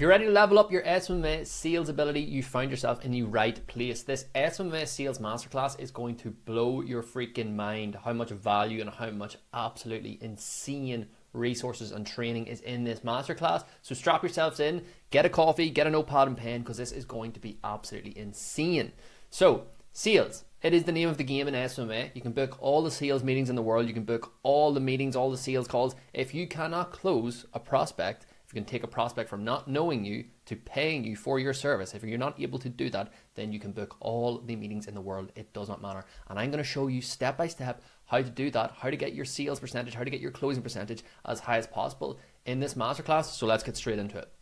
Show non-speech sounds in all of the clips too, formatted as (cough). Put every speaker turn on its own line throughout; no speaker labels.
If you're ready to level up your SMMA sales ability, you find yourself in the right place. This SMMA sales masterclass is going to blow your freaking mind how much value and how much absolutely insane resources and training is in this masterclass. So strap yourselves in, get a coffee, get a notepad and pen because this is going to be absolutely insane. So, sales. It is the name of the game in SMMA. You can book all the sales meetings in the world. You can book all the meetings, all the sales calls. If you cannot close a prospect, you can take a prospect from not knowing you to paying you for your service, if you're not able to do that, then you can book all the meetings in the world. It does not matter. And I'm going to show you step by step how to do that, how to get your sales percentage, how to get your closing percentage as high as possible in this masterclass. So let's get straight into it.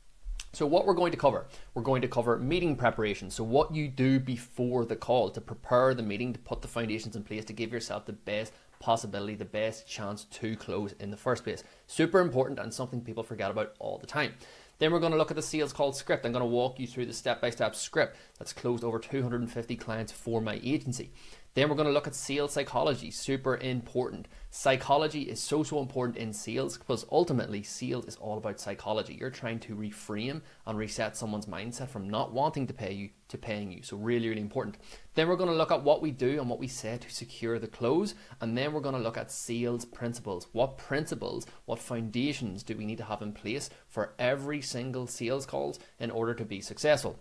So what we're going to cover, we're going to cover meeting preparation. So what you do before the call to prepare the meeting, to put the foundations in place, to give yourself the best possibility, the best chance to close in the first place. Super important and something people forget about all the time. Then we're going to look at the sales call script. I'm going to walk you through the step by step script that's closed over 250 clients for my agency. Then we're going to look at sales psychology, super important. Psychology is so, so important in sales because ultimately sales is all about psychology. You're trying to reframe and reset someone's mindset from not wanting to pay you to paying you. So, really, really important. Then we're going to look at what we do and what we say to secure the close. And then we're going to look at sales principles. What principles, what foundations do we need to have in place for every single sales calls in order to be successful?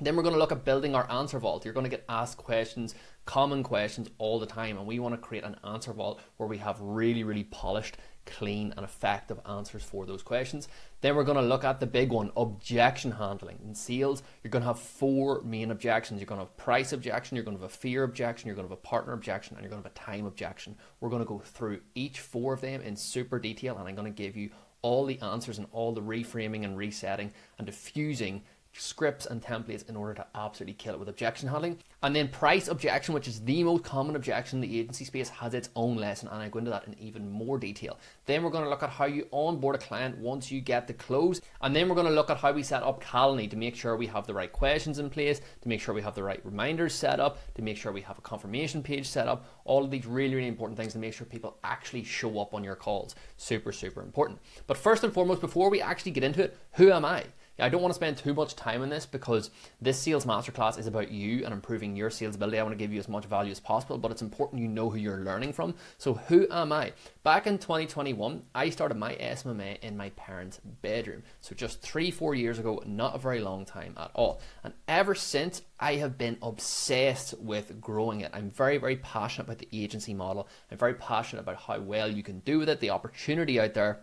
Then we're going to look at building our answer vault. You're going to get asked questions, common questions all the time, and we want to create an answer vault where we have really, really polished, clean, and effective answers for those questions. Then we're going to look at the big one objection handling. In sales, you're going to have four main objections. You're going to have price objection, you're going to have a fear objection, you're going to have a partner objection, and you're going to have a time objection. We're going to go through each four of them in super detail, and I'm going to give you all the answers and all the reframing and resetting and diffusing scripts and templates in order to absolutely kill it with objection handling. And then price objection, which is the most common objection in the agency space, has its own lesson, and I go into that in even more detail. Then we're going to look at how you onboard a client once you get the close, and then we're going to look at how we set up Calendly to make sure we have the right questions in place, to make sure we have the right reminders set up, to make sure we have a confirmation page set up. All of these really, really important things to make sure people actually show up on your calls. Super, super important. But first and foremost, before we actually get into it, who am I? I don't want to spend too much time on this because this sales masterclass is about you and improving your sales ability. I want to give you as much value as possible, but it's important you know who you're learning from. So, who am I? Back in 2021, I started my SMMA in my parents' bedroom. So, just three, four years ago, not a very long time at all. And ever since, I have been obsessed with growing it. I'm very, very passionate about the agency model. I'm very passionate about how well you can do with it, the opportunity out there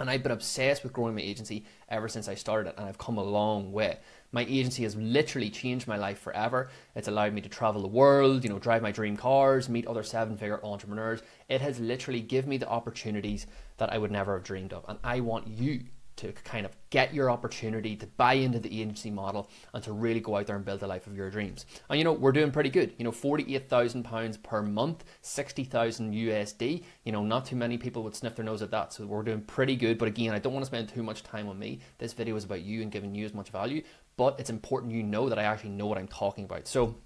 and I've been obsessed with growing my agency ever since I started it, and I've come a long way. My agency has literally changed my life forever. It's allowed me to travel the world, you know, drive my dream cars, meet other seven figure entrepreneurs. It has literally given me the opportunities that I would never have dreamed of. And I want you to kind of get your opportunity to buy into the agency model and to really go out there and build the life of your dreams. And you know, we're doing pretty good. You know, £48,000 per month, 60,000 USD. You know, not too many people would sniff their nose at that. So we're doing pretty good. But again, I don't want to spend too much time on me. This video is about you and giving you as much value. But it's important you know that I actually know what I'm talking about. So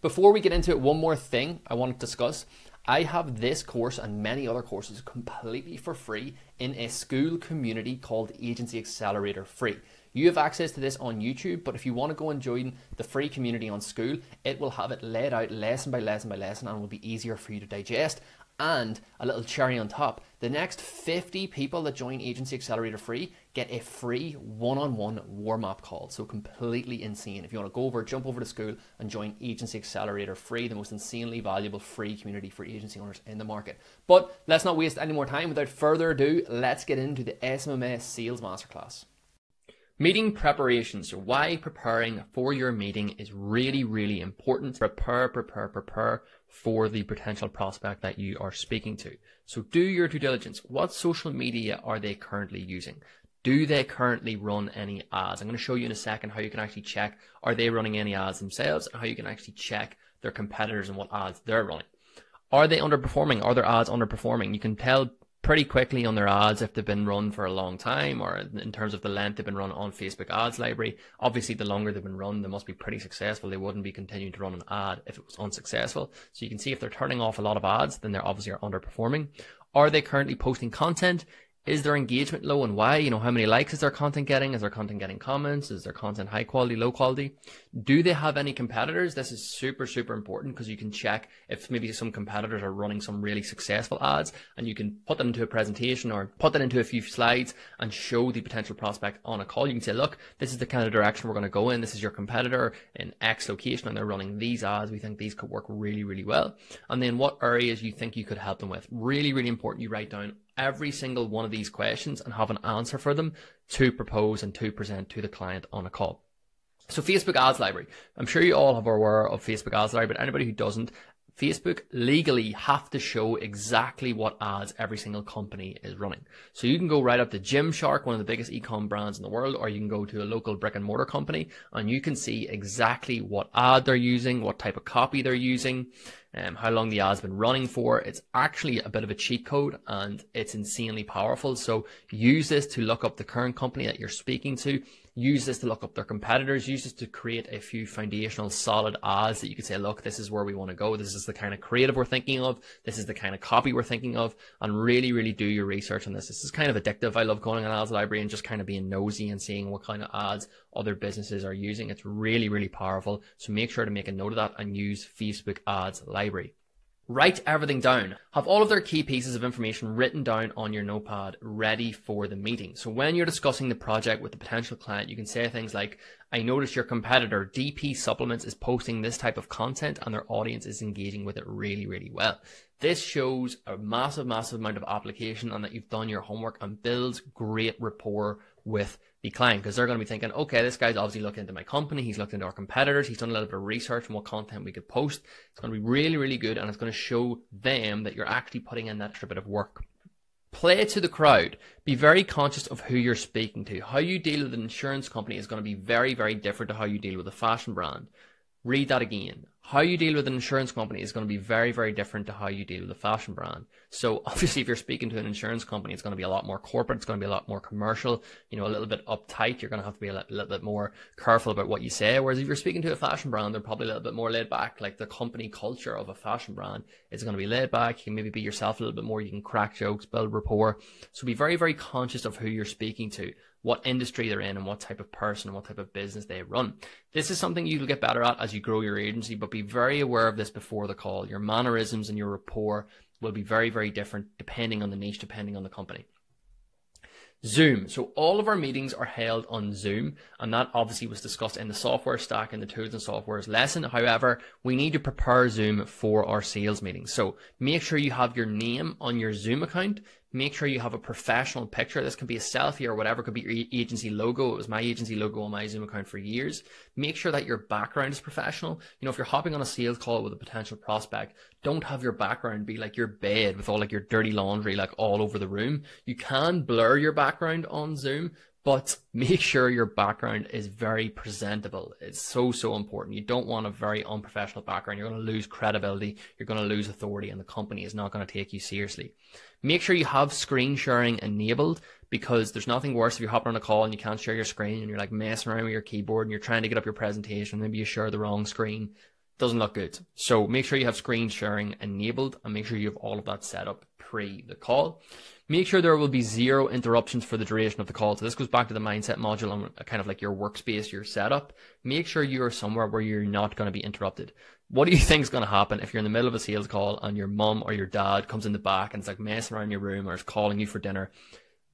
before we get into it, one more thing I want to discuss. I have this course and many other courses completely for free in a Skool community called Agency Accelerator Free. You have access to this on YouTube, but if you want to go and join the free community on Skool, it will have it laid out lesson by lesson by lesson and will be easier for you to digest. And a little cherry on top, the next 50 people that join Agency Accelerator Free get a free one on one warm up call. So, completely insane. If you want to go over, jump over to Skool and join Agency Accelerator Free, the most insanely valuable free community for agency owners in the market. But let's not waste any more time. Without further ado, let's get into the SMMA Sales Masterclass. Meeting preparation. So, why preparing for your meeting is really, really important. Prepare, prepare, prepare for the potential prospect that you are speaking to. So do your due diligence. What social media are they currently using? Do they currently run any ads? I'm going to show you in a second how you can actually check are they running any ads themselves and how you can actually check their competitors and what ads they're running. Are they underperforming? Are their ads underperforming? You can tell pretty quickly on their ads if they've been run for a long time or in terms of the length they've been run on Facebook ads library. Obviously, the longer they've been run, they must be pretty successful. They wouldn't be continuing to run an ad if it was unsuccessful. So you can see if they're turning off a lot of ads, then they're obviously are underperforming. Are they currently posting content? Is their engagement low and why? You know, how many likes is their content getting? Is their content getting comments? Is their content high quality, low quality? Do they have any competitors? This is super, super important because you can check if maybe some competitors are running some really successful ads and you can put that into a presentation or put that into a few slides and show the potential prospect on a call. You can say, look, this is the kind of direction we're going to go in. This is your competitor in X location and they're running these ads. We think these could work really, really well. And then what areas you think you could help them with. Really, really important. You write down every single one of these questions and have an answer for them to propose and to present to the client on a call. So Facebook ads library. I'm sure you all have aware of Facebook ads library, but anybody who doesn't, Facebook legally have to show exactly what ads every single company is running. So you can go right up to Gymshark, one of the biggest e-com brands in the world, or you can go to a local brick and mortar company and you can see exactly what ad they're using, what type of copy they're using, um, how long the ad's been running for. It's actually a bit of a cheat code and it's insanely powerful. So use this to look up the current company that you're speaking to. Use this to look up their competitors. Use this to create a few foundational solid ads that you could say, look, this is where we want to go. This is the kind of creative we're thinking of. This is the kind of copy we're thinking of and really, really do your research on this. This is kind of addictive. I love going on ads library and just kind of being nosy and seeing what kind of ads other businesses are using. It's really, really powerful. So make sure to make a note of that and use Facebook ads library. Write everything down. Have all of their key pieces of information written down on your notepad ready for the meeting. So when you're discussing the project with the potential client, you can say things like, I noticed your competitor DP Supplements is posting this type of content and their audience is engaging with it really, really well. This shows a massive, massive amount of application and that you've done your homework and builds great rapport with the client because they're going to be thinking, okay, this guy's obviously looking into my company. He's looked into our competitors. He's done a little bit of research on what content we could post. It's going to be really, really good. And it's going to show them that you're actually putting in that extra bit of work. Play to the crowd. Be very conscious of who you're speaking to. How you deal with an insurance company is going to be very, very different to how you deal with a fashion brand. Read that again how you deal with an insurance company is going to be very, very different to how you deal with a fashion brand. So (laughs) obviously, if you're speaking to an insurance company, it's going to be a lot more corporate. It's going to be a lot more commercial, you know, a little bit uptight. You're going to have to be a little bit more careful about what you say. Whereas if you're speaking to a fashion brand, they're probably a little bit more laid back. Like the company culture of a fashion brand is going to be laid back. You can maybe be yourself a little bit more. You can crack jokes, build rapport. So be very, very conscious of who you're speaking to what industry they're in and what type of person and what type of business they run. This is something you'll get better at as you grow your agency, but be very aware of this before the call. Your mannerisms and your rapport will be very, very different depending on the niche, depending on the company. Zoom. So all of our meetings are held on Zoom, and that obviously was discussed in the software stack and the tools and softwares lesson. However, we need to prepare Zoom for our sales meetings. So make sure you have your name on your Zoom account Make sure you have a professional picture. This can be a selfie or whatever. It could be your agency logo. It was my agency logo on my Zoom account for years. Make sure that your background is professional. You know, if you're hopping on a sales call with a potential prospect, don't have your background be like your bed with all like your dirty laundry like all over the room. You can blur your background on Zoom, but make sure your background is very presentable. It's so, so important. You don't want a very unprofessional background. You're going to lose credibility. You're going to lose authority and the company is not going to take you seriously. Make sure you have screen sharing enabled because there's nothing worse if you're hopping on a call and you can't share your screen and you're like messing around with your keyboard and you're trying to get up your presentation. Maybe you share the wrong screen. Doesn't look good. So make sure you have screen sharing enabled and make sure you have all of that set up pre the call. Make sure there will be zero interruptions for the duration of the call. So this goes back to the mindset module on uh, kind of like your workspace, your setup. Make sure you are somewhere where you're not going to be interrupted. What do you (laughs) think is going to happen if you're in the middle of a sales call and your mom or your dad comes in the back and it's like messing around your room or is calling you for dinner?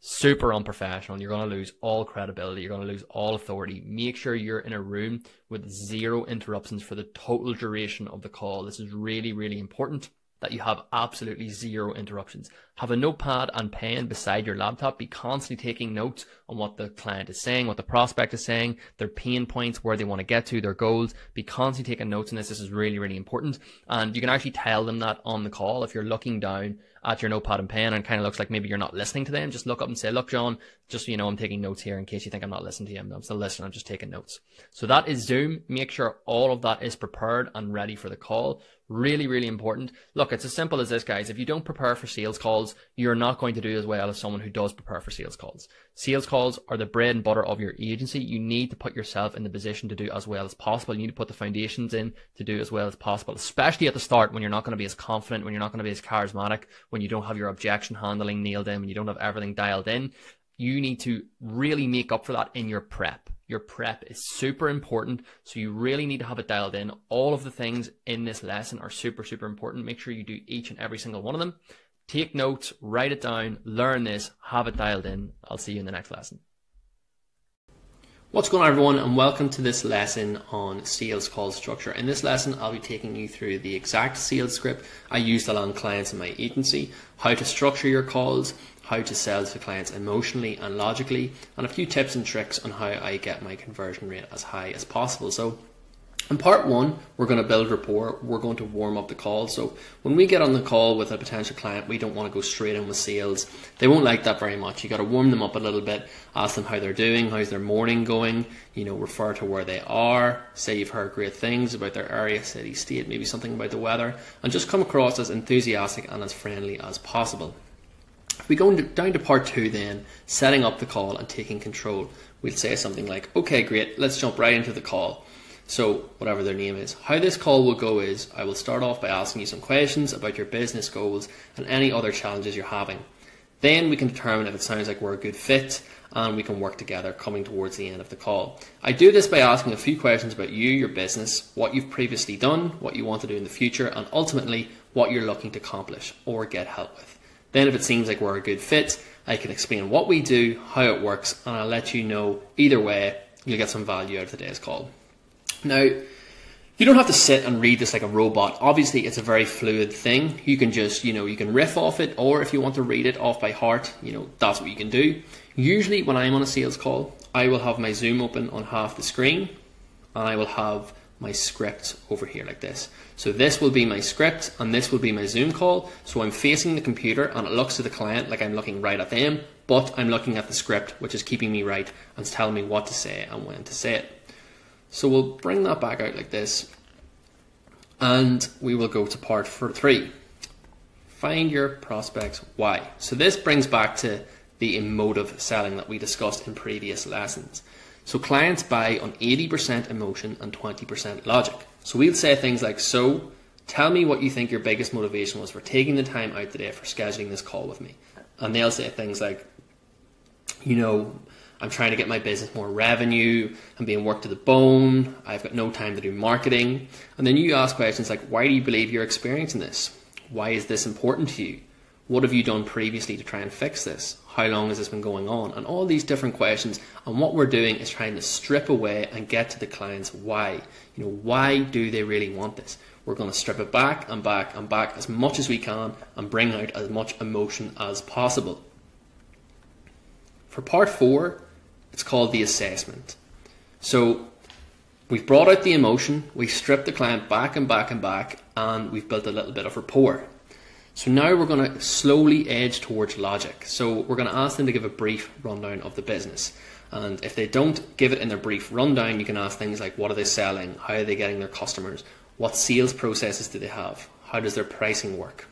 Super unprofessional. You're going to lose all credibility. You're going to lose all authority. Make sure you're in a room with zero interruptions for the total duration of the call. This is really, really important that you have absolutely zero interruptions. Have a notepad and pen beside your laptop. Be constantly taking notes on what the client is saying, what the prospect is saying, their pain points, where they want to get to, their goals. Be constantly taking notes on this. This is really, really important. And you can actually tell them that on the call if you're looking down at your notepad and pen and kind of looks like maybe you're not listening to them. Just look up and say, look, John, just so you know, I'm taking notes here in case you think I'm not listening to you. I'm still listening. I'm just taking notes. So that is Zoom. Make sure all of that is prepared and ready for the call. Really, really important. Look, it's as simple as this, guys. If you don't prepare for sales calls, you're not going to do as well as someone who does prepare for sales calls. Sales calls are the bread and butter of your agency. You need to put yourself in the position to do as well as possible. You need to put the foundations in to do as well as possible, especially at the start when you're not going to be as confident, when you're not going to be as charismatic, when you don't have your objection handling nailed in, when you don't have everything dialed in. You need to really make up for that in your prep. Your prep is super important. So you really need to have it dialed in. All of the things in this lesson are super, super important. Make sure you do each and every single one of them. Take notes, write it down, learn this, have it dialed in. I'll see you in the next lesson. What's going on everyone and welcome to this lesson on sales call structure. In this lesson I'll be taking you through the exact sales script I used along clients in my agency, how to structure your calls, how to sell to clients emotionally and logically, and a few tips and tricks on how I get my conversion rate as high as possible. So, in part one, we're going to build rapport. We're going to warm up the call. So, when we get on the call with a potential client, we don't want to go straight in with sales. They won't like that very much. You got to warm them up a little bit, ask them how they're doing, how's their morning going, you know, refer to where they are, say you've heard great things about their area, city, state, maybe something about the weather, and just come across as enthusiastic and as friendly as possible. If we go down to part two, then setting up the call and taking control, we'll say something like, okay, great, let's jump right into the call. So, whatever their name is. How this call will go is I will start off by asking you some questions about your business goals and any other challenges you're having. Then we can determine if it sounds like we're a good fit and we can work together coming towards the end of the call. I do this by asking a few questions about you, your business, what you've previously done, what you want to do in the future, and ultimately what you're looking to accomplish or get help with. Then, if it seems like we're a good fit, I can explain what we do, how it works, and I'll let you know either way, you'll get some value out of today's call. Now, you don't have to sit and read this like a robot. Obviously, it's a very fluid thing. You can just, you know, you can riff off it, or if you want to read it off by heart, you know, that's what you can do. Usually, when I'm on a sales call, I will have my Zoom open on half the screen, and I will have my script over here like this. So this will be my script and this will be my Zoom call. So I'm facing the computer and it looks to the client like I'm looking right at them, but I'm looking at the script, which is keeping me right and telling me what to say and when to say it. So we'll bring that back out like this and we will go to part three. Find your prospects why. So this brings back to the emotive selling that we discussed in previous lessons. So clients buy on 80% emotion and 20% logic. So we'll say things like, so tell me what you think your biggest motivation was for taking the time out today for scheduling this call with me. And they'll say things like, you know, I'm trying to get my business more revenue. I'm being worked to the bone. I've got no time to do marketing. And then you ask questions like, why do you believe you're experiencing this? Why is this important to you? What have you done previously to try and fix this? How long has this been going on? And all these different questions. And what we're doing is trying to strip away and get to the client's why. You know, why do they really want this? We're going to strip it back and back and back as much as we can and bring out as much emotion as possible. For part four, it's called the assessment. So we've brought out the emotion, we've stripped the client back and back and back, and we've built a little bit of rapport. So now we're going to slowly edge towards logic. So we're going to ask them to give a brief rundown of the business. And if they don't give it in their brief rundown, you can ask things like what are they selling? How are they getting their customers? What sales processes do they have? How does their pricing work?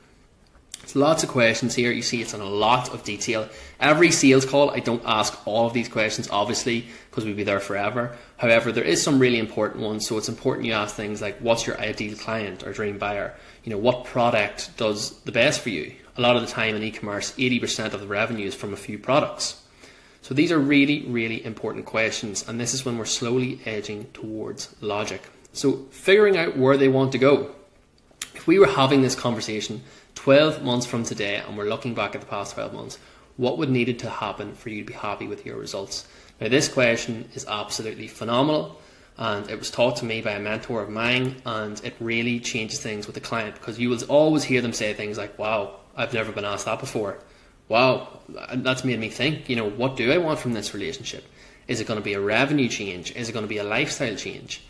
There's lots of questions here. You see, it's in a lot of detail. Every sales call, I don't ask all of these questions, obviously, because we'd be there forever. However, there is some really important ones. So it's important you ask things like, what's your ideal client or dream buyer? You know, what product does the best for you? A lot of the time in e-commerce, 80% of the revenue is from a few products. So these are really, really important questions, and this is when we're slowly edging towards logic. So figuring out where they want to go. If we were having this conversation 12 months from today and we're looking back at the past 12 months, what would needed to happen for you to be happy with your results? Now this question is absolutely phenomenal and it was taught to me by a mentor of mine and it really changes things with the client because you will always hear them say things like wow i've never been asked that before. Wow that's made me think you know what do i want from this relationship? Is it going to be a revenue change? Is it going to be a lifestyle change?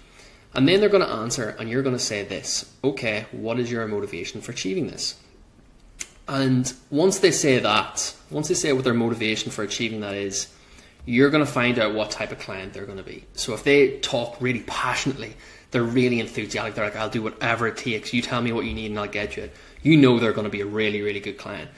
And then they're going to answer and you're going to say this okay what is your motivation for achieving this and once they say that once they say what their motivation for achieving that is you're going to find out what type of client they're going to be. So if they talk really passionately, they're really enthusiastic, they're like, I'll do whatever it takes. You tell me what you need and I'll get you it. You know they're going to be a really, really good client.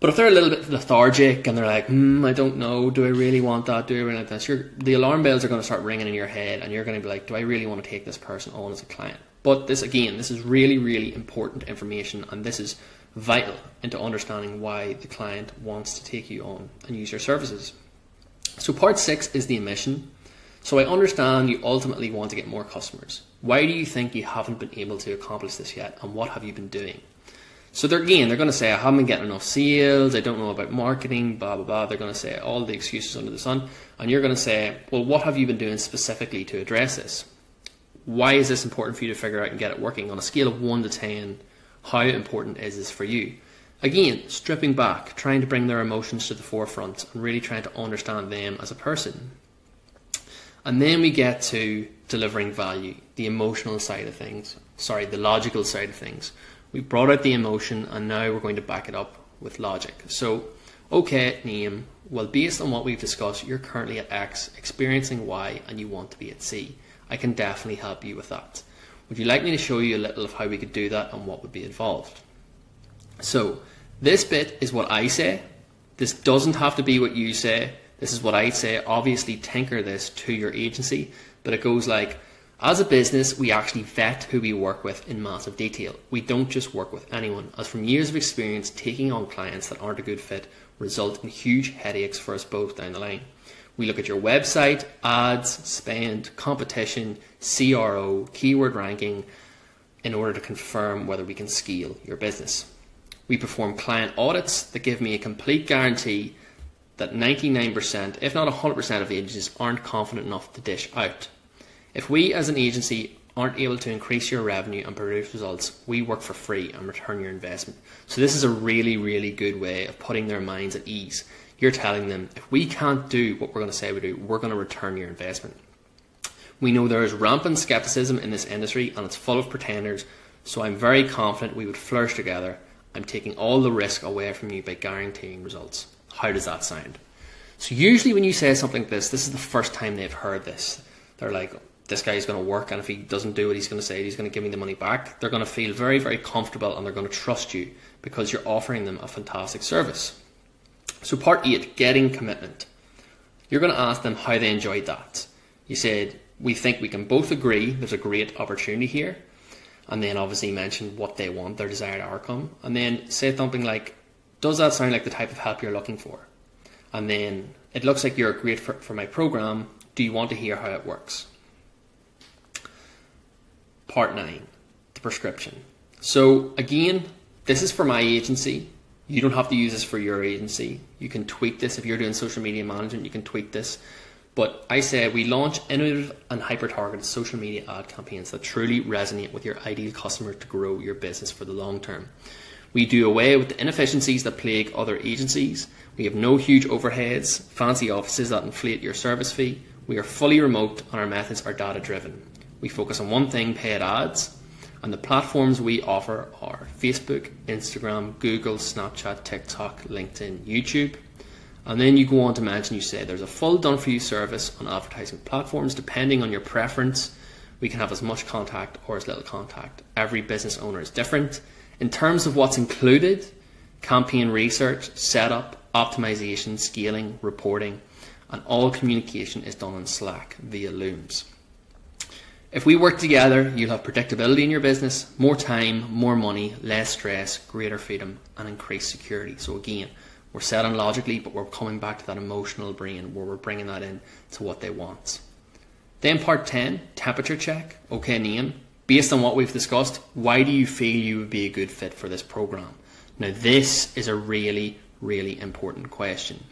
But if they're a little bit lethargic and they're like, hmm, I don't know, do I really want that? Do I really want this? the alarm bells are going to start ringing in your head, and you're going to be like, do I really want to take this person on as a client? But this again, this is really, really important information, and this is vital into understanding why the client wants to take you on and use your services. So part six is the emission. So I understand you ultimately want to get more customers. Why do you think you haven't been able to accomplish this yet, and what have you been doing? So they're again, they're going to say, I haven't been getting enough sales, I don't know about marketing, blah blah blah. They're going to say all the excuses under the sun, and you're going to say, well, what have you been doing specifically to address this? Why is this important for you to figure out and get it working on a scale of one to ten? How important is this for you? Again, stripping back, trying to bring their emotions to the forefront, and really trying to understand them as a person. And then we get to delivering value, the emotional side of things. Sorry, the logical side of things we brought out the emotion and now we're going to back it up with logic. So, okay, Niam, well, based on what we've discussed, you're currently at X, experiencing Y, and you want to be at C. I can definitely help you with that. Would you like me to show you a little of how we could do that and what would be involved? So, this bit is what I say. This doesn't have to be what you say. This is what I say. Obviously, tinker this to your agency, but it goes like, as a business, we actually vet who we work with in massive detail. We don't just work with anyone, as from years of experience, taking on clients that aren't a good fit result in huge headaches for us both down the line. We look at your website, ads, spend, competition, CRO, keyword ranking in order to confirm whether we can scale your business. We perform client audits that give me a complete guarantee that 99%, if not 100% of agencies aren't confident enough to dish out. If we as an agency aren't able to increase your revenue and produce results, we work for free and return your investment. So this is a really, really good way of putting their minds at ease. You're telling them, if we can't do what we're going to say we do, we're going to return your investment. We know there is rampant skepticism in this industry and it's full of pretenders, so I'm very confident we would flourish together. I'm taking all the risk away from you by guaranteeing results. How does that sound? So usually when you say something like this, this is the first time they've heard this. They're like, this guy is going to work, and if he doesn't do what he's going to say, he's going to give me the money back. They're going to feel very, very comfortable and they're going to trust you because you're offering them a fantastic service. So, part eight, getting commitment. You're going to ask them how they enjoyed that. You said, We think we can both agree there's a great opportunity here. And then obviously mention what they want, their desired outcome. And then say something like, Does that sound like the type of help you're looking for? And then, It looks like you're great for, for my program. Do you want to hear how it works? Part 9 The prescription. So, again, this is for my agency. You don't have to use this for your agency. You can tweak this if you're doing social media management, you can tweak this. But I say we launch innovative and hyper targeted social media ad campaigns that truly resonate with your ideal customer to grow your business for the long term. We do away with the inefficiencies that plague other agencies. We have no huge overheads, fancy offices that inflate your service fee. We are fully remote and our methods are data driven. We focus on one thing paid ads. And the platforms we offer are Facebook, Instagram, Google, Snapchat, TikTok, LinkedIn, YouTube. And then you go on to mention, you say there's a full done for you service on advertising platforms depending on your preference. We can have as much contact or as little contact. Every business owner is different. In terms of what's included, campaign research, setup, optimization, scaling, reporting, and all communication is done on Slack via Looms. If we work together, you'll have predictability in your business, more time, more money, less stress, greater freedom, and increased security. So again, we're selling logically, but we're coming back to that emotional brain where we're bringing that in to what they want. Then part 10, temperature check. Okay, Niam, based on what we've discussed, why do you feel you would be a good fit for this program? Now, this is a really, really important question.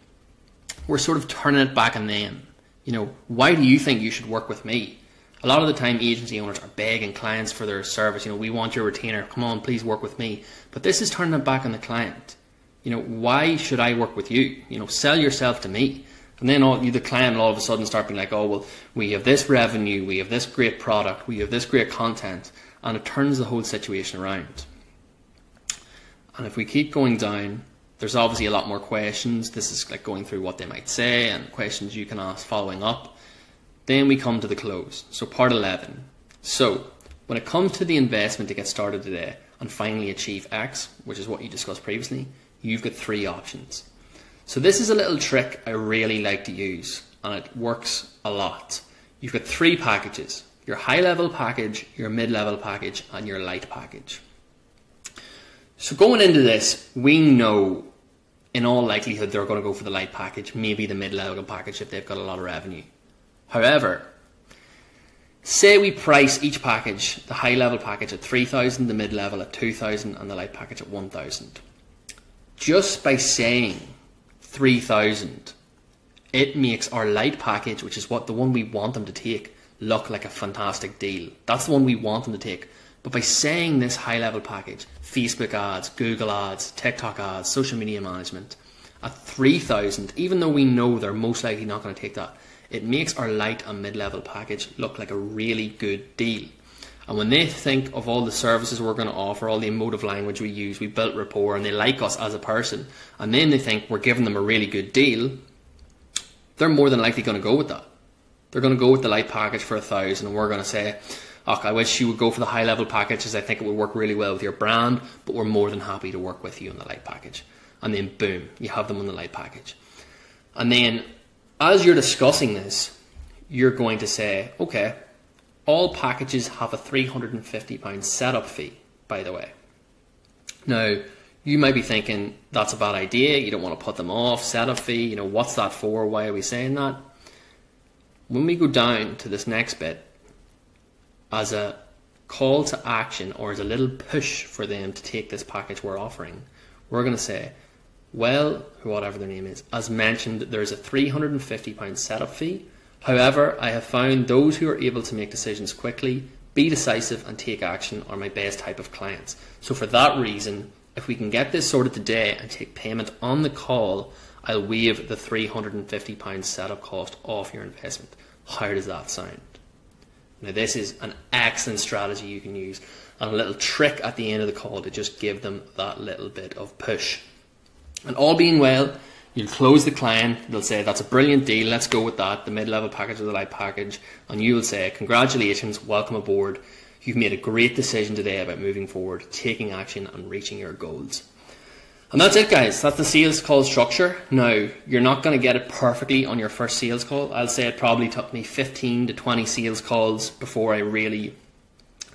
We're sort of turning it back on them. You know, why do you think you should work with me? A lot of the time agency owners are begging clients for their service. You know, we want your retainer. Come on, please work with me. But this is turning it back on the client. You know, why should I work with you? You know, sell yourself to me. And then all, you the client will all of a sudden start being like, oh, well, we have this revenue, we have this great product, we have this great content. And it turns the whole situation around. And if we keep going down, there's obviously a lot more questions. This is like going through what they might say and questions you can ask following up. Then we come to the close. So part 11. So when it comes to the investment to get started today and finally achieve X, which is what you discussed previously, you've got three options. So this is a little trick I really like to use and it works a lot. You've got three packages. Your high level package, your mid level package and your light package. So going into this, we know in all likelihood they're going to go for the light package, maybe the mid level package if they've got a lot of revenue. However, say we price each package, the high level package at 3000, the mid level at 2000 and the light package at 1000. Just by saying 3000, it makes our light package, which is what the one we want them to take, look like a fantastic deal. That's the one we want them to take. But by saying this high level package, Facebook ads, Google ads, TikTok ads, social media management, at 3000, even though we know they're most likely not going to take that, it makes our light and mid level package look like a really good deal. And when they think of all the services we're going to offer, all the emotive language we use, we built rapport and they like us as a person, and then they think we're giving them a really good deal, they're more than likely going to go with that. They're going to go with the light package for a thousand, and we're going to say, oh, I wish you would go for the high level package as I think it would work really well with your brand, but we're more than happy to work with you on the light package. And then boom, you have them on the light package. And then as you're discussing this, you're going to say, okay, all packages have a £350 setup fee, by the way. Now, you might be thinking that's a bad idea, you don't want to put them off, setup fee, you know, what's that for? Why are we saying that? When we go down to this next bit, as a call to action or as a little push for them to take this package we're offering, we're going to say, well, whatever their name is, as mentioned, there's a £350 setup fee. However, I have found those who are able to make decisions quickly, be decisive, and take action are my best type of clients. So, for that reason, if we can get this sorted today and take payment on the call, I'll waive the £350 setup cost off your investment. How does that sound? Now, this is an excellent strategy you can use and a little trick at the end of the call to just give them that little bit of push. And all being well, you'll close the client, they'll say, That's a brilliant deal, let's go with that, the mid level package or the light package. And you will say, Congratulations, welcome aboard. You've made a great decision today about moving forward, taking action, and reaching your goals. And that's it, guys. That's the sales call structure. Now, you're not going to get it perfectly on your first sales call. I'll say it probably took me 15 to 20 sales calls before I really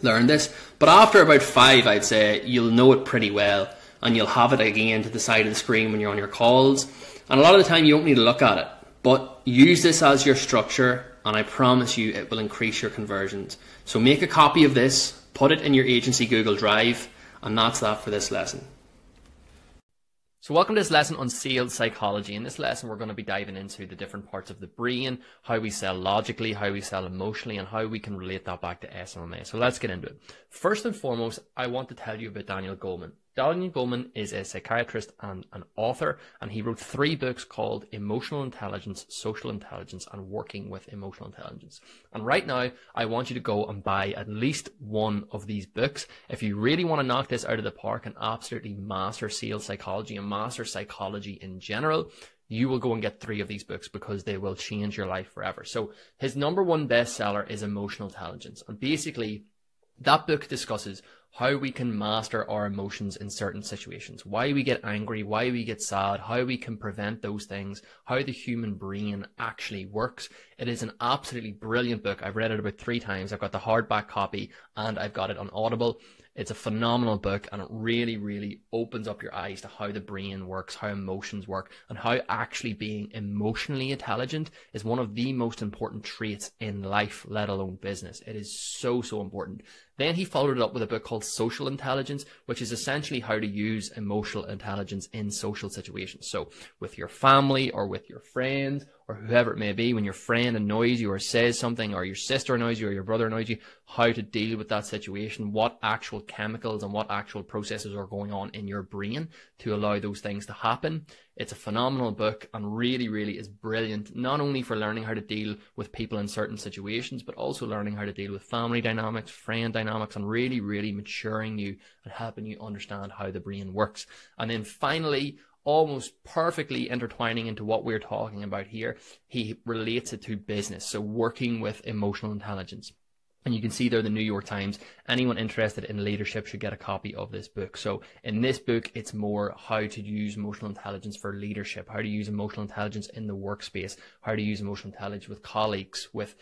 learned this. But after about five, I'd say you'll know it pretty well and you'll have it again to the side of the screen when you're on your calls. And a lot of the time, you don't need to look at it. But use this as your structure, and I promise you it will increase your conversions. So make a copy of this, put it in your agency Google Drive, and that's that for this lesson. So welcome to this lesson on sales psychology. In this lesson, we're going to be diving into the different parts of the brain, how we sell logically, how we sell emotionally, and how we can relate that back to SMMA. So let's get into it. First and foremost, I want to tell you about Daniel Goleman. Daniel Goleman is a psychiatrist and an author, and he wrote three books called Emotional Intelligence, Social Intelligence, and Working with Emotional Intelligence. And right now, I want you to go and buy at least one of these books. If you really want to knock this out of the park and absolutely master sales psychology and master psychology in general, you will go and get three of these books because they will change your life forever. So his number one bestseller is Emotional Intelligence. And basically, that book discusses how we can master our emotions in certain situations, why we get angry, why we get sad, how we can prevent those things, how the human brain actually works. It is an absolutely brilliant book. I've read it about three times. I've got the hardback copy and I've got it on Audible. It's a phenomenal book and it really, really opens up your eyes to how the brain works, how emotions work, and how actually being emotionally intelligent is one of the most important traits in life, let alone business. It is so, so important. Then he followed it up with a book called Social Intelligence, which is essentially how to use emotional intelligence in social situations. So with your family or with your friends or whoever it may be, when your friend annoys you or says something, or your sister annoys you or your brother annoys you, how to deal with that situation, what actual chemicals and what actual processes are going on in your brain to allow those things to happen. It's a phenomenal book and really, really is brilliant, not only for learning how to deal with people in certain situations, but also learning how to deal with family dynamics, friend dynamics, and really, really maturing you and helping you understand how the brain works. And then finally, almost perfectly intertwining into what we're talking about here. He relates it to business, so working with emotional intelligence. And you can see there the New York Times. Anyone interested in leadership should get a copy of this book. So in this book, it's more how to use emotional intelligence for leadership, how to use emotional intelligence in the workspace, how to use emotional intelligence with colleagues, with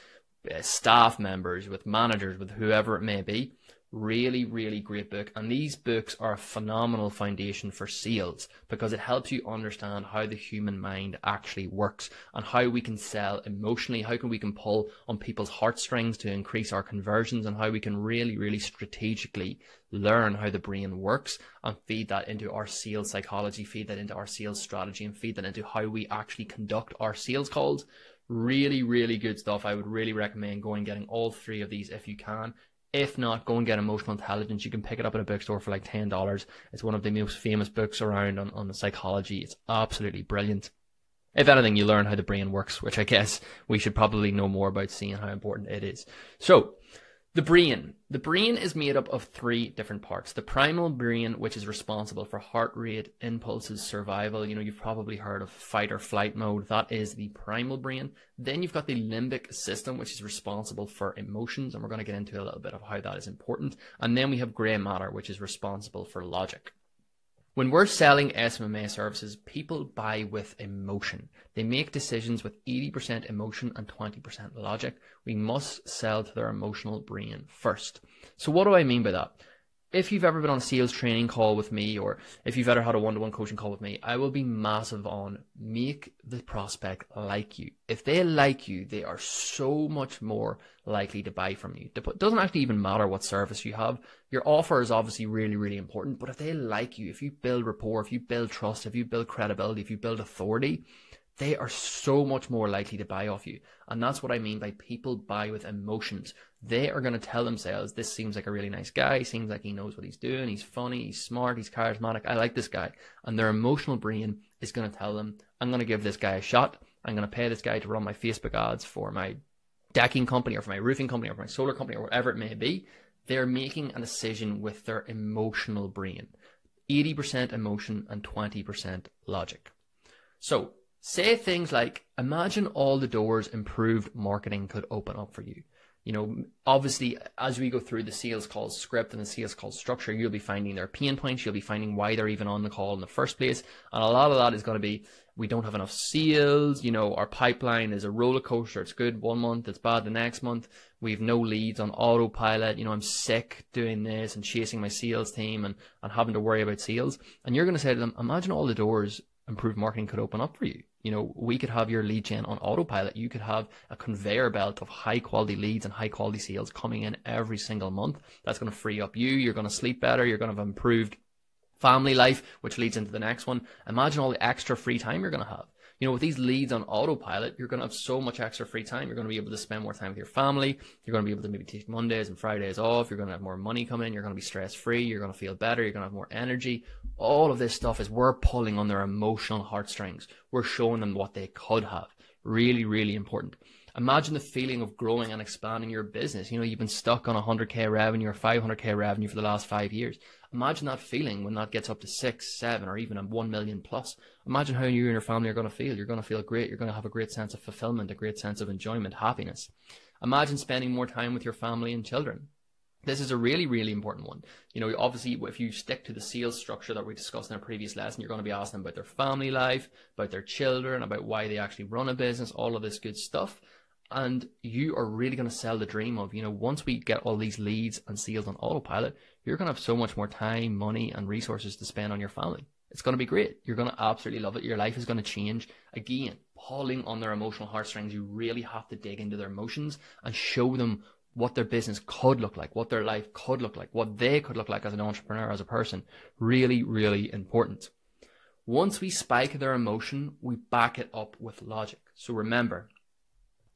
uh, staff members, with managers, with whoever it may be. Really, really great book. And these books are a phenomenal foundation for sales because it helps you understand how the human mind actually works and how we can sell emotionally, how can we can pull on people's heartstrings to increase our conversions and how we can really, really strategically learn how the brain works and feed that into our sales psychology, feed that into our sales strategy and feed that into how we actually conduct our sales calls. Really really good stuff. I would really recommend going getting all three of these if you can if not, go and get Emotional Intelligence. You can pick it up in a bookstore for like $10. It's one of the most famous books around on, on the psychology. It's absolutely brilliant. If anything, you learn how the brain works, which I guess we should probably know more about seeing how important it is. So, the brain. The brain is made up of three different parts. The primal brain, which is responsible for heart rate, impulses, survival. You know, you've probably heard of fight or flight mode. That is the primal brain. Then you've got the limbic system, which is responsible for emotions. And we're going to get into a little bit of how that is important. And then we have gray matter, which is responsible for logic. When we're selling SMMA services, people buy with emotion. They make decisions with 80% emotion and 20% logic. We must sell to their emotional brain first. So what do I mean by that? If you've ever been on a sales training call with me or if you've ever had a one-to-one coaching call with me, I will be massive on make the prospect like you. If they like you, they are so much more likely to buy from you. It doesn't actually even matter what service you have. Your offer is obviously really, really important, but if they like you, if you build rapport, if you build trust, if you build credibility, if you build authority, they are so much more likely to buy off you. And that's what I mean by people buy with emotions. They are going to tell themselves, this seems like a really nice guy, seems like he knows what he's doing, he's funny, he's smart, he's charismatic, I like this guy. And their emotional brain is going to tell them, I'm going to give this guy a shot, I'm going to pay this guy to run my Facebook ads for my decking company or for my roofing company or for my solar company or whatever it may be. They're making a decision with their emotional brain. 80% emotion and 20% logic. So Say things like, imagine all the doors improved marketing could open up for you. You know, obviously, as we go through the sales call script and the sales call structure, you'll be finding their pain points. You'll be finding why they're even on the call in the first place. And a lot of that is going to be, we don't have enough sales. You know, our pipeline is a roller coaster. It's good one month, it's bad the next month. We've no leads on autopilot. You know, I'm sick doing this and chasing my sales team and, and having to worry about sales. And you're going to say to them, imagine all the doors improved marketing could open up for you. You know, we could have your lead gen on autopilot. You could have a conveyor belt of high quality leads and high quality sales coming in every single month. That's going to free up you. You're going to sleep better. You're going to have improved family life, which leads into the next one. Imagine all the extra free time you're going to have you know, with these leads on autopilot, you're going to have so much extra free time. You're going to be able to spend more time with your family. You're going to be able to maybe take Mondays and Fridays off. You're going to have more money coming in. You're going to be stress free. You're going to feel better. You're going to have more energy. All of this stuff is we're pulling on their emotional heartstrings. We're showing them what they could have. Really, really important. Imagine the feeling of growing and expanding your business. You know, you've been stuck on 100k revenue or 500k revenue for the last five years. Imagine that feeling when that gets up to six, seven, or even a one million plus. Imagine how you and your family are going to feel. You're going to feel great. You're going to have a great sense of fulfillment, a great sense of enjoyment, happiness. Imagine spending more time with your family and children. This is a really, really important one. You know, obviously, if you stick to the sales structure that we discussed in a previous lesson, you're going to be asking them about their family life, about their children, about why they actually run a business, all of this good stuff. And you are really going to sell the dream of, you know, once we get all these leads and sales on autopilot, you're going to have so much more time, money, and resources to spend on your family. It's going to be great. You're going to absolutely love it. Your life is going to change. Again, pulling on their emotional heartstrings, you really have to dig into their emotions and show them what their business could look like, what their life could look like, what they could look like as an entrepreneur, as a person. Really, really important. Once we spike their emotion, we back it up with logic. So remember,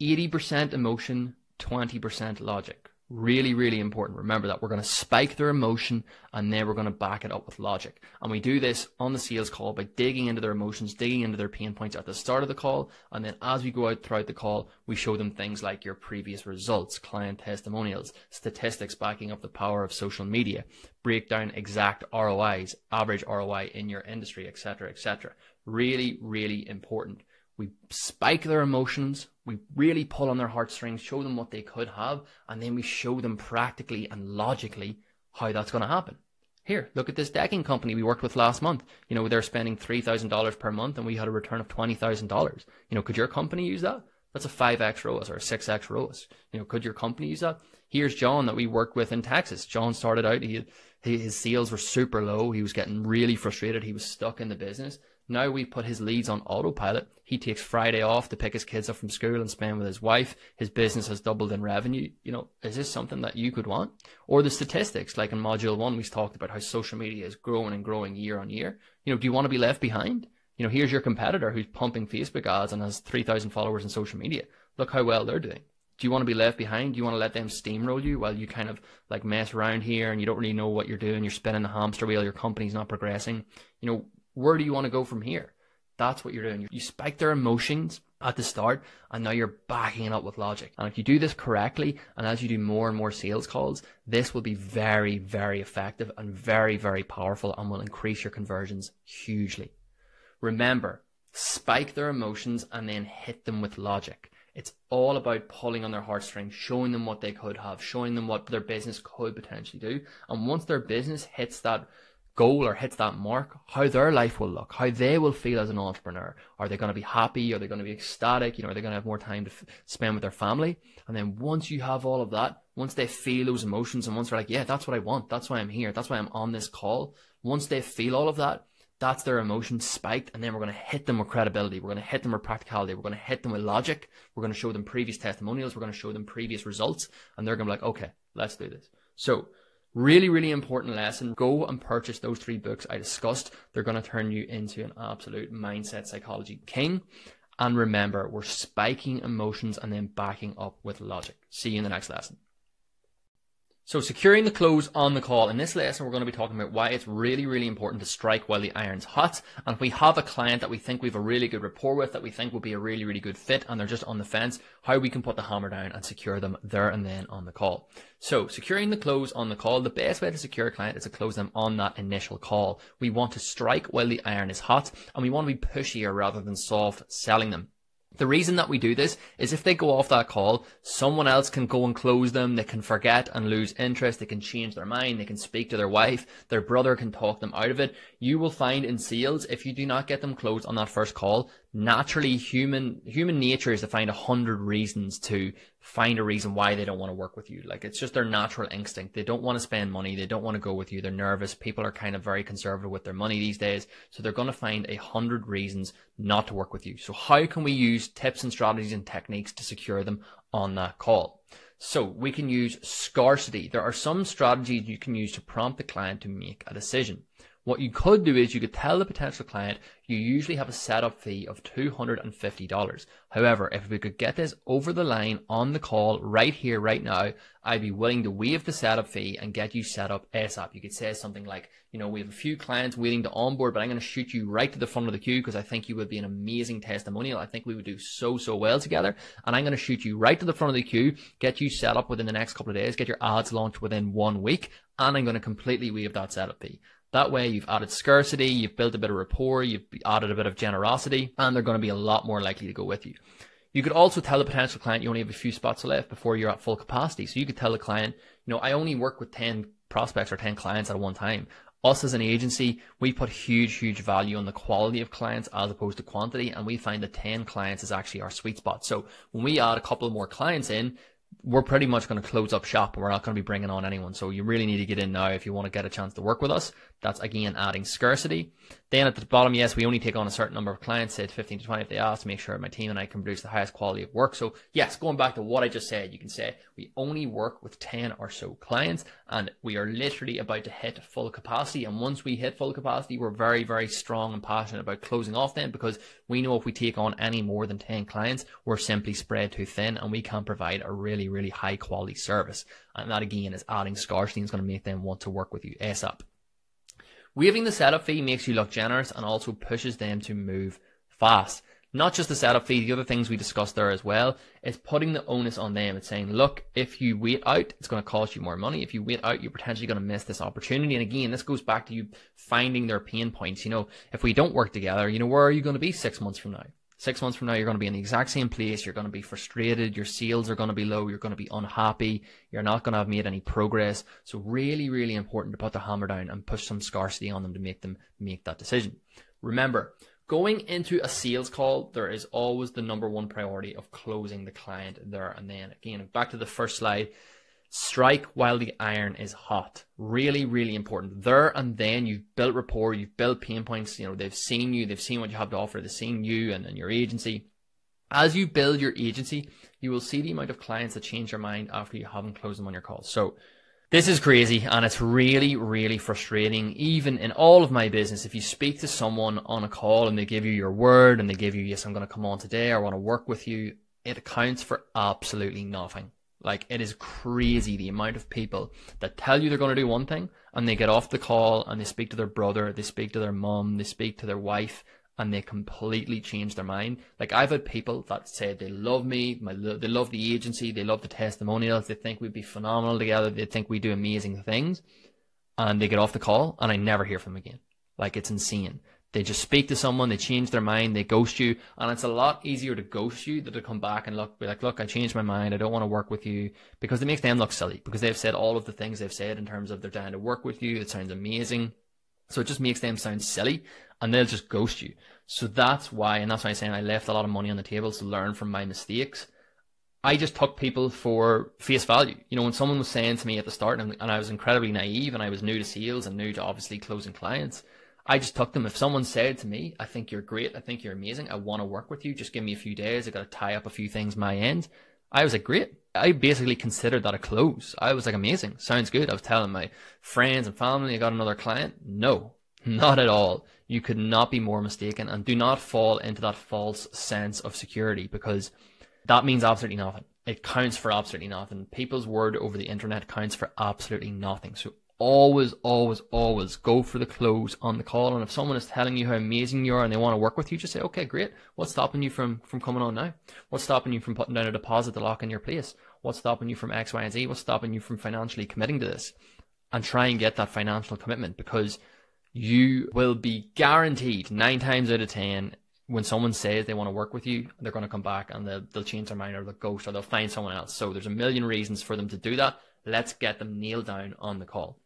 80% emotion, 20% logic. Really, really important. Remember that we're going to spike their emotion and then we're going to back it up with logic. And we do this on the sales call by digging into their emotions, digging into their pain points at the start of the call. And then as we go out throughout the call, we show them things like your previous results, client testimonials, statistics backing up the power of social media, break down exact ROIs, average ROI in your industry, etc., etc. Really, really important we spike their emotions, we really pull on their heartstrings, show them what they could have, and then we show them practically and logically how that's going to happen. Here, look at this decking company we worked with last month. You know, they're spending $3,000 per month and we had a return of $20,000. You know, could your company use that? That's a 5x ROAS or a 6x ROAS. You know, could your company use that? Here's John that we worked with in Texas. John started out, he, his sales were super low. He was getting really frustrated. He was stuck in the business. Now we put his leads on autopilot. He takes Friday off to pick his kids up from school and spend with his wife. His business has doubled in revenue. You know, is this something that you could want? Or the statistics, like in module one, we talked about how social media is growing and growing year on year. You know, do you want to be left behind? You know, here's your competitor who's pumping Facebook ads and has 3,000 followers in social media. Look how well they're doing. Do you want to be left behind? Do you want to let them steamroll you while you kind of like mess around here and you don't really know what you're doing? You're spinning the hamster wheel, your company's not progressing. You know, where do you want to go from here? That's what you're doing. You spike their emotions at the start and now you're backing it up with logic. And if you do this correctly and as you do more and more sales calls, this will be very, very effective and very, very powerful and will increase your conversions hugely. Remember, spike their emotions and then hit them with logic. It's all about pulling on their heartstrings, showing them what they could have, showing them what their business could potentially do. And once their business hits that goal or hits that mark, how their life will look, how they will feel as an entrepreneur. Are they going to be happy? Are they going to be ecstatic? You know, are they going to have more time to f- spend with their family? And then once you have all of that, once they feel those emotions and once they're like, yeah, that's what I want. That's why I'm here. That's why I'm on this call. Once they feel all of that, that's their emotion spiked. And then we're going to hit them with credibility. We're going to hit them with practicality. We're going to hit them with logic. We're going to show them previous testimonials. We're going to show them previous results. And they're going to be like, okay, let's do this. So Really, really important lesson. Go and purchase those three books I discussed. They're going to turn you into an absolute mindset psychology king. And remember, we're spiking emotions and then backing up with logic. See you in the next lesson. So securing the close on the call. In this lesson, we're going to be talking about why it's really, really important to strike while the iron's hot. And if we have a client that we think we have a really good rapport with, that we think will be a really, really good fit, and they're just on the fence, how we can put the hammer down and secure them there and then on the call. So securing the close on the call, the best way to secure a client is to close them on that initial call. We want to strike while the iron is hot, and we want to be pushier rather than soft selling them. The reason that we do this is if they go off that call, someone else can go and close them. They can forget and lose interest. They can change their mind. They can speak to their wife. Their brother can talk them out of it. You will find in sales, if you do not get them closed on that first call, naturally human, human nature is to find a hundred reasons to find a reason why they don't want to work with you. Like it's just their natural instinct. They don't want to spend money. They don't want to go with you. They're nervous. People are kind of very conservative with their money these days. So they're going to find a hundred reasons not to work with you. So how can we use tips and strategies and techniques to secure them on that call? So we can use scarcity. There are some strategies you can use to prompt the client to make a decision. What you could do is you could tell the potential client you usually have a setup fee of $250. However, if we could get this over the line on the call right here, right now, I'd be willing to waive the setup fee and get you set up ASAP. You could say something like, you know, we have a few clients waiting to onboard, but I'm going to shoot you right to the front of the queue because I think you would be an amazing testimonial. I think we would do so, so well together. And I'm going to shoot you right to the front of the queue, get you set up within the next couple of days, get your ads launched within one week, and I'm going to completely waive that setup fee. That way you've added scarcity, you've built a bit of rapport, you've added a bit of generosity, and they're going to be a lot more likely to go with you. You could also tell the potential client you only have a few spots left before you're at full capacity. So you could tell the client, you know, I only work with 10 prospects or 10 clients at one time. Us as an agency, we put huge, huge value on the quality of clients as opposed to quantity. And we find that 10 clients is actually our sweet spot. So when we add a couple more clients in, we're pretty much going to close up shop and we're not going to be bringing on anyone. So you really need to get in now if you want to get a chance to work with us. That's again adding scarcity. Then at the bottom, yes, we only take on a certain number of clients, say 15 to 20 if they ask to make sure my team and I can produce the highest quality of work. So yes, going back to what I just said, you can say we only work with 10 or so clients and we are literally about to hit full capacity. And once we hit full capacity, we're very, very strong and passionate about closing off them because we know if we take on any more than 10 clients, we're simply spread too thin and we can't provide a really, really high quality service. And that again is adding scarcity and is going to make them want to work with you ASAP. Waiving the setup fee makes you look generous and also pushes them to move fast. Not just the setup fee, the other things we discussed there as well is putting the onus on them. It's saying, look, if you wait out, it's going to cost you more money. If you wait out, you're potentially going to miss this opportunity. And again, this goes back to you finding their pain points. You know, if we don't work together, you know, where are you going to be six months from now? Six months from now, you're going to be in the exact same place. You're going to be frustrated. Your sales are going to be low. You're going to be unhappy. You're not going to have made any progress. So really, really important to put the hammer down and push some scarcity on them to make them make that decision. Remember, going into a sales call, there is always the number one priority of closing the client there and then. Again, back to the first slide strike while the iron is hot. Really, really important. There and then you've built rapport, you've built pain points, you know, they've seen you, they've seen what you have to offer, they've seen you and, and your agency. As you build your agency, you will see the amount of clients that change their mind after you haven't closed them on your calls. So this is crazy and it's really, really frustrating. Even in all of my business, if you speak to someone on a call and they give you your word and they give you, yes, I'm going to come on today, I want to work with you, it accounts for absolutely nothing. Like it is crazy the amount of people that tell you they're going to do one thing and they get off the call and they speak to their brother, they speak to their mom, they speak to their wife and they completely change their mind. Like I've had people that said they love me, my, they love the agency, they love the testimonials, they think we'd be phenomenal together, they think we do amazing things and they get off the call and I never hear from them again. Like it's insane. They just speak to someone, they change their mind, they ghost you, and it's a lot easier to ghost you than to come back and look, be like, look, I changed my mind, I don't want to work with you, because it makes them look silly, because they've said all of the things they've said in terms of they're down to work with you, it sounds amazing, so it just makes them sound silly, and they'll just ghost you. So that's why, and that's why I'm saying I left a lot of money on the table to learn from my mistakes. I just took people for face value. You know, when someone was saying to me at the start, and, and I was incredibly naive, and I was new to sales and new to obviously closing clients, I just took them. If someone said to me, I think you're great, I think you're amazing, I want to work with you, just give me a few days, I got to tie up a few things my end. I was like, great. I basically considered that a close. I was like, amazing. Sounds good. I was telling my friends and family I got another client. No, not at all. You could not be more mistaken and do not fall into that false sense of security because that means absolutely nothing. It counts for absolutely nothing. People's word over the internet counts for absolutely nothing. So always, always, always go for the close on the call. And if someone is telling you how amazing you are and they want to work with you, just say, okay, great. What's stopping you from, from coming on now? What's stopping you from putting down a deposit to lock in your place? What's stopping you from X, Y, and Z? What's stopping you from financially committing to this? And try and get that financial commitment because you will be guaranteed nine times out of 10 when someone says they want to work with you, they're going to come back and they'll, they'll change their mind or they'll ghost or they'll find someone else. So there's a million reasons for them to do that. Let's get them nailed down on the call.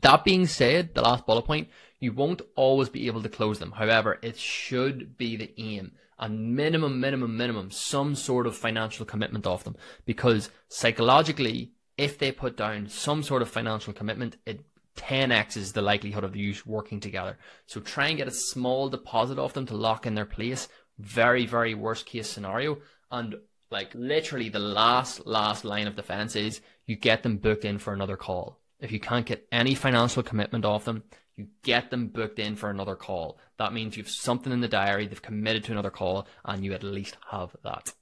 That being said, the last bullet point, you won't always be able to close them. However, it should be the aim and minimum, minimum, minimum, some sort of financial commitment off them. Because psychologically, if they put down some sort of financial commitment, it 10x is the likelihood of you working together. So try and get a small deposit off them to lock in their place. Very, very worst case scenario. And like literally the last, last line of defense is you get them booked in for another call. If you can't get any financial commitment off them, you get them booked in for another call. That means you've something in the diary, they've committed to another call, and you at least have that.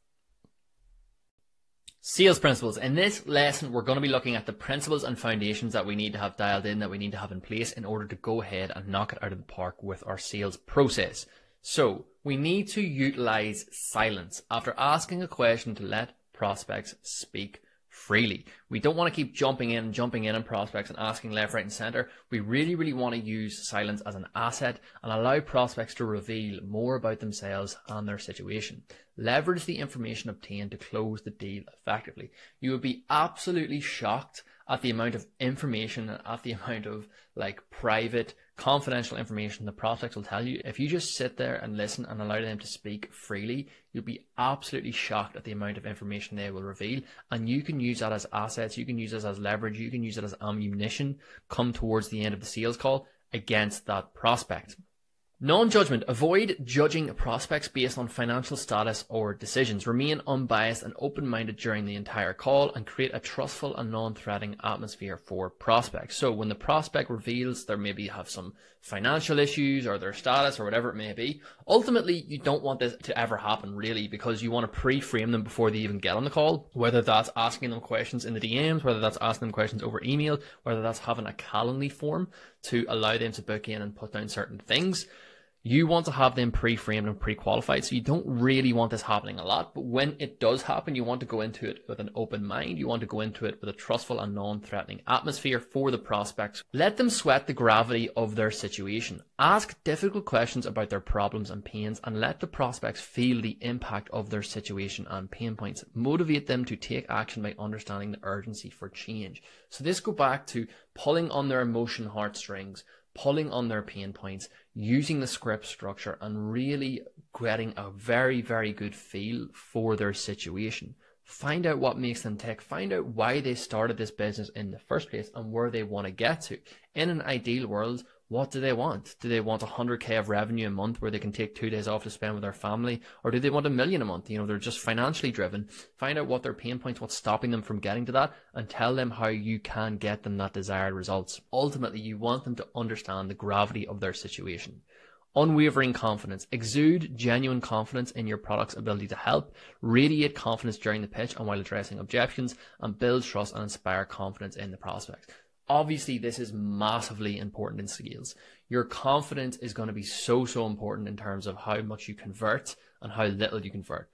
Sales principles. In this lesson, we're going to be looking at the principles and foundations that we need to have dialed in, that we need to have in place in order to go ahead and knock it out of the park with our sales process. So, we need to utilize silence after asking a question to let prospects speak freely. We don't want to keep jumping in and jumping in on prospects and asking left, right, and center. We really, really want to use silence as an asset and allow prospects to reveal more about themselves and their situation. Leverage the information obtained to close the deal effectively. You would be absolutely shocked at the amount of information and at the amount of like private confidential information the prospects will tell you. If you just sit there and listen and allow them to speak freely, you'll be absolutely shocked at the amount of information they will reveal. And you can use that as assets, you can use it as leverage, you can use it as ammunition come towards the end of the sales call against that prospect. Non-judgment. Avoid judging prospects based on financial status or decisions. Remain unbiased and open-minded during the entire call and create a trustful and non-threatening atmosphere for prospects. So when the prospect reveals they maybe have some financial issues or their status or whatever it may be, ultimately you don't want this to ever happen really because you want to pre-frame them before they even get on the call. Whether that's asking them questions in the DMs, whether that's asking them questions over email, whether that's having a Calendly form to allow them to book in and put down certain things you want to have them pre-framed and pre-qualified. So you don't really want this happening a lot, but when it does happen, you want to go into it with an open mind. You want to go into it with a trustful and non-threatening atmosphere for the prospects. Let them sweat the gravity of their situation. Ask difficult questions about their problems and pains and let the prospects feel the impact of their situation and pain points. Motivate them to take action by understanding the urgency for change. So this go back to pulling on their emotion heartstrings, pulling on their pain points, using the script structure, and really getting a very, very good feel for their situation. Find out what makes them tick. Find out why they started this business in the first place and where they want to get to. In an ideal world, what do they want? Do they want 100k of revenue a month where they can take two days off to spend with their family? Or do they want a million a month? You know, they're just financially driven. Find out what their pain points, what's stopping them from getting to that, and tell them how you can get them that desired results. Ultimately, you want them to understand the gravity of their situation. Unwavering confidence. Exude genuine confidence in your product's ability to help. Radiate confidence during the pitch and while addressing objections, and build trust and inspire confidence in the prospects. Obviously, this is massively important in sales. Your confidence is going to be so, so important in terms of how much you convert and how little you convert.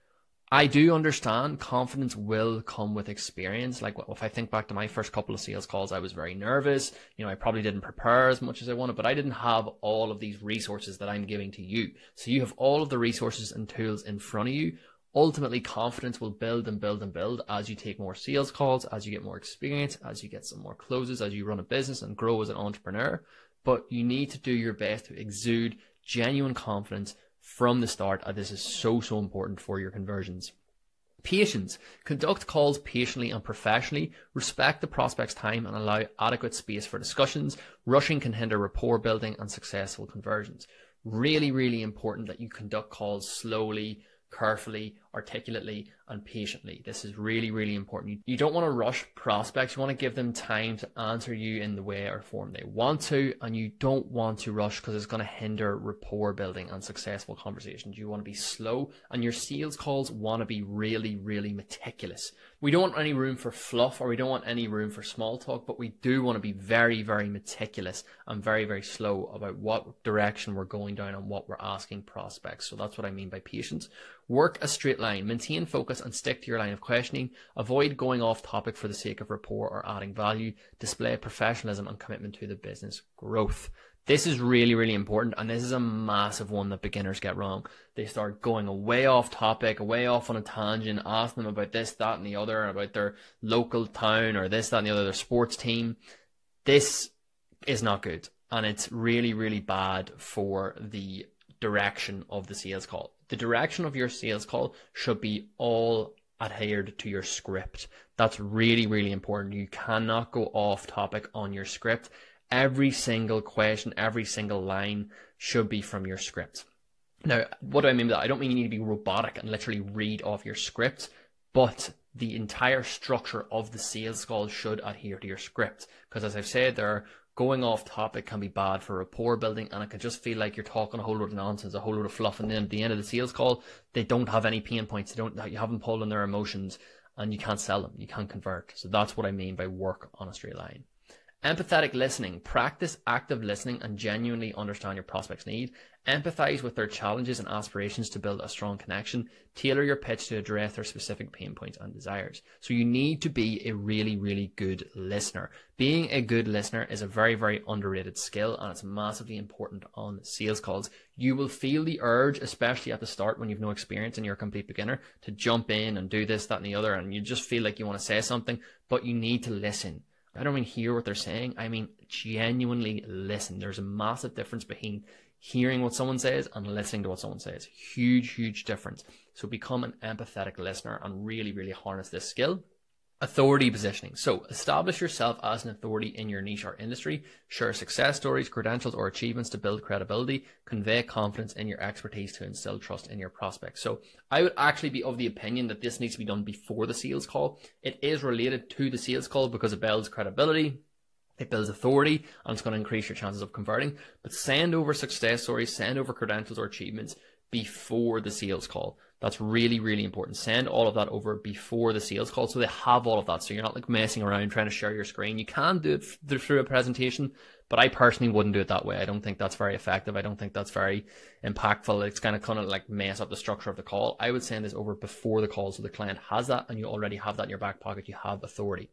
I do understand confidence will come with experience. Like if I think back to my first couple of sales calls, I was very nervous. You know, I probably didn't prepare as much as I wanted, but I didn't have all of these resources that I'm giving to you. So you have all of the resources and tools in front of you ultimately confidence will build and build and build as you take more sales calls, as you get more experience, as you get some more closes, as you run a business and grow as an entrepreneur. But you need to do your best to exude genuine confidence from the start. This is so, so important for your conversions. Patience. Conduct calls patiently and professionally. Respect the prospect's time and allow adequate space for discussions. Rushing can hinder rapport building and successful conversions. Really, really important that you conduct calls slowly, carefully, articulately, and patiently. This is really, really important. You don't want to rush prospects. You want to give them time to answer you in the way or form they want to, and you don't want to rush because it's going to hinder rapport building and successful conversations. You want to be slow, and your sales calls want to be really, really meticulous. We don't want any room for fluff or we don't want any room for small talk, but we do want to be very, very meticulous and very, very slow about what direction we're going down and what we're asking prospects. So that's what I mean by patience. Work a straight maintain focus and stick to your line of questioning. Avoid going off topic for the sake of rapport or adding value. Display professionalism and commitment to the business growth. This is really, really important, and this is a massive one that beginners get wrong. They start going away off topic, away off on a tangent, asking them about this, that, and the other, about their local town or this, that, and the other, their sports team. This is not good, and it's really, really bad for the direction of the sales call. The direction of your sales call should be all adhered to your script. That's really, really important. You cannot go off topic on your script every single question, every single line should be from your script. Now, what do I mean by that? I don't mean you need to be robotic and literally read off your script, but the entire structure of the sales call should adhere to your script. Because as I've said, there going off topic can be bad for a rapport building and it can just feel like you're talking a whole lot of nonsense, a whole lot of fluff, and then at the end of the sales call, they don't have any pain points, they don't you haven't pulled on their emotions and you can't sell them, you can't convert. So that's what I mean by work on a straight line. Empathetic listening. Practice active listening and genuinely understand your prospect's need. Empathize with their challenges and aspirations to build a strong connection. Tailor your pitch to address their specific pain points and desires. So you need to be a really, really good listener. Being a good listener is a very, very underrated skill and it's massively important on sales calls. You will feel the urge, especially at the start when you've no experience and you're a complete beginner, to jump in and do this, that, and the other. And you just feel like you want to say something, but you need to listen I don't mean hear what they're saying. I mean genuinely listen. There's a massive difference between hearing what someone says and listening to what someone says. Huge, huge difference. So become an empathetic listener and really, really harness this skill. Authority positioning. So establish yourself as an authority in your niche or industry. Share success stories, credentials, or achievements to build credibility. Convey confidence in your expertise to instill trust in your prospects. So I would actually be of the opinion that this needs to be done before the sales call. It is related to the sales call because it builds credibility. It builds authority and it's going to increase your chances of converting. But send over success stories, send over credentials or achievements before the sales call. That's really, really important. Send all of that over before the sales call so they have all of that. So you're not like messing around trying to share your screen. You can do it through a presentation, but I personally wouldn't do it that way. I don't think that's very effective. I don't think that's very impactful. It's kind of kind of like mess up the structure of the call. I would send this over before the call so the client has that and you already have that in your back pocket. You have authority.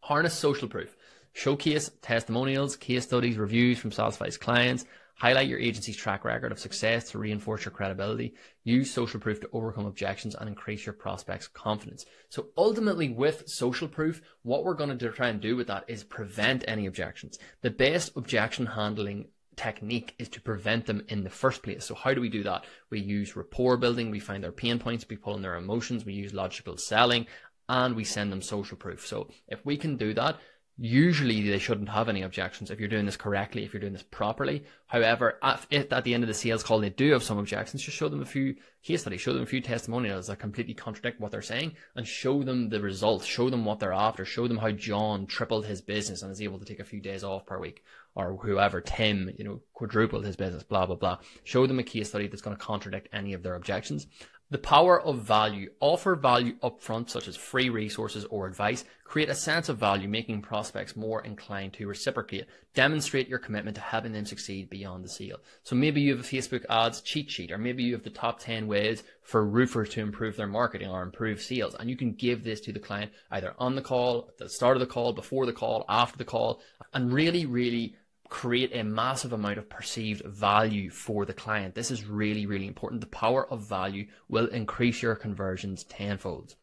Harness social proof. Showcase testimonials, case studies, reviews from satisfied clients. Highlight your agency's track record of success to reinforce your credibility. Use social proof to overcome objections and increase your prospects' confidence. So ultimately with social proof, what we're going to try and do with that is prevent any objections. The best objection handling technique is to prevent them in the first place. So how do we do that? We use rapport building, we find their pain points, we pull in their emotions, we use logical selling, and we send them social proof. So if we can do that, usually they shouldn't have any objections if you're doing this correctly, if you're doing this properly. However, if at the end of the sales call they do have some objections, just show them a few case studies, show them a few testimonials that completely contradict what they're saying, and show them the results, show them what they're after, show them how John tripled his business and is able to take a few days off per week, or whoever, Tim, you know, quadrupled his business, blah, blah, blah. Show them a case study that's going to contradict any of their objections. The power of value. Offer value upfront, such as free resources or advice. Create a sense of value, making prospects more inclined to reciprocate. Demonstrate your commitment to helping them succeed beyond the sale. So maybe you have a Facebook ads cheat sheet, or maybe you have the top 10 ways for roofers to improve their marketing or improve sales. And you can give this to the client either on the call, at the start of the call, before the call, after the call, and really, really create a massive amount of perceived value for the client. This is really, really important. The power of value will increase your conversions tenfold.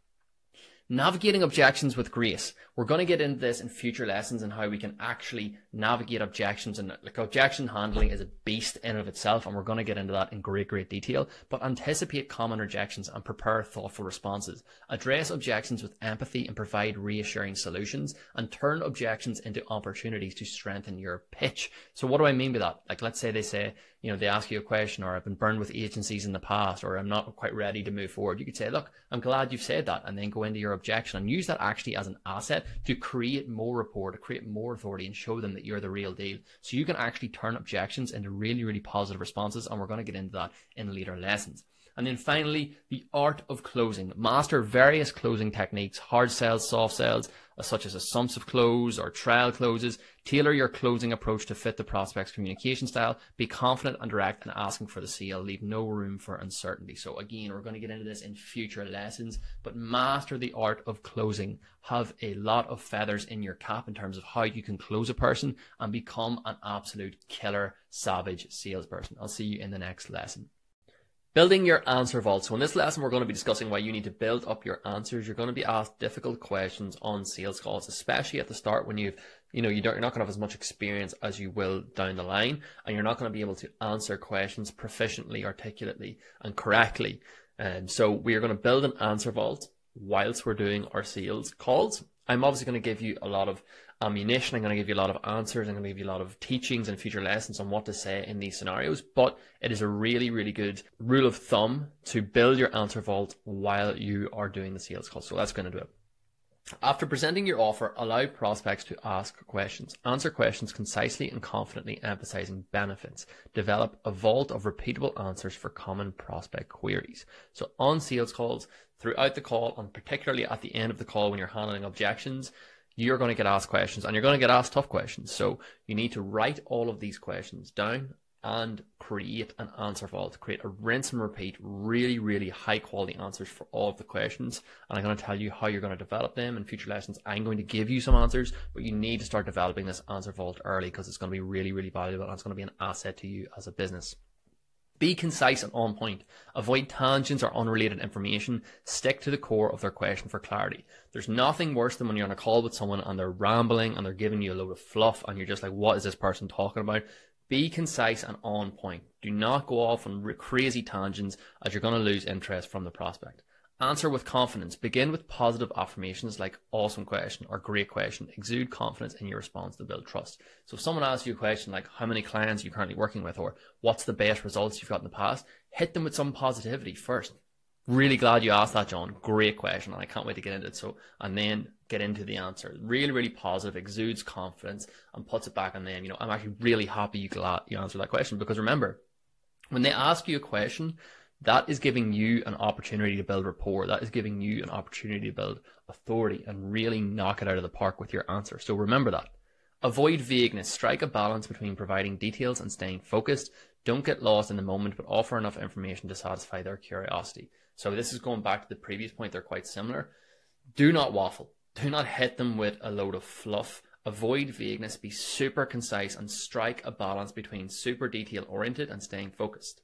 Navigating objections with grace. We're going to get into this in future lessons and how we can actually navigate objections and like objection handling is a beast in of itself and we're going to get into that in great, great detail, but anticipate common rejections and prepare thoughtful responses. Address objections with empathy and provide reassuring solutions and turn objections into opportunities to strengthen your pitch. So what do I mean by that? Like let's say they say, you know, they ask you a question or I've been burned with agencies in the past or I'm not quite ready to move forward. You could say, look, I'm glad you've said that and then go into your objection and use that actually as an asset to create more rapport, to create more authority and show them that you're the real deal. So you can actually turn objections into really, really positive responses. And we're going to get into that in later lessons. And then finally, the art of closing. Master various closing techniques, hard sales, soft sales, such as assumptive close or trial closes. Tailor your closing approach to fit the prospect's communication style. Be confident and direct and asking for the sale. Leave no room for uncertainty. So again, we're going to get into this in future lessons, but master the art of closing. Have a lot of feathers in your cap in terms of how you can close a person and become an absolute killer savage salesperson. I'll see you in the next lesson. Building your answer vault. So in this lesson, we're going to be discussing why you need to build up your answers. You're going to be asked difficult questions on sales calls, especially at the start when you've, you know, you don't, you're not going to have as much experience as you will down the line, and you're not going to be able to answer questions proficiently, articulately, and correctly. And um, so we are going to build an answer vault whilst we're doing our sales calls. I'm obviously going to give you a lot of ammunition. I'm going to give you a lot of answers. I'm going to give you a lot of teachings and future lessons on what to say in these scenarios. But it is a really, really good rule of thumb to build your answer vault while you are doing the sales call. So that's going to do it. After presenting your offer, allow prospects to ask questions. Answer questions concisely and confidently, emphasizing benefits. Develop a vault of repeatable answers for common prospect queries. So on sales calls, throughout the call, and particularly at the end of the call when you're handling objections, you're going to get asked questions and you're going to get asked tough questions. So you need to write all of these questions down and create an answer vault. To create a rinse and repeat, really, really high quality answers for all of the questions. And I'm going to tell you how you're going to develop them in future lessons. I'm going to give you some answers, but you need to start developing this answer vault early because it's going to be really, really valuable and it's going to be an asset to you as a business. Be concise and on point. Avoid tangents or unrelated information. Stick to the core of their question for clarity. There's nothing worse than when you're on a call with someone and they're rambling and they're giving you a load of fluff and you're just like, what is this person talking about? Be concise and on point. Do not go off on crazy tangents as you're going to lose interest from the prospect. Answer with confidence. Begin with positive affirmations like awesome question or great question. Exude confidence in your response to build trust. So if someone asks you a question like how many clients are you currently working with or what's the best results you've got in the past, hit them with some positivity first. Really glad you asked that, John. Great question. And I can't wait to get into it. So, and then get into the answer. Really, really positive, exudes confidence and puts it back on them. You know, I'm actually really happy you, you answered that question because remember, when they ask you a question, that is giving you an opportunity to build rapport. That is giving you an opportunity to build authority and really knock it out of the park with your answer. So remember that. Avoid vagueness. Strike a balance between providing details and staying focused. Don't get lost in the moment, but offer enough information to satisfy their curiosity. So this is going back to the previous point. They're quite similar. Do not waffle. Do not hit them with a load of fluff. Avoid vagueness. Be super concise and strike a balance between super detail oriented and staying focused.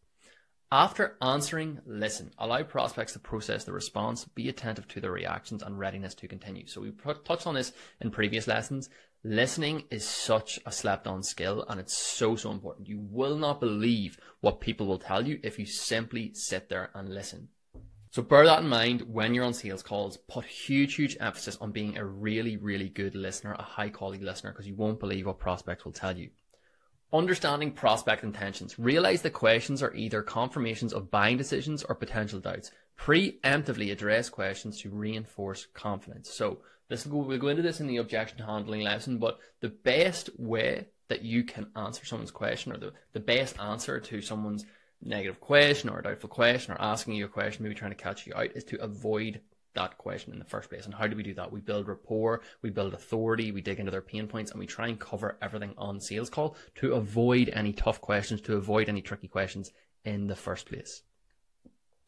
After answering, listen. Allow prospects to process the response. Be attentive to their reactions and readiness to continue. So we touched on this in previous lessons. Listening is such a slept on skill and it's so, so important. You will not believe what people will tell you if you simply sit there and listen. So bear that in mind when you're on sales calls. Put huge, huge emphasis on being a really, really good listener, a high quality listener, because you won't believe what prospects will tell you. Understanding prospect intentions. Realize the questions are either confirmations of buying decisions or potential doubts. Preemptively address questions to reinforce confidence. So this will go, we'll go into this in the objection handling lesson, but the best way that you can answer someone's question or the, the best answer to someone's negative question or doubtful question or asking you a question, maybe trying to catch you out is to avoid that question in the first place. And how do we do that? We build rapport, we build authority, we dig into their pain points, and we try and cover everything on sales call to avoid any tough questions, to avoid any tricky questions in the first place.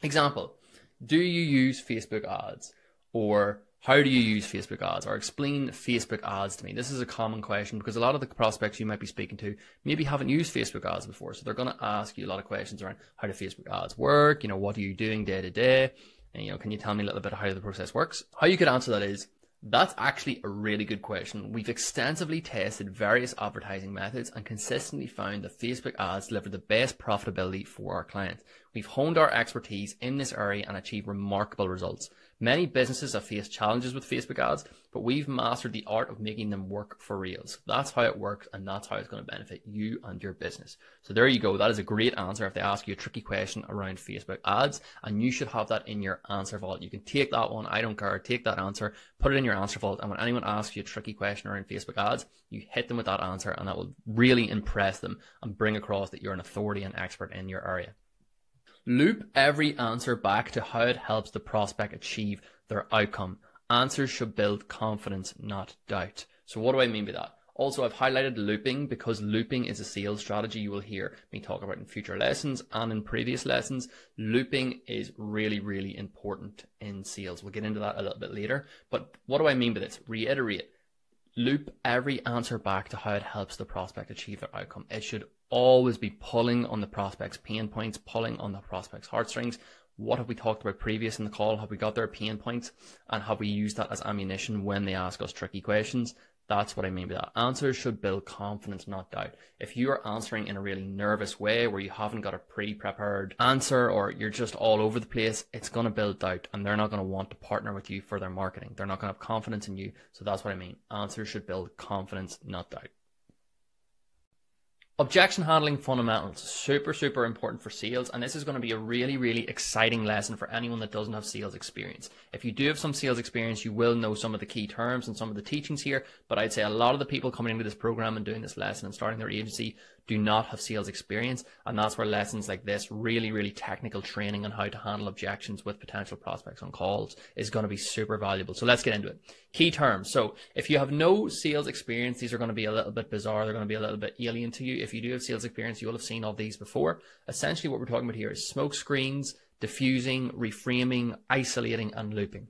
Example, do you use Facebook ads? Or how do you use Facebook ads? Or explain Facebook ads to me. This is a common question because a lot of the prospects you might be speaking to maybe haven't used Facebook ads before. So they're going to ask you a lot of questions around how do Facebook ads work? You know, what are you doing day to day? And, you know, can you tell me a little bit how the process works? How you could answer that is, that's actually a really good question. We've extensively tested various advertising methods and consistently found that Facebook ads deliver the best profitability for our clients. We've honed our expertise in this area and achieved remarkable results. Many businesses have faced challenges with Facebook ads, but we've mastered the art of making them work for reals. That's how it works, and that's how it's going to benefit you and your business. So there you go. That is a great answer if they ask you a tricky question around Facebook ads, and you should have that in your answer vault. You can take that one, I don't care, take that answer, put it in your answer vault, and when anyone asks you a tricky question around Facebook ads, you hit them with that answer, and that will really impress them and bring across that you're an authority and expert in your area. Loop every answer back to how it helps the prospect achieve their outcome. Answers should build confidence, not doubt. So what do I mean by that? Also, I've highlighted looping because looping is a sales strategy you will hear me talk about in future lessons and in previous lessons. Looping is really, really important in sales. We'll get into that a little bit later. But what do I mean by this? Reiterate. Loop every answer back to how it helps the prospect achieve their outcome. It should always be pulling on the prospect's pain points, pulling on the prospect's heartstrings. What have we talked about previous in the call? Have we got their pain points and have we used that as ammunition when they ask us tricky questions? That's what I mean by that. Answers should build confidence, not doubt. If you are answering in a really nervous way where you haven't got a pre-prepared answer or you're just all over the place, it's going to build doubt and they're not going to want to partner with you for their marketing. They're not going to have confidence in you. So that's what I mean. Answers should build confidence, not doubt. Objection handling fundamentals, super, super important for sales. And this is going to be a really, really exciting lesson for anyone that doesn't have sales experience. If you do have some sales experience, you will know some of the key terms and some of the teachings here. But I'd say a lot of the people coming into this program and doing this lesson and starting their agency do not have sales experience. And that's where lessons like this, really, really technical training on how to handle objections with potential prospects on calls is going to be super valuable. So let's get into it. Key terms. So if you have no sales experience, these are going to be a little bit bizarre. They're going to be a little bit alien to you. If you do have sales experience, you will have seen all these before. Essentially what we're talking about here is smoke screens, diffusing, reframing, isolating, and looping.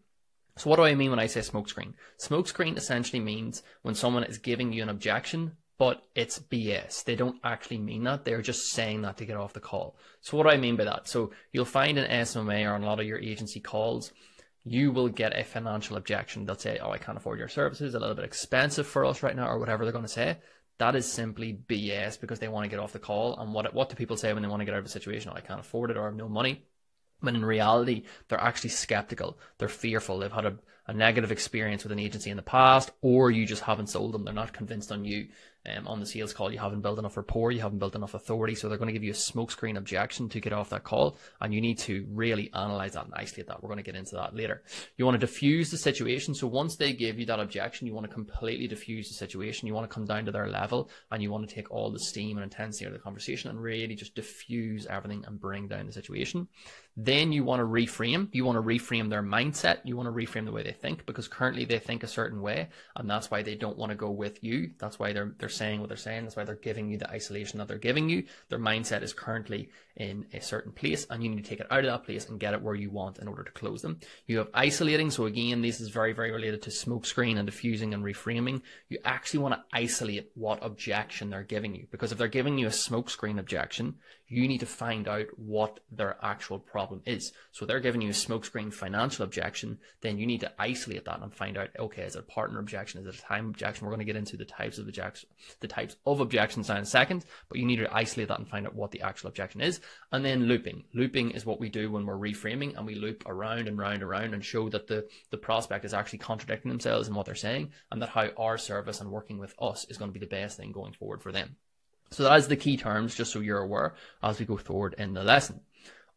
So what do I mean when I say smokescreen? Smokescreen essentially means when someone is giving you an objection, but it's BS. They don't actually mean that. They're just saying that to get off the call. So what do I mean by that? So you'll find in SMMA or on a lot of your agency calls, you will get a financial objection. They'll say, oh, I can't afford your services, a little bit expensive for us right now, or whatever they're going to say. That is simply BS because they want to get off the call. And what, what do people say when they want to get out of a situation? Oh, I can't afford it or I have no money. But in reality, they're actually skeptical. They're fearful. They've had a, a negative experience with an agency in the past, or you just haven't sold them. They're not convinced on you um, on the sales call. You haven't built enough rapport, you haven't built enough authority, so they're going to give you a smokescreen objection to get off that call, and you need to really analyze that and isolate that. We're going to get into that later. You want to diffuse the situation. So once they give you that objection, you want to completely diffuse the situation. You want to come down to their level, and you want to take all the steam and intensity out of the conversation and really just diffuse everything and bring down the situation. Then you want to reframe. You want to reframe their mindset. You want to reframe the way they think because currently they think a certain way, and that's why they don't want to go with you. That's why they're they're saying what they're saying. That's why they're giving you the isolation that they're giving you. Their mindset is currently in a certain place, and you need to take it out of that place and get it where you want in order to close them. You have isolating. So again, this is very very related to smokescreen and diffusing and reframing. You actually want to isolate what objection they're giving you because if they're giving you a smokescreen objection, you need to find out what their actual problem is. So they're giving you a smokescreen financial objection, then you need to isolate that and find out, okay, is it a partner objection? Is it a time objection? We're going to get into the types of objections, the types of objections in a second, but you need to isolate that and find out what the actual objection is. And then looping. Looping is what we do when we're reframing and we loop around and round and round and show that the, the prospect is actually contradicting themselves in what they're saying and that how our service and working with us is going to be the best thing going forward for them. So that is the key terms, just so you're aware as we go forward in the lesson.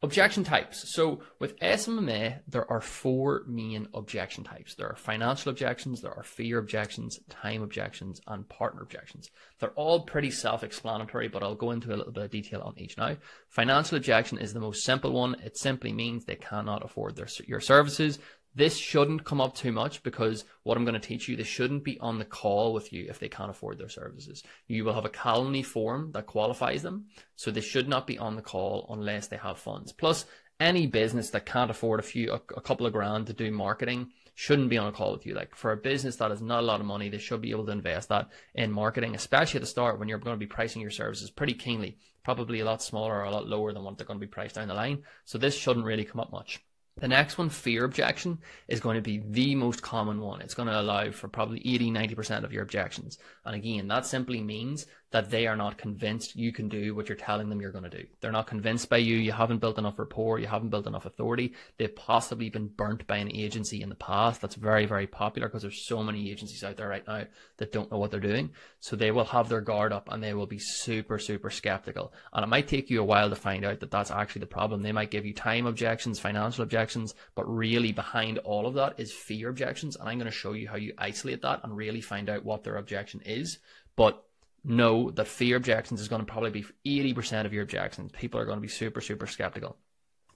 Objection types. So with SMMA, there are four main objection types. There are financial objections, there are fear objections, time objections, and partner objections. They're all pretty self-explanatory, but I'll go into a little bit of detail on each now. Financial objection is the most simple one. It simply means they cannot afford their, your services. This shouldn't come up too much because what I'm going to teach you, they shouldn't be on the call with you if they can't afford their services. You will have a Calendly form that qualifies them. So they should not be on the call unless they have funds. Plus, any business that can't afford a few, a, a couple of grand to do marketing shouldn't be on a call with you. Like for a business that has not a lot of money, they should be able to invest that in marketing, especially at the start when you're going to be pricing your services pretty keenly, probably a lot smaller or a lot lower than what they're going to be priced down the line. So this shouldn't really come up much. The next one, fear objection, is going to be the most common one. It's going to allow for probably 80, 90% of your objections. And again, that simply means that they are not convinced you can do what you're telling them you're going to do. They're not convinced by you. You haven't built enough rapport. You haven't built enough authority. They've possibly been burnt by an agency in the past. That's very, very popular because there's so many agencies out there right now that don't know what they're doing. So they will have their guard up and they will be super, super skeptical. And it might take you a while to find out that that's actually the problem. They might give you time objections, financial objections, but really behind all of that is fear objections. And I'm going to show you how you isolate that and really find out what their objection is. But know that fear objections is going to probably be 80% of your objections. People are going to be super, super skeptical.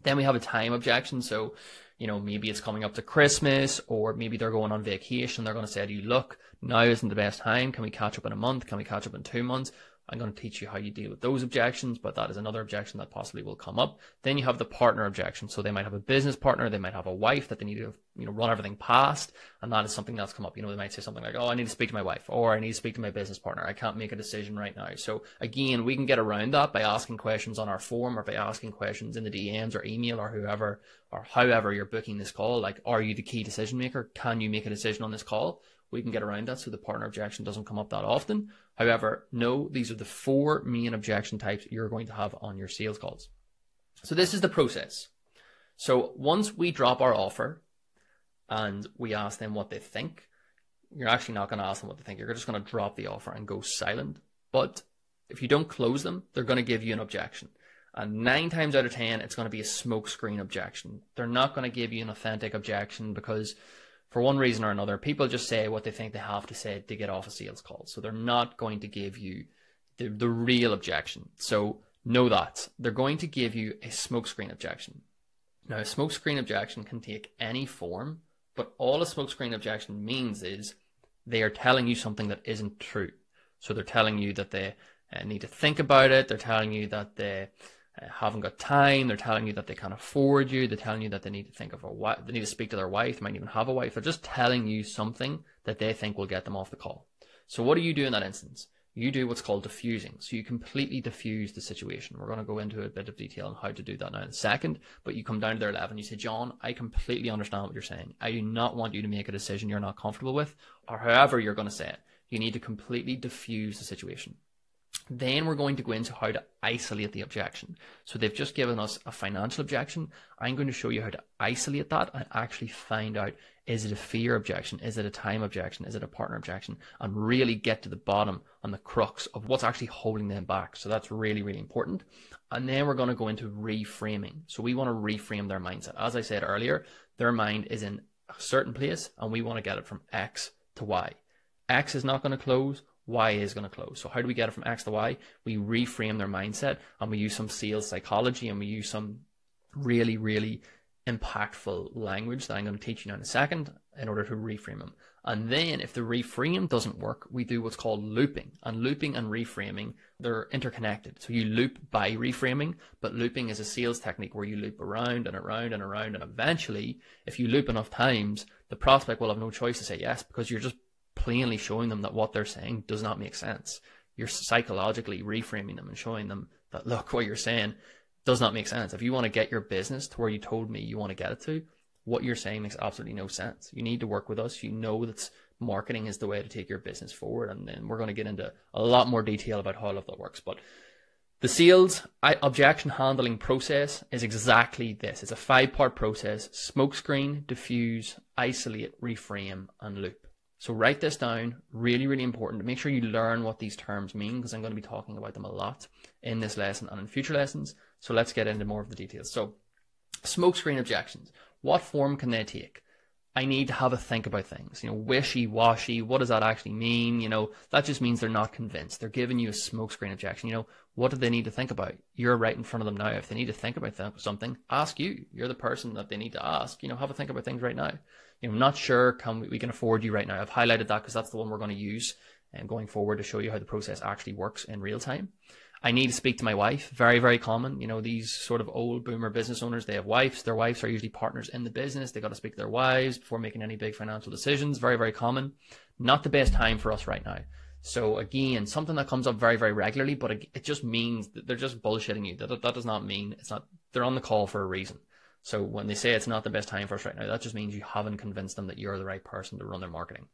Then we have a time objection. So, you know, maybe it's coming up to Christmas or maybe they're going on vacation. They're going to say to you, look, now isn't the best time. Can we catch up in a month? Can we catch up in two months? I'm going to teach you how you deal with those objections, but that is another objection that possibly will come up. Then you have the partner objection. So they might have a business partner, they might have a wife that they need to, you know, run everything past, and that is something that's come up. You know, they might say something like, "Oh, I need to speak to my wife," or "I need to speak to my business partner. I can't make a decision right now." So again, we can get around that by asking questions on our form or by asking questions in the DMs or email or whoever or however you're booking this call. Like, are you the key decision maker? Can you make a decision on this call? We can get around that so the partner objection doesn't come up that often. However, no, these are the four main objection types you're going to have on your sales calls. So this is the process. So once we drop our offer and we ask them what they think, you're actually not going to ask them what they think. You're just going to drop the offer and go silent. But if you don't close them, they're going to give you an objection. And nine times out of ten, it's going to be a smokescreen objection. They're not going to give you an authentic objection because for one reason or another, people just say what they think they have to say to get off a sales call. So they're not going to give you the, the real objection. So know that. They're going to give you a smokescreen objection. Now, a smokescreen objection can take any form, but all a smokescreen objection means is they are telling you something that isn't true. So they're telling you that they uh, need to think about it. They're telling you that they uh, haven't got time. They're telling you that they can't afford you. They're telling you that they need to think of a wife. They need to speak to their wife. They might even have a wife. They're just telling you something that they think will get them off the call. So what do you do in that instance? You do what's called diffusing. So you completely diffuse the situation. We're going to go into a bit of detail on how to do that now in a second. But you come down to their level and you say, John, I completely understand what you're saying. I do not want you to make a decision you're not comfortable with, or however you're going to say it. You need to completely diffuse the situation.
Then we're going to go into how to isolate the objection. So they've just given us a financial objection. I'm going to show you how to isolate that and actually find out is it a fear objection? Is it a time objection? Is it a partner objection? And really get to the bottom on the crux of what's actually holding them back. So that's really, really important. And then we're going to go into reframing. So we want to reframe their mindset. As I said earlier, their mind is in a certain place and we want to get it from X to Y. X is not going to close. Y is going to close. So how do we get it from X to Y? We reframe their mindset and we use some sales psychology and we use some really, really impactful language that I'm going to teach you now in a second in order to reframe them. And then if the reframe doesn't work, we do what's called looping. And looping and reframing, they're interconnected. So you loop by reframing, but looping is a sales technique where you loop around and around and around. And eventually, if you loop enough times, the prospect will have no choice to say yes because you're just plainly showing them that what they're saying does not make sense. You're psychologically reframing them and showing them that, look, what you're saying does not make sense. If you want to get your business to where you told me you want to get it to, what you're saying makes absolutely no sense. You need to work with us. You know that marketing is the way to take your business forward. And then we're going to get into a lot more detail about how all of that works. But the sales objection handling process is exactly this. It's a five part process, smokescreen, diffuse, isolate, reframe, and loop. So write this down, really, really important. Make sure you learn what these terms mean because I'm going to be talking about them a lot in this lesson and in future lessons. So let's get into more of the details. So smokescreen objections. What form can they take? I need to have a think about things. You know, wishy washy. What does that actually mean? You know, that just means they're not convinced. They're giving you a smokescreen objection. You know, what do they need to think about? You're right in front of them now. If they need to think about something, ask you. You're the person that they need to ask. You know, have a think about things right now know, not sure can we, we can afford you right now. I've highlighted that because that's the one we're going to use and going forward to show you how the process actually works in real time. I need to speak to my wife. Very, very common. You know, these sort of old boomer business owners, they have wives. Their wives are usually partners in the business. They got to speak to their wives before making any big financial decisions. Very, very common. Not the best time for us right now. So again, something that comes up very, very regularly, but it just means that they're just bullshitting you. That, that does not mean it's not, they're on the call for a reason. So when they say it's not the best time for us right now, that just means you haven't convinced them that you're the right person to run their marketing.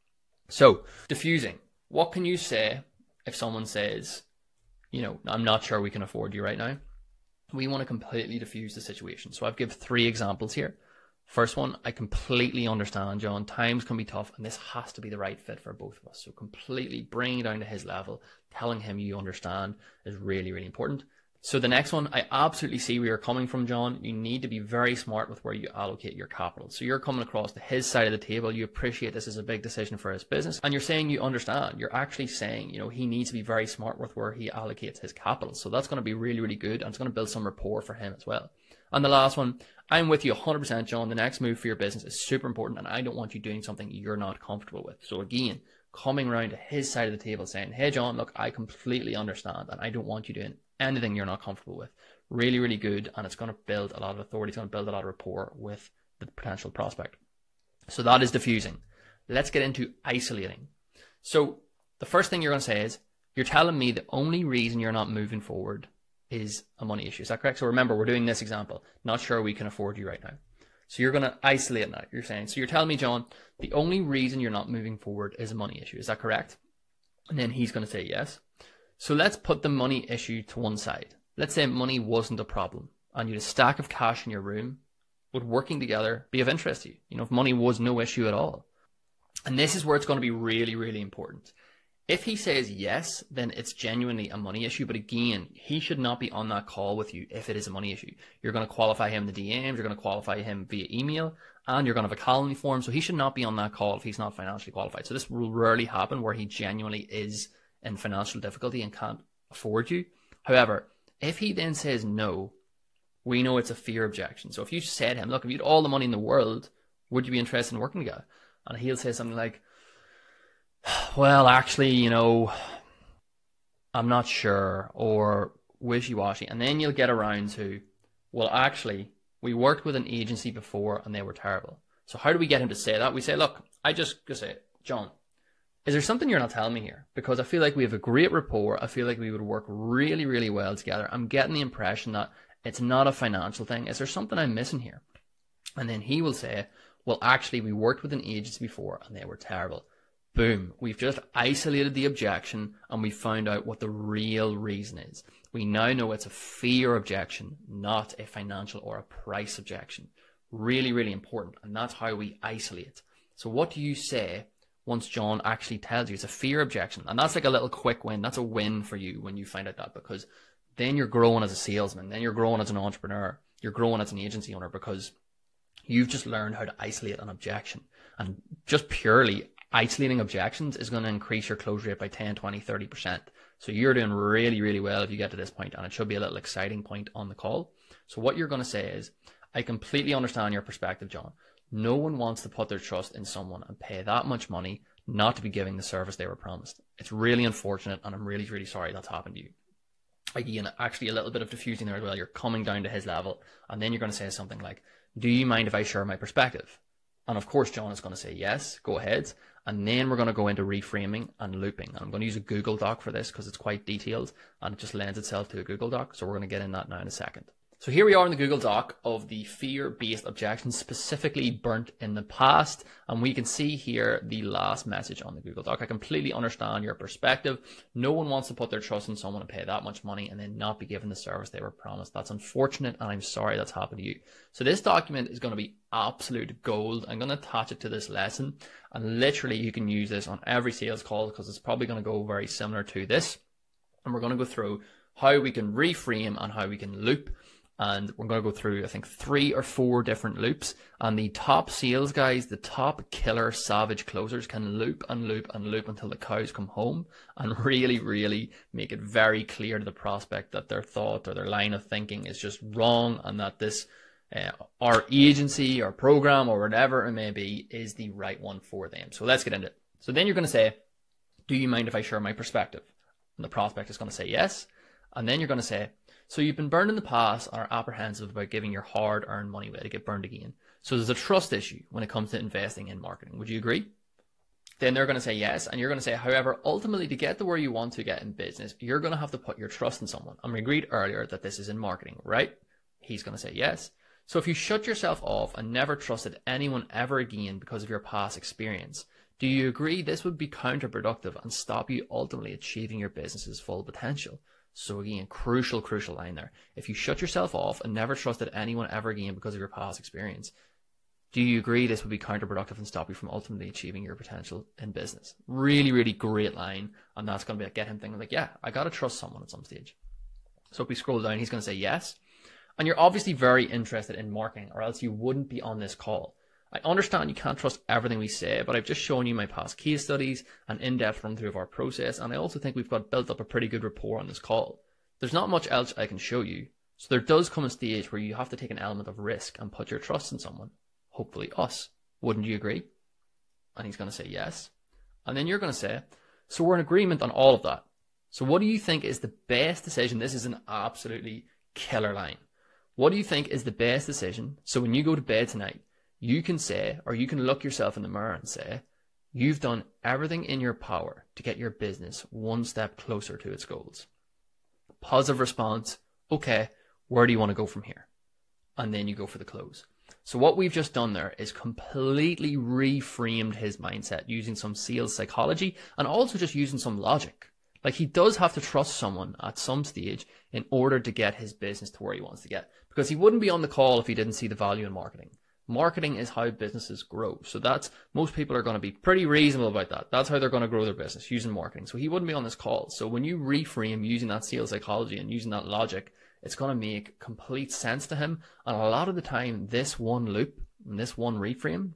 So diffusing. What can you say if someone says, you know, I'm not sure we can afford you right now? We want to completely diffuse the situation. So I've given three examples here. First one, I completely understand, John. Times can be tough, and this has to be the right fit for both of us. So completely bringing it down to his level, telling him you understand is really, really important. So the next one, I absolutely see where you're coming from, John. You need to be very smart with where you allocate your capital. So you're coming across to his side of the table. You appreciate this is a big decision for his business, and you're saying you understand. You're actually saying, you know, he needs to be very smart with where he allocates his capital. So that's going to be really, really good, and it's going to build some rapport for him as well. And the last one, I'm with you 100%, John. The next move for your business is super important, and I don't want you doing something you're not comfortable with. So again, coming around to his side of the table saying, Hey, John, look, I completely understand, and I don't want you doing anything you're not comfortable with. Really, really good, and it's going to build a lot of authority. It's going to build a lot of rapport with the potential prospect. So that is diffusing. Let's get into isolating. So the first thing you're going to say is, you're telling me the only reason you're not moving forward is a money issue. Is that correct? So remember, we're doing this example. Not sure we can afford you right now. So you're going to isolate now. You're saying, so you're telling me, John, the only reason you're not moving forward is a money issue. Is that correct? And then he's going to say yes. So let's put the money issue to one side. Let's say money wasn't a problem and you had a stack of cash in your room. Would working together be of interest to you? You know, if money was no issue at all. And this is where it's going to be really, really important. If he says yes, then it's genuinely a money issue. But again, he should not be on that call with you if it is a money issue. You're going to qualify him in the DMs, you're going to qualify him via email, and you're going to have a Calendly form. So he should not be on that call if he's not financially qualified. So this will rarely happen where he genuinely is in financial difficulty and can't afford you. However, if he then says no, we know it's a fear objection. So if you said to him, look, if you had all the money in the world, would you be interested in working together? And he'll say something like, well, actually, you know, I'm not sure, or wishy washy. And then you'll get around to, well, actually, we worked with an agency before and they were terrible. So how do we get him to say that? We say, look, I just, just say, John, is there something you're not telling me here? Because I feel like we have a great rapport. I feel like we would work really, really well together. I'm getting the impression that it's not a financial thing. Is there something I'm missing here? And then he will say, well, actually, we worked with an agency before and they were terrible. boom, we've just isolated the objection and we found out what the real reason is. We now know it's a fear objection, not a financial or a price objection. Really, really important. And that's how we isolate. So what do you say once John actually tells you it's a fear objection? And that's like a little quick win. That's a win for you when you find out that because then you're growing as a salesman. Then you're growing as an entrepreneur. You're growing as an agency owner because you've just learned how to isolate an objection. And just purely isolating objections is going to increase your close rate by 10, 20, 30%. So you're doing really, really well if you get to this point, and it should be a little exciting point on the call. So what you're going to say is, I completely understand your perspective, John. No one wants to put their trust in someone and pay that much money not to be giving the service they were promised. It's really unfortunate, and I'm really, really sorry that's happened to you. Again, actually, a little bit of diffusing there as well. You're coming down to his level, and then you're going to say something like, Do you mind if I share my perspective? And of course, John is going to say, Yes, go ahead. And then we're going to go into reframing and looping. And I'm going to use a Google Doc for this because it's quite detailed and it just lends itself to a Google Doc. So we're going to get in that now in a second. So here we are in the Google Doc of the fear-based objections specifically burnt in the past. And we can see here the last message on the Google Doc. I completely understand your perspective. No one wants to put their trust in someone and pay that much money and then not be given the service they were promised. That's unfortunate and I'm sorry that's happened to you. So this document is going to be absolute gold. I'm going to attach it to this lesson and literally you can use this on every sales call because it's probably going to go very similar to this. And we're going to go through how we can reframe and how we can loop and we're going to go through I think three or four different loops. And the top sales guys the top killer savage closers can loop and loop and loop until the cows come home and (laughs) really really make it very clear to the prospect that their thought or their line of thinking is just wrong and that this uh, our agency or program or whatever it may be is the right one for them. So let's get into it. So then you're going to say do you mind if I share my perspective? And the prospect is going to say yes. And then you're going to say so you've been burned in the past and are apprehensive about giving your hard earned money away to get burned again. So there's a trust issue when it comes to investing in marketing. Would you agree? Then they're going to say yes. And you're going to say, however, ultimately to get to where you want to get in business, you're going to have to put your trust in someone. And we agreed earlier that this is in marketing, right? He's going to say yes. So if you shut yourself off and never trusted anyone ever again because of your past experience, do you agree this would be counterproductive and stop you ultimately achieving your business's full potential? So again, crucial, crucial line there. If you shut yourself off and never trusted anyone ever again because of your past experience, do you agree this would be counterproductive and stop you from ultimately achieving your potential in business? Really, really great line. And that's going to be get him thinking like, yeah, I got to trust someone at some stage. So if we scroll down, he's going to say yes. And you're obviously very interested in marketing or else you wouldn't be on this call. I understand you can't trust everything we say, but I've just shown you my past case studies and in-depth run through of our process, and I also think we've got built up a pretty good rapport on this call. There's not much else I can show you, so there does come a stage where you have to take an element of risk and put your trust in someone, hopefully us. Wouldn't you agree? And he's going to say yes. And then you're going to say, so we're in agreement on all of that. So what do you think is the best decision? This is an absolutely killer line. What do you think is the best decision? So when you go to bed tonight, you can say, or you can look yourself in the mirror and say, you've done everything in your power to get your business one step closer to its goals. Positive response, okay, where do you want to go from here? And then you go for the close. So what we've just done there is completely reframed his mindset using some sales psychology and also just using some logic. Like he does have to trust someone at some stage in order to get his business to where he wants to get because he wouldn't be on the call if he didn't see the value in marketing. Marketing is how businesses grow. So that's most people are going to be pretty reasonable about that. That's how they're going to grow their business using marketing. So he wouldn't be on this call. So when you reframe using that sales psychology and using that logic, it's going to make complete sense to him. And a lot of the time, this one loop and this one reframe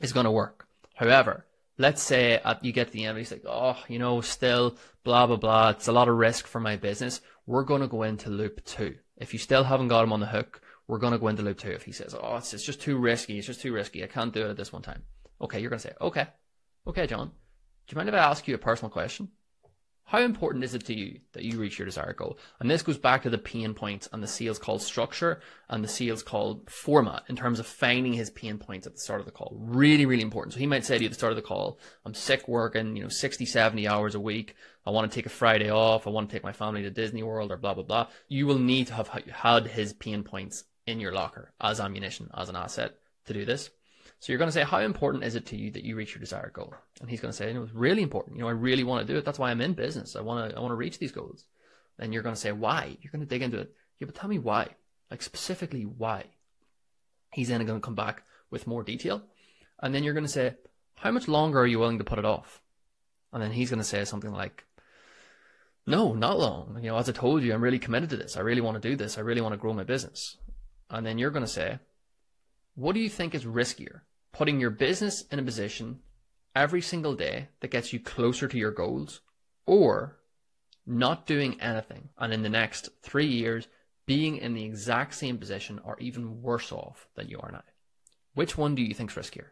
is going to work. However, let's say at, you get to the end, he's like, oh, you know, still blah, blah, blah. It's a lot of risk for my business. We're going to go into loop two. If you still haven't got him on the hook, we're going to go into loop two. If he says, oh, it's, it's just too risky, it's just too risky, I can't do it at this one time. Okay, you're going to say, okay, okay, John, do you mind if I ask you a personal question? How important is it to you that you reach your desired goal? And this goes back to the pain points and the sales call structure and the sales call format in terms of finding his pain points at the start of the call. Really, really important. So he might say to you at the start of the call, I'm sick working, you know, 60, 70 hours a week. I want to take a Friday off. I want to take my family to Disney World or blah, blah, blah. You will need to have had his pain points in your locker as ammunition, as an asset to do this. So you're going to say, how important is it to you that you reach your desired goal? And he's going to say, you know, it's really important. You know, I really want to do it. That's why I'm in business. I want to, I want to reach these goals. And you're going to say, why? You're going to dig into it. Yeah, but tell me why. Like specifically why. He's then going to come back with more detail. And then you're going to say, how much longer are you willing to put it off? And then he's going to say something like, no, not long. You know, as I told you, I'm really committed to this. I really want to do this. I really want to grow my business. And then you're going to say, what do you think is riskier? Putting your business in a position every single day that gets you closer to your goals or not doing anything and in the next three years being in the exact same position or even worse off than you are now? Which one do you think is riskier?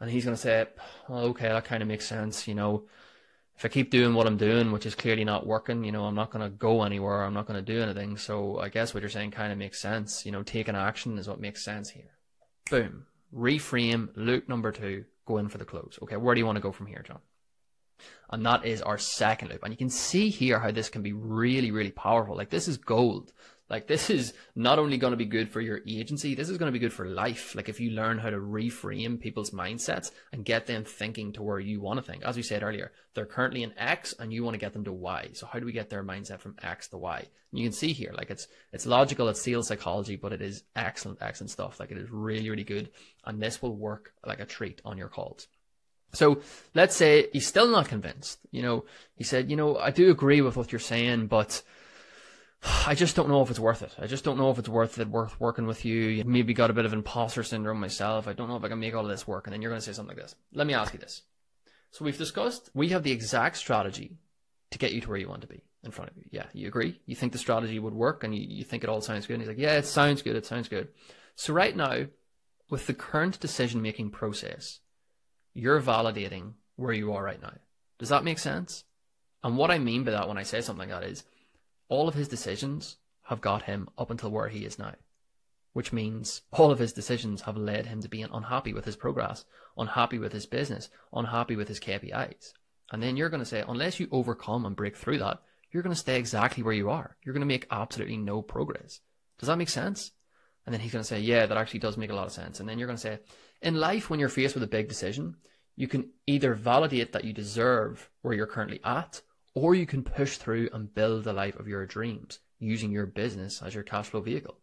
And he's going to say, okay, that kind of makes sense. You know, if I keep doing what I'm doing, which is clearly not working, you know, I'm not going to go anywhere. I'm not going to do anything. So I guess what you're saying kind of makes sense. You know, taking action is what makes sense here. Boom. Reframe loop number two. Go in for the close. Okay. Where do you want to go from here, John? And that is our second loop. And you can see here how this can be really, really powerful. Like this is gold. Like this is not only going to be good for your agency, this is going to be good for life. Like if you learn how to reframe people's mindsets and get them thinking to where you want to think. As we said earlier, they're currently in X and you want to get them to Y. So how do we get their mindset from X to Y? And you can see here, like it's it's logical, it's sales psychology, but it is excellent, excellent stuff. Like it is really, really good. And this will work like a treat on your calls. So let's say he's still not convinced. You know, he said, you know, I do agree with what you're saying, but I just don't know if it's worth it. I just don't know if it's worth it, worth working with you. maybe got a bit of imposter syndrome myself. I don't know if I can make all of this work. And then you're going to say something like this. Let me ask you this. So we've discussed, we have the exact strategy to get you to where you want to be in front of you. Yeah, you agree? You think the strategy would work and you, you think it all sounds good. And he's like, yeah, it sounds good. It sounds good. So right now, with the current decision making process, you're validating where you are right now. Does that make sense? And what I mean by that when I say something like that is, all of his decisions have got him up until where he is now. Which means all of his decisions have led him to being unhappy with his progress, unhappy with his business, unhappy with his KPIs. And then you're going to say, unless you overcome and break through that, you're going to stay exactly where you are. You're going to make absolutely no progress. Does that make sense? And then he's going to say, yeah, that actually does make a lot of sense. And then you're going to say, in life, when you're faced with a big decision, you can either validate that you deserve where you're currently at, or you can push through and build the life of your dreams using your business as your cash flow vehicle.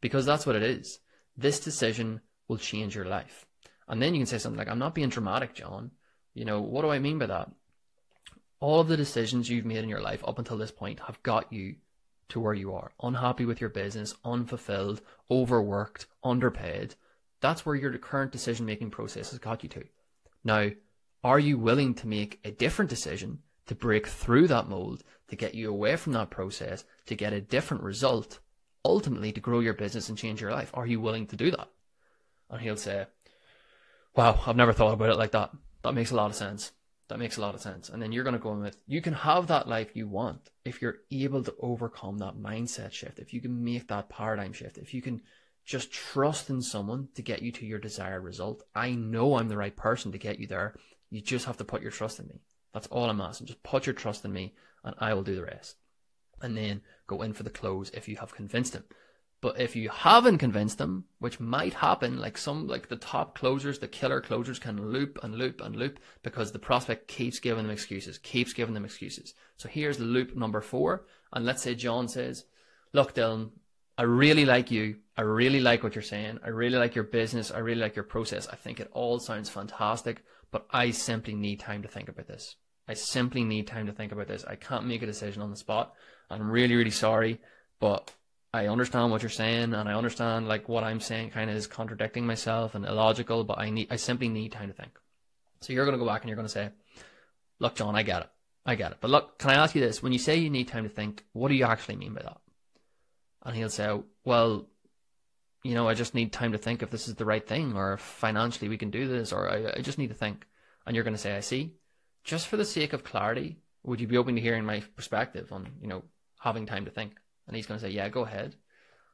Because that's what it is. This decision will change your life. And then you can say something like, I'm not being dramatic, John. You know, what do I mean by that? All of the decisions you've made in your life up until this point have got you to where you are. Unhappy with your business, unfulfilled, overworked, underpaid. That's where your current decision making process has got you to. Now, are you willing to make a different decision to break through that mold, to get you away from that process, to get a different result, ultimately to grow your business and change your life. Are you willing to do that? And he'll say, Wow, I've never thought about it like that. That makes a lot of sense. That makes a lot of sense. And then you're going to go in with, you can have that life you want if you're able to overcome that mindset shift, if you can make that paradigm shift, if you can just trust in someone to get you to your desired result. I know I'm the right person to get you there. You just have to put your trust in me. That's all I'm asking. Just put your trust in me and I will do the rest. And then go in for the close if you have convinced them. But if you haven't convinced them, which might happen, like some, like the top closers, the killer closers can loop and loop and loop because the prospect keeps giving them excuses, keeps giving them excuses. So here's loop number four. And let's say John says, look, Dylan, I really like you. I really like what you're saying. I really like your business. I really like your process. I think it all sounds fantastic, but I simply need time to think about this. I simply need time to think about this. I can't make a decision on the spot. I'm really, really sorry, but I understand what you're saying and I understand like what I'm saying kind of is contradicting myself and illogical, but I need, I simply need time to think. So you're going to go back and you're going to say, look, John, I get it. I get it. But look, can I ask you this? When you say you need time to think, what do you actually mean by that? And he'll say, well, you know, I just need time to think if this is the right thing or if financially we can do this or I, I just need to think. And you're going to say, I see just for the sake of clarity, would you be open to hearing my perspective on, you know, having time to think? And he's going to say, yeah, go ahead.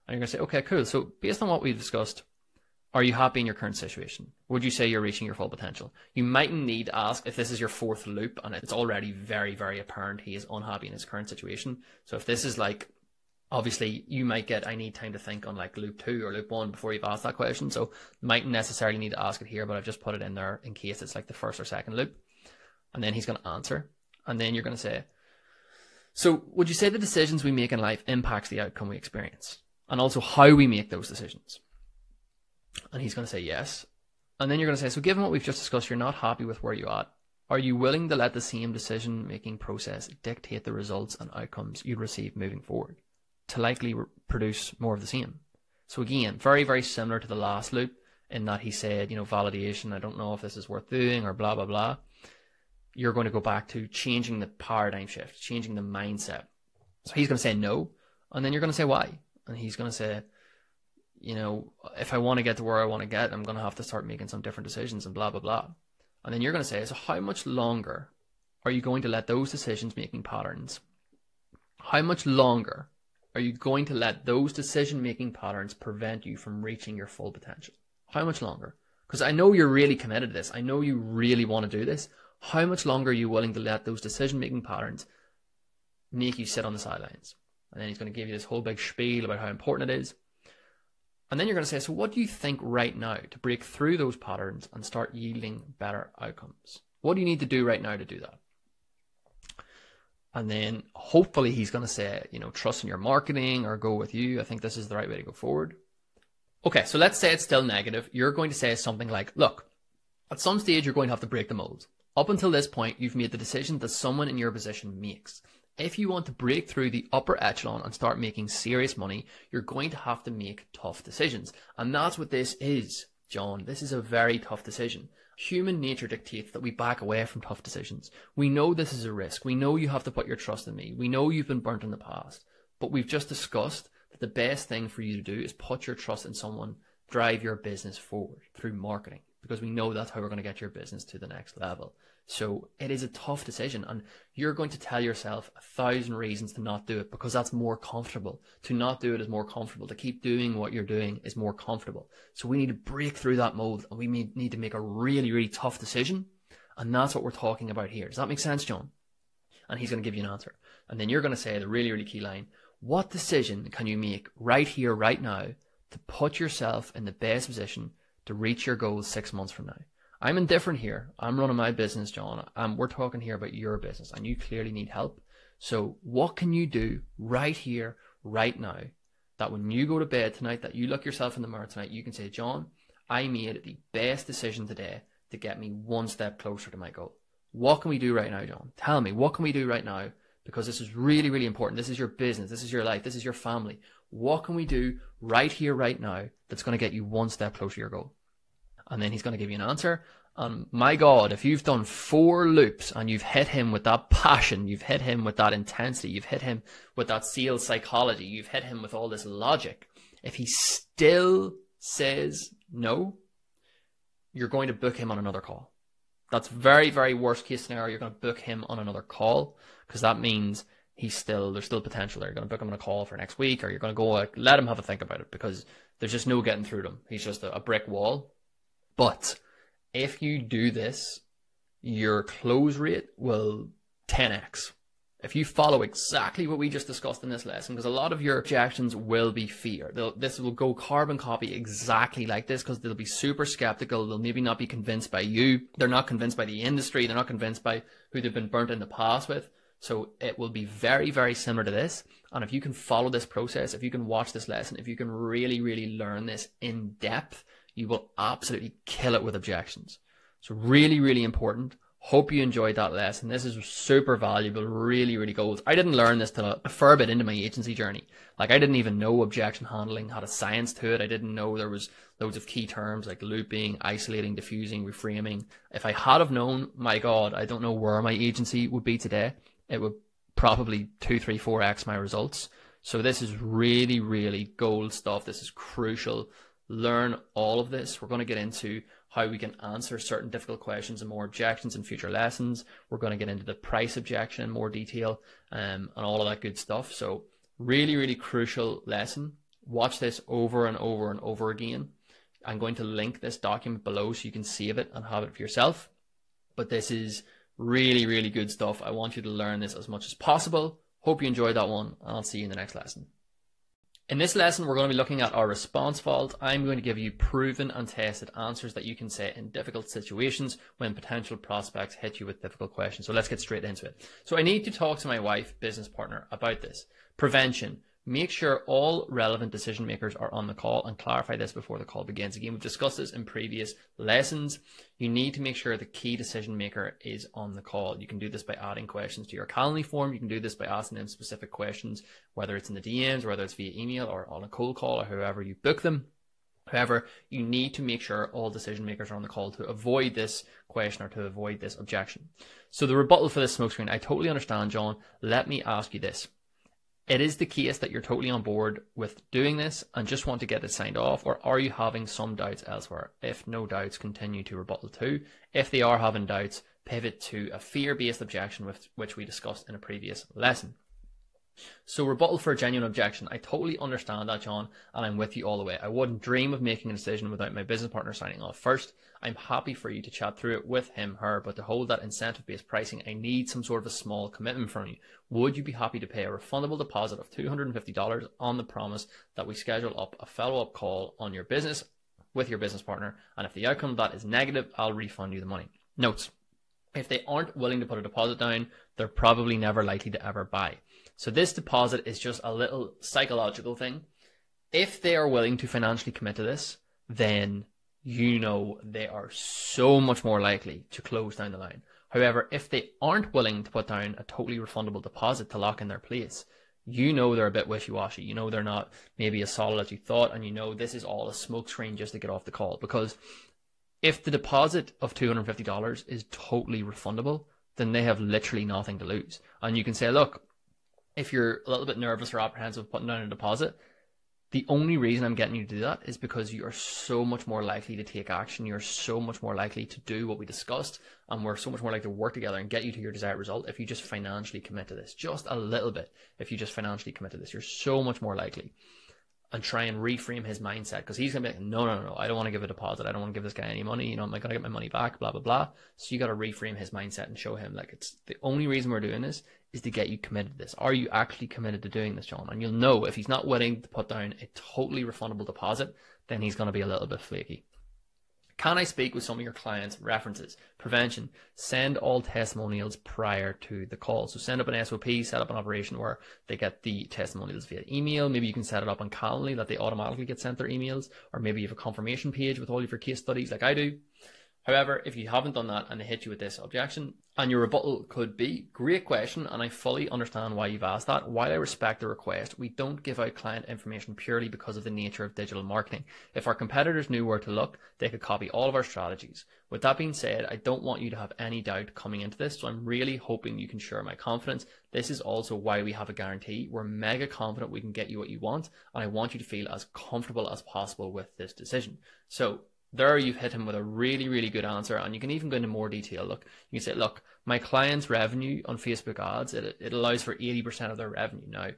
And you're going to say, okay, cool. So based on what we've discussed, are you happy in your current situation? Would you say you're reaching your full potential? You mightn't need to ask if this is your fourth loop and it's already very, very apparent he is unhappy in his current situation. So if this is like obviously you might get I need time to think on like loop two or loop one before you've asked that question. So might necessarily need to ask it here, but I've just put it in there in case it's like the first or second loop. And then he's going to answer. And then you're going to say, so would you say the decisions we make in life impacts the outcome we experience? And also how we make those decisions? And he's going to say yes. And then you're going to say, so given what we've just discussed, you're not happy with where you're at. Are you willing to let the same decision making process dictate the results and outcomes you'd receive moving forward? to likely produce more of the same. So again, very, very similar to the last loop in that he said, you know, validation, I don't know if this is worth doing or blah, blah, blah. You're going to go back to changing the paradigm shift, changing the mindset. So he's going to say no. And then you're going to say why. And he's going to say, you know, if I want to get to where I want to get, I'm going to have to start making some different decisions and blah, blah, blah. And then you're going to say, so how much longer are you going to let those decisions making patterns? How much longer are you going to let those decision making patterns prevent you from reaching your full potential? How much longer? Because I know you're really committed to this. I know you really want to do this. How much longer are you willing to let those decision making patterns make you sit on the sidelines? And then he's going to give you this whole big spiel about how important it is. And then you're going to say, so what do you think right now to break through those patterns and start yielding better outcomes? What do you need to do right now to do that? And then hopefully he's going to say, you know, trust in your marketing or go with you. I think this is the right way to go forward. Okay, so let's say it's still negative. You're going to say something like, look, at some stage you're going to have to break the mold. Up until this point, you've made the decision that someone in your position makes. If you want to break through the upper echelon and start making serious money, you're going to have to make tough decisions. And that's what this is, John. This is a very tough decision. Human nature dictates that we back away from tough decisions. We know this is a risk. We know you have to put your trust in me. We know you've been burnt in the past. But we've just discussed that the best thing for you to do is put your trust in someone, drive your business forward through marketing, because we know that's how we're going to get your business to the next level. So it is a tough decision and you're going to tell yourself a thousand reasons to not do it because that's more comfortable. To not do it is more comfortable. To keep doing what you're doing is more comfortable. So we need to break through that mold and we need to make a really, really tough decision. And that's what we're talking about here. Does that make sense, John? And he's going to give you an answer. And then you're going to say the really, really key line. What decision can you make right here, right now to put yourself in the best position to reach your goals six months from now? I'm indifferent here. I'm running my business, John. Um, we're talking here about your business and you clearly need help. So what can you do right here, right now, that when you go to bed tonight, that you look yourself in the mirror tonight, you can say, John, I made the best decision today to get me one step closer to my goal. What can we do right now, John? Tell me, what can we do right now? Because this is really, really important. This is your business. This is your life. This is your family. What can we do right here, right now that's going to get you one step closer to your goal? And then he's going to give you an answer. And my God, if you've done four loops and you've hit him with that passion, you've hit him with that intensity, you've hit him with that sales psychology, you've hit him with all this logic, if he still says no, you're going to book him on another call. That's very, very worst case scenario. You're going to book him on another call because that means he's still, there's still potential there. You're going to book him on a call for next week or you're going to go, like, let him have a think about it because there's just no getting through to him. He's just a, a brick wall but if you do this, your close rate will 10x. If you follow exactly what we just discussed in this lesson, because a lot of your objections will be fear. They'll, this will go carbon copy exactly like this because they'll be super skeptical. They'll maybe not be convinced by you. They're not convinced by the industry. They're not convinced by who they've been burnt in the past with. So it will be very, very similar to this. And if you can follow this process, if you can watch this lesson, if you can really, really learn this in depth, you will absolutely kill it with objections. So really, really important. Hope you enjoyed that lesson. This is super valuable, really, really gold. I didn't learn this till a fair bit into my agency journey. Like I didn't even know objection handling had a science to it. I didn't know there was loads of key terms like looping, isolating, diffusing, reframing. If I had have known, my God, I don't know where my agency would be today. It would probably two, three, four X my results. So this is really, really gold stuff. This is crucial learn all of this. We're going to get into how we can answer certain difficult questions and more objections in future lessons. We're going to get into the price objection in more detail um, and all of that good stuff. So really, really crucial lesson. Watch this over and over and over again. I'm going to link this document below so you can save it and have it for yourself. But this is really, really good stuff. I want you to learn this as much as possible. Hope you enjoyed that one, and I'll see you in the next lesson. In this lesson, we're going to be looking at our response fault. I'm going to give you proven and tested answers that you can say in difficult situations when potential prospects hit you with difficult questions. So let's get straight into it. So I need to talk to my wife, business partner, about this. Prevention. Make sure all relevant decision makers are on the call and clarify this before the call begins. Again, we've discussed this in previous lessons. You need to make sure the key decision maker is on the call. You can do this by adding questions to your Calendly form. You can do this by asking them specific questions, whether it's in the DMs, whether it's via email or on a cold call or however you book them. However, you need to make sure all decision makers are on the call to avoid this question or to avoid this objection. So the rebuttal for this smokescreen, I totally understand, John. Let me ask you this it is the case that you're totally on board with doing this and just want to get it signed off, or are you having some doubts elsewhere? If no doubts, continue to rebuttal two. If they are having doubts, pivot to a fear based objection, with, which we discussed in a previous lesson. So rebuttal for a genuine objection. I totally understand that, John, and I'm with you all the way. I wouldn't dream of making a decision without my business partner signing off first. I'm happy for you to chat through it with him, her, but to hold that incentive based pricing, I need some sort of a small commitment from you. Would you be happy to pay a refundable deposit of $250 on the promise that we schedule up a follow up call on your business with your business partner? And if the outcome of that is negative, I'll refund you the money. Notes. If they aren't willing to put a deposit down, they're probably never likely to ever buy. So this deposit is just a little psychological thing. If they are willing to financially commit to this, then you know they are so much more likely to close down the line. However, if they aren't willing to put down a totally refundable deposit to lock in their place, you know they're a bit wishy-washy. You know they're not maybe as solid as you thought, and you know this is all a smokescreen just to get off the call. Because if the deposit of $250 is totally refundable, then they have literally nothing to lose. And you can say, look, if you're a little bit nervous or apprehensive of putting down a deposit, the only reason I'm getting you to do that is because you are so much more likely to take action. You're so much more likely to do what we discussed, and we're so much more likely to work together and get you to your desired result if you just financially commit to this. Just a little bit. If you just financially commit to this, you're so much more likely and try and reframe his mindset because he's gonna be like, no, no, no, I don't want to give a deposit. I don't want to give this guy any money. You know, am I gonna get my money back? Blah blah blah. So you got to reframe his mindset and show him like it's the only reason we're doing this is to get you committed to this. Are you actually committed to doing this, John? And you'll know if he's not willing to put down a totally refundable deposit, then he's gonna be a little bit flaky. Can I speak with some of your clients' references? Prevention. Send all testimonials prior to the call. So send up an SOP, set up an operation where they get the testimonials via email. Maybe you can set it up on Calendly that they automatically get sent their emails, or maybe you have a confirmation page with all of your case studies like I do. However, if you haven't done that and they hit you with this objection, and your rebuttal could be, great question, and I fully understand why you've asked that. While I respect the request, we don't give out client information purely because of the nature of digital marketing. If our competitors knew where to look, they could copy all of our strategies. With that being said, I don't want you to have any doubt coming into this, so I'm really hoping you can share my confidence. This is also why we have a guarantee. We're mega confident we can get you what you want, and I want you to feel as comfortable as possible with this decision. So there you've hit him with a really, really good answer. And you can even go into more detail. Look, you can say, look, my client's revenue on Facebook ads, it, it allows for 80% of their revenue. Now,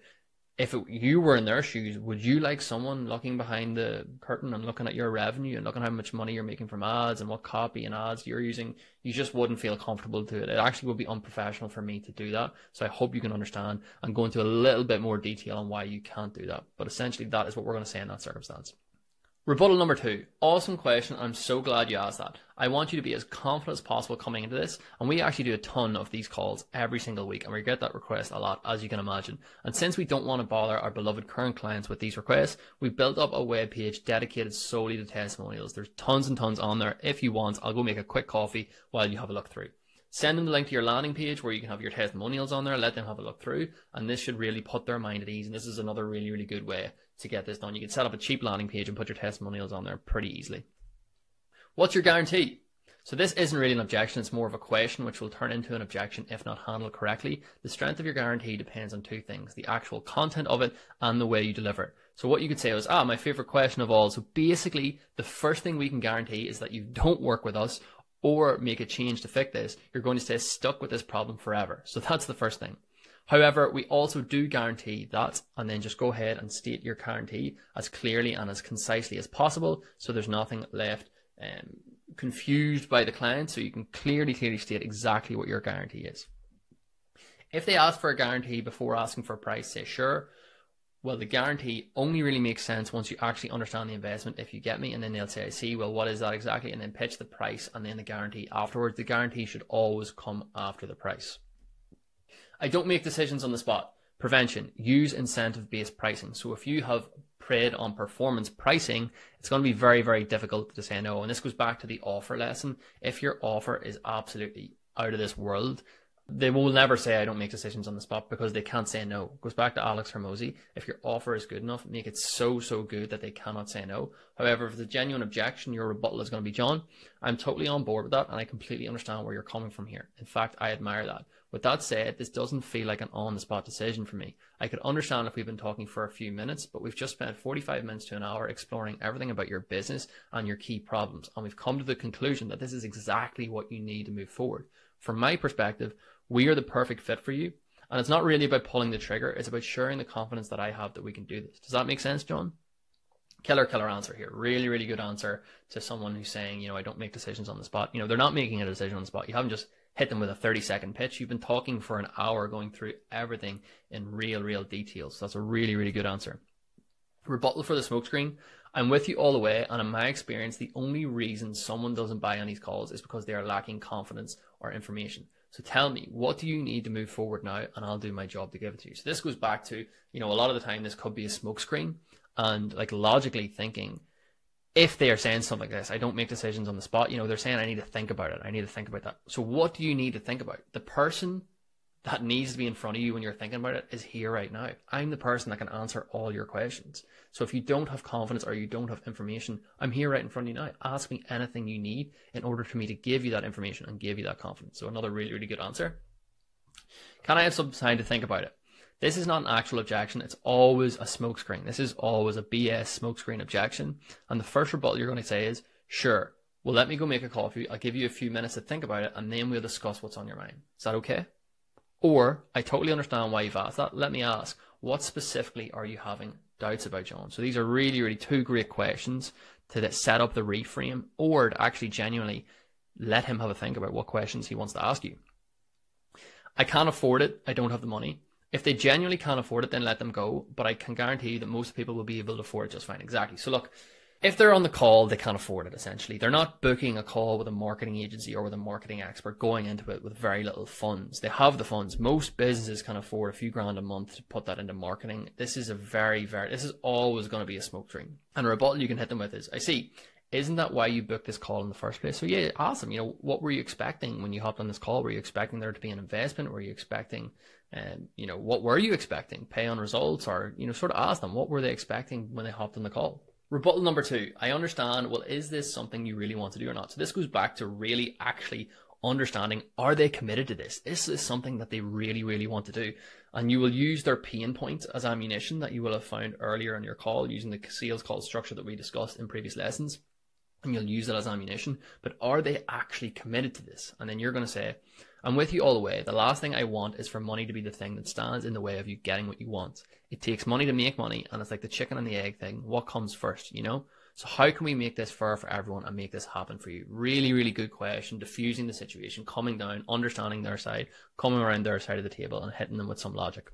if it, you were in their shoes, would you like someone looking behind the curtain and looking at your revenue and looking how much money you're making from ads and what copy and ads you're using? You just wouldn't feel comfortable to it. It actually would be unprofessional for me to do that. So I hope you can understand and go into a little bit more detail on why you can't do that. But essentially, that is what we're going to say in that circumstance. Rebuttal number two. Awesome question. I'm so glad you asked that. I want you to be as confident as possible coming into this. And we actually do a ton of these calls every single week. And we get that request a lot, as you can imagine. And since we don't want to bother our beloved current clients with these requests, we've built up a web page dedicated solely to testimonials. There's tons and tons on there. If you want, I'll go make a quick coffee while you have a look through. Send them the link to your landing page where you can have your testimonials on there. Let them have a look through. And this should really put their mind at ease. And this is another really, really good way to get this done. You can set up a cheap landing page and put your testimonials on there pretty easily. What's your guarantee? So this isn't really an objection, it's more of a question which will turn into an objection if not handled correctly. The strength of your guarantee depends on two things, the actual content of it and the way you deliver it. So what you could say is, ah, my favorite question of all. So basically, the first thing we can guarantee is that you don't work with us or make a change to fix this. You're going to stay stuck with this problem forever. So that's the first thing. However, we also do guarantee that, and then just go ahead and state your guarantee as clearly and as concisely as possible, so there's nothing left um, confused by the client, so you can clearly, clearly state exactly what your guarantee is. If they ask for a guarantee before asking for a price, say sure. well, the guarantee only really makes sense once you actually understand the investment. If you get me, and then they'll say, I see, well, what is that exactly? And then pitch the price and then the guarantee afterwards. The guarantee should always come after the price. I don't make decisions on the spot. Prevention. Use incentive based pricing. So if you have preyed on performance pricing, it's going to be very, very difficult to say no. And this goes back to the offer lesson. If your offer is absolutely out of this world, they will never say I don't make decisions on the spot because they can't say no. It goes back to Alex Hormozi. If your offer is good enough, make it so so good that they cannot say no. However, if it's a genuine objection, your rebuttal is going to be John. I'm totally on board with that, and I completely understand where you're coming from here. In fact, I admire that. With that said, this doesn't feel like an on the spot decision for me. I could understand if we've been talking for a few minutes, but we've just spent 45 minutes to an hour exploring everything about your business and your key problems, and we've come to the conclusion that this is exactly what you need to move forward. From my perspective, we are the perfect fit for you. And it's not really about pulling the trigger, it's about sharing the confidence that I have that we can do this. Does that make sense, John? Killer, killer answer here. Really, really good answer to someone who's saying, you know, I don't make decisions on the spot. You know, they're not making a decision on the spot. You haven't just hit them with a 30 second pitch. You've been talking for an hour going through everything in real, real details. So that's a really, really good answer. Rebuttal for the smokescreen. I'm with you all the way. And in my experience, the only reason someone doesn't buy on these calls is because they are lacking confidence or information. So tell me, what do you need to move forward now? And I'll do my job to give it to you. So this goes back to, you know, a lot of the time this could be a smokescreen and like logically thinking, if they are saying something like this, I don't make decisions on the spot. You know, they're saying I need to think about it. I need to think about that. So what do you need to think about? The person that needs to be in front of you when you're thinking about it is here right now. I'm the person that can answer all your questions. So if you don't have confidence or you don't have information, I'm here right in front of you now. Ask me anything you need in order for me to give you that information and give you that confidence. So another really, really good answer. Can I have some time to think about it? This is not an actual objection. It's always a smokescreen. This is always a BS smokescreen objection. And the first rebuttal you're going to say is, sure, well, let me go make a call for you. I'll give you a few minutes to think about it and then we'll discuss what's on your mind. Is that okay? Or I totally understand why you've asked that. Let me ask, what specifically are you having doubts about, John? So these are really, really two great questions to set up the reframe or to actually genuinely let him have a think about what questions he wants to ask you. I can't afford it. I don't have the money. If they genuinely can't afford it, then let them go. But I can guarantee you that most people will be able to afford it just fine. Exactly. So look, if they're on the call, they can't afford it essentially. They're not booking a call with a marketing agency or with a marketing expert going into it with very little funds. They have the funds. Most businesses can afford a few grand a month to put that into marketing. This is a very, very, this is always going to be a smoke screen. And a rebuttal you can hit them with is, I see, isn't that why you booked this call in the first place? So yeah, awesome. You know, what were you expecting when you hopped on this call? Were you expecting there to be an investment? Were you expecting, um, you know, what were you expecting? Pay on results or, you know, sort of ask them, what were they expecting when they hopped on the call? Rebuttal number two, I understand, well, is this something you really want to do or not? So this goes back to really actually understanding, are they committed to this? Is this is something that they really, really want to do. And you will use their pain points as ammunition that you will have found earlier in your call using the sales call structure that we discussed in previous lessons. And you'll use it as ammunition. But are they actually committed to this? And then you're going to say, I'm with you all the way. The last thing I want is for money to be the thing that stands in the way of you getting what you want. It takes money to make money, and it's like the chicken and the egg thing. What comes first, you know? So how can we make this fair for everyone and make this happen for you? Really, really good question. Diffusing the situation, coming down, understanding their side, coming around their side of the table and hitting them with some logic.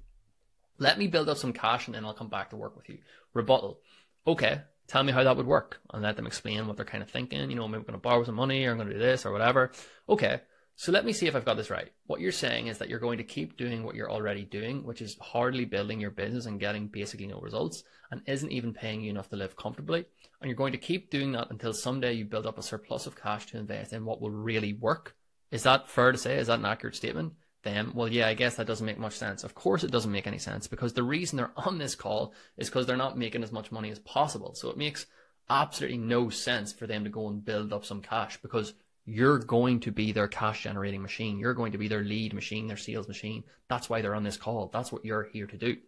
Let me build up some cash and then I'll come back to work with you. Rebuttal. Okay, tell me how that would work and let them explain what they're kind of thinking. You know, maybe I'm going to borrow some money or I'm going to do this or whatever. Okay, so let me see if I've got this right. What you're saying is that you're going to keep doing what you're already doing, which is hardly building your business and getting basically no results and isn't even paying you enough to live comfortably. And you're going to keep doing that until someday you build up a surplus of cash to invest in what will really work. Is that fair to say? Is that an accurate statement? Then, well, yeah, I guess that doesn't make much sense. Of course, it doesn't make any sense because the reason they're on this call is because they're not making as much money as possible. So it makes absolutely no sense for them to go and build up some cash because you're going to be their cash generating machine. You're going to be their lead machine, their sales machine. That's why they're on this call. That's what you're here to do. And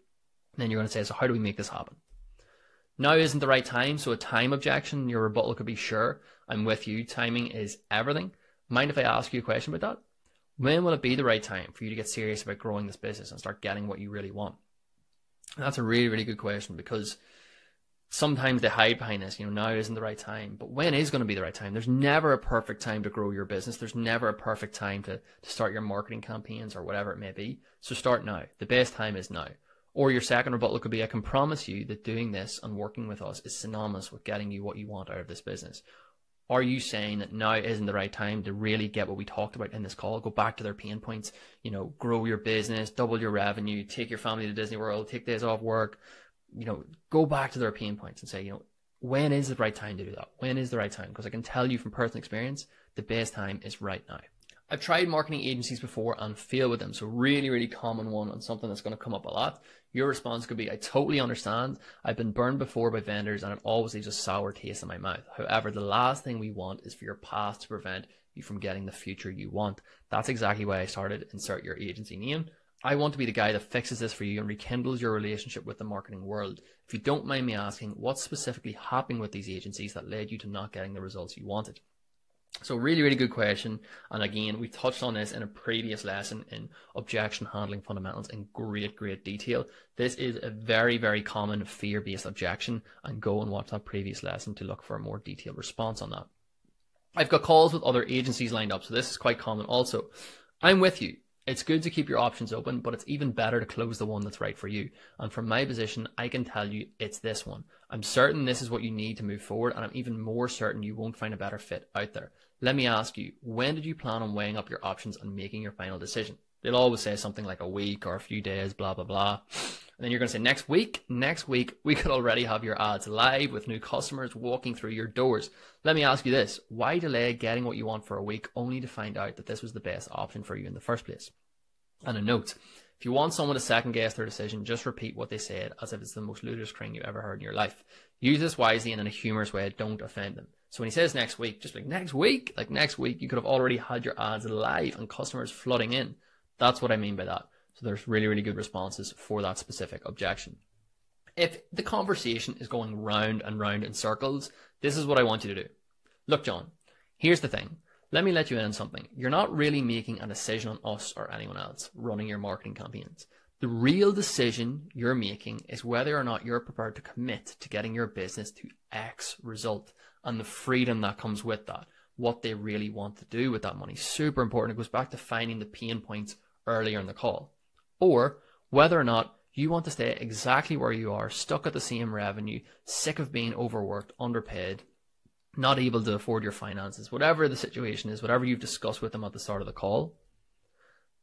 then you're going to say, so how do we make this happen? Now isn't the right time. So a time objection, your rebuttal could be sure. I'm with you. Timing is everything. Mind if I ask you a question about that? When will it be the right time for you to get serious about growing this business and start getting what you really want? And that's a really, really good question because sometimes they hide behind this, you know, now isn't the right time. But when is going to be the right time? There's never a perfect time to grow your business. There's never a perfect time to, to start your marketing campaigns or whatever it may be. So start now. The best time is now. Or your second rebuttal could be, I can promise you that doing this and working with us is synonymous with getting you what you want out of this business. Are you saying that now isn't the right time to really get what we talked about in this call? Go back to their pain points, you know, grow your business, double your revenue, take your family to Disney World, take days off work, you know, go back to their pain points and say, you know, when is the right time to do that? When is the right time? Because I can tell you from personal experience, the best time is right now. I've tried marketing agencies before and failed with them. So really, really common one and something that's going to come up a lot. Your response could be, I totally understand. I've been burned before by vendors and it always leaves a sour taste in my mouth. However, the last thing we want is for your past to prevent you from getting the future you want. That's exactly why I started insert your agency name. I want to be the guy that fixes this for you and rekindles your relationship with the marketing world. If you don't mind me asking, what's specifically happening with these agencies that led you to not getting the results you wanted? So really, really good question. And again, we touched on this in a previous lesson in objection handling fundamentals in great, great detail. This is a very, very common fear-based objection and go and watch that previous lesson to look for a more detailed response on that. I've got calls with other agencies lined up. So this is quite common also. I'm with you. It's good to keep your options open, but it's even better to close the one that's right for you. And from my position, I can tell you it's this one. I'm certain this is what you need to move forward, and I'm even more certain you won't find a better fit out there. Let me ask you, when did you plan on weighing up your options and making your final decision? They'll always say something like a week or a few days, blah, blah, blah. And then you're going to say next week, next week, we could already have your ads live with new customers walking through your doors. Let me ask you this. Why delay getting what you want for a week only to find out that this was the best option for you in the first place? And a note. If you want someone to second guess their decision, just repeat what they said as if it's the most ludicrous thing you've ever heard in your life. Use this wisely and in a humorous way. Don't offend them. So when he says next week, just like next week, like next week, you could have already had your ads live and customers flooding in. That's what I mean by that. So there's really, really good responses for that specific objection. If the conversation is going round and round in circles, this is what I want you to do. Look, John, here's the thing. Let me let you in on something. You're not really making a decision on us or anyone else running your marketing campaigns. The real decision you're making is whether or not you're prepared to commit to getting your business to X result and the freedom that comes with that, what they really want to do with that money. Super important. It goes back to finding the pain points earlier in the call. Or whether or not you want to stay exactly where you are, stuck at the same revenue, sick of being overworked, underpaid, not able to afford your finances, whatever the situation is, whatever you've discussed with them at the start of the call.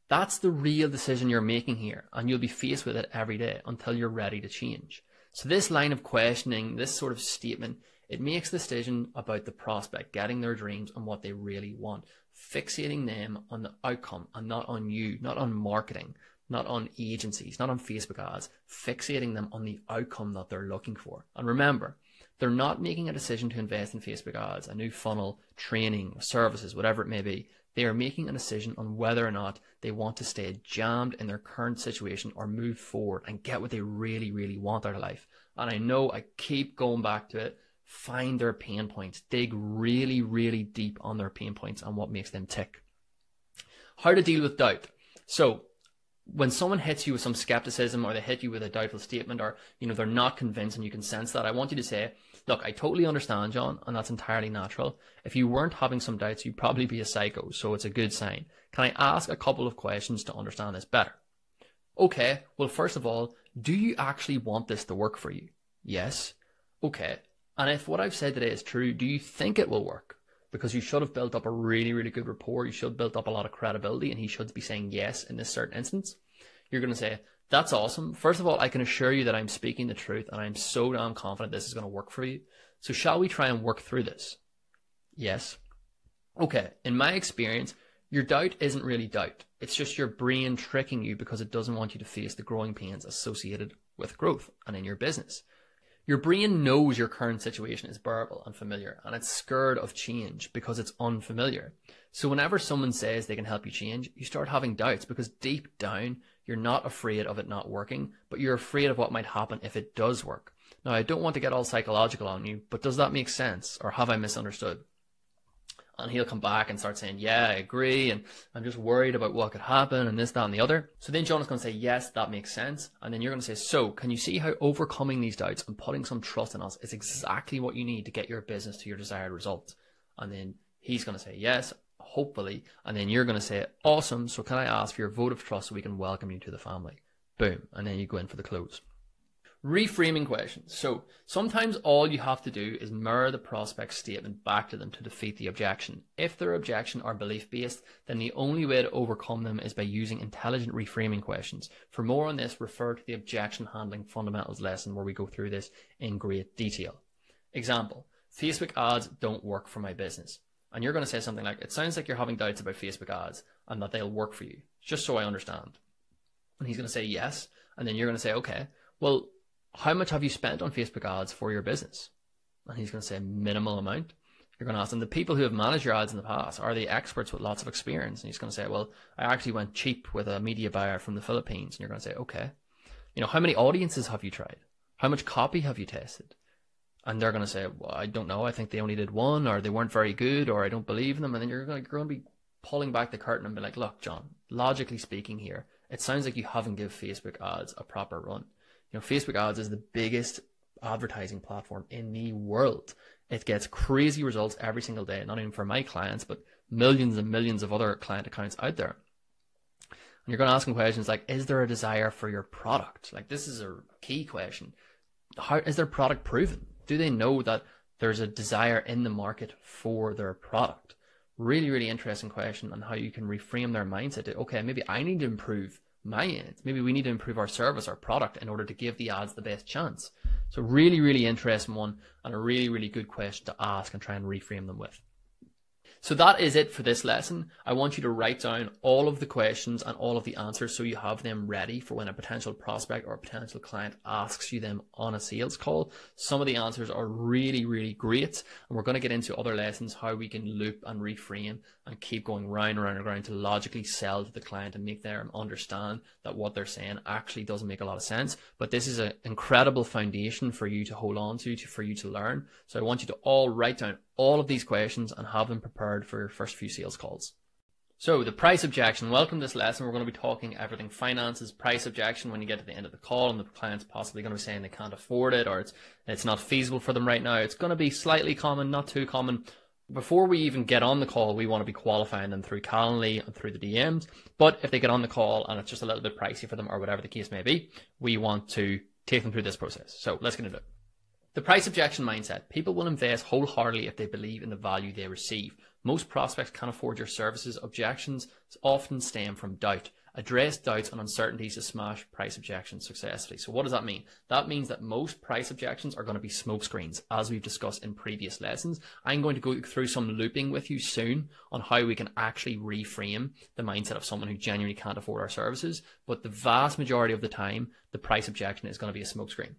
That's the real decision you're making here, and you'll be faced with it every day until you're ready to change. So, this line of questioning, this sort of statement, it makes the decision about the prospect getting their dreams and what they really want, fixating them on the outcome and not on you, not on marketing, not on agencies, not on Facebook ads, fixating them on the outcome that they're looking for. And remember, they're not making a decision to invest in Facebook ads, a new funnel, training, services, whatever it may be. They are making a decision on whether or not they want to stay jammed in their current situation or move forward and get what they really, really want out of life. And I know I keep going back to it find their pain points, dig really, really deep on their pain points and what makes them tick. How to deal with doubt. So when someone hits you with some skepticism or they hit you with a doubtful statement or you know they're not convinced and you can sense that, I want you to say, look, I totally understand, John, and that's entirely natural. If you weren't having some doubts, you'd probably be a psycho, so it's a good sign. Can I ask a couple of questions to understand this better? Okay, well, first of all, do you actually want this to work for you? Yes. Okay, and if what I've said today is true, do you think it will work? Because you should have built up a really, really good rapport. You should have built up a lot of credibility, and he should be saying yes in this certain instance. You're going to say, That's awesome. First of all, I can assure you that I'm speaking the truth, and I'm so damn confident this is going to work for you. So, shall we try and work through this? Yes. Okay, in my experience, your doubt isn't really doubt. It's just your brain tricking you because it doesn't want you to face the growing pains associated with growth and in your business. Your brain knows your current situation is bearable and familiar, and it's scared of change because it's unfamiliar. So whenever someone says they can help you change, you start having doubts because deep down, you're not afraid of it not working, but you're afraid of what might happen if it does work. Now, I don't want to get all psychological on you, but does that make sense, or have I misunderstood? And he'll come back and start saying, Yeah, I agree, and I'm just worried about what could happen, and this, that, and the other. So then John is going to say, Yes, that makes sense. And then you're going to say, So, can you see how overcoming these doubts and putting some trust in us is exactly what you need to get your business to your desired result? And then he's going to say, Yes, hopefully. And then you're going to say, Awesome. So, can I ask for your vote of trust so we can welcome you to the family? Boom. And then you go in for the close. Reframing questions. So sometimes all you have to do is mirror the prospect's statement back to them to defeat the objection. If their objection are belief based, then the only way to overcome them is by using intelligent reframing questions. For more on this, refer to the objection handling fundamentals lesson where we go through this in great detail. Example Facebook ads don't work for my business. And you're going to say something like, It sounds like you're having doubts about Facebook ads and that they'll work for you, just so I understand. And he's going to say yes. And then you're going to say, Okay, well, how much have you spent on Facebook ads for your business? And he's going to say minimal amount. You're going to ask them, the people who have managed your ads in the past, are they experts with lots of experience? And he's going to say, well, I actually went cheap with a media buyer from the Philippines. And you're going to say, okay, you know, how many audiences have you tried? How much copy have you tested? And they're going to say, well, I don't know. I think they only did one or they weren't very good or I don't believe in them. And then you're going to, you're going to be pulling back the curtain and be like, look, John, logically speaking here, it sounds like you haven't give Facebook ads a proper run. You know, Facebook ads is the biggest advertising platform in the world. It gets crazy results every single day, not even for my clients, but millions and millions of other client accounts out there. And you're going to ask them questions like, is there a desire for your product? Like this is a key question. How is their product proven? Do they know that there's a desire in the market for their product? Really, really interesting question on how you can reframe their mindset to, okay, maybe I need to improve my end. Maybe we need to improve our service, our product in order to give the ads the best chance. So really, really interesting one and a really, really good question to ask and try and reframe them with. So that is it for this lesson. I want you to write down all of the questions and all of the answers so you have them ready for when a potential prospect or a potential client asks you them on a sales call. Some of the answers are really, really great. And we're going to get into other lessons, how we can loop and reframe and keep going round and round and round to logically sell to the client and make them understand that what they're saying actually doesn't make a lot of sense. But this is an incredible foundation for you to hold on to, to for you to learn. So I want you to all write down all of these questions and have them prepared for your first few sales calls. So the price objection. Welcome to this lesson. We're going to be talking everything finances, price objection when you get to the end of the call and the client's possibly going to be saying they can't afford it or it's it's not feasible for them right now. It's going to be slightly common, not too common. Before we even get on the call, we want to be qualifying them through Calendly and through the DMs. But if they get on the call and it's just a little bit pricey for them or whatever the case may be, we want to take them through this process. So let's get into it. The price objection mindset. People will invest wholeheartedly if they believe in the value they receive. Most prospects can't afford your services. Objections often stem from doubt. Address doubts and uncertainties to smash price objections successfully. So what does that mean? That means that most price objections are going to be smokescreens, as we've discussed in previous lessons. I'm going to go through some looping with you soon on how we can actually reframe the mindset of someone who genuinely can't afford our services. But the vast majority of the time, the price objection is going to be a smokescreen.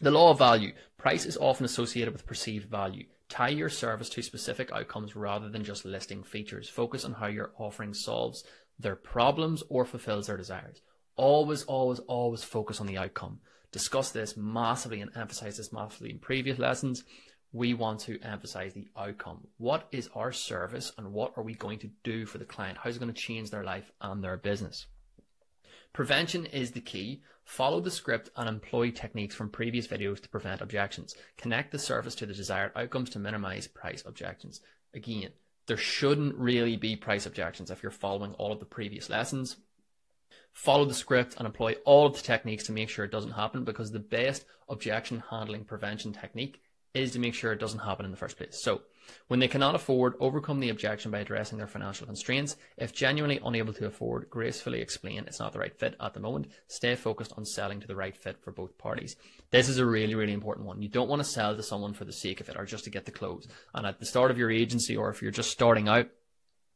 The law of value. Price is often associated with perceived value. Tie your service to specific outcomes rather than just listing features. Focus on how your offering solves their problems or fulfills their desires. Always, always, always focus on the outcome. Discuss this massively and emphasize this massively in previous lessons. We want to emphasize the outcome. What is our service and what are we going to do for the client? How is it going to change their life and their business? Prevention is the key. Follow the script and employ techniques from previous videos to prevent objections. Connect the service to the desired outcomes to minimize price objections. Again, there shouldn't really be price objections if you're following all of the previous lessons. Follow the script and employ all of the techniques to make sure it doesn't happen because the best objection handling prevention technique is to make sure it doesn't happen in the first place. So, when they cannot afford, overcome the objection by addressing their financial constraints. If genuinely unable to afford, gracefully explain it's not the right fit at the moment. Stay focused on selling to the right fit for both parties. This is a really, really important one. You don't want to sell to someone for the sake of it or just to get the close. And at the start of your agency, or if you're just starting out,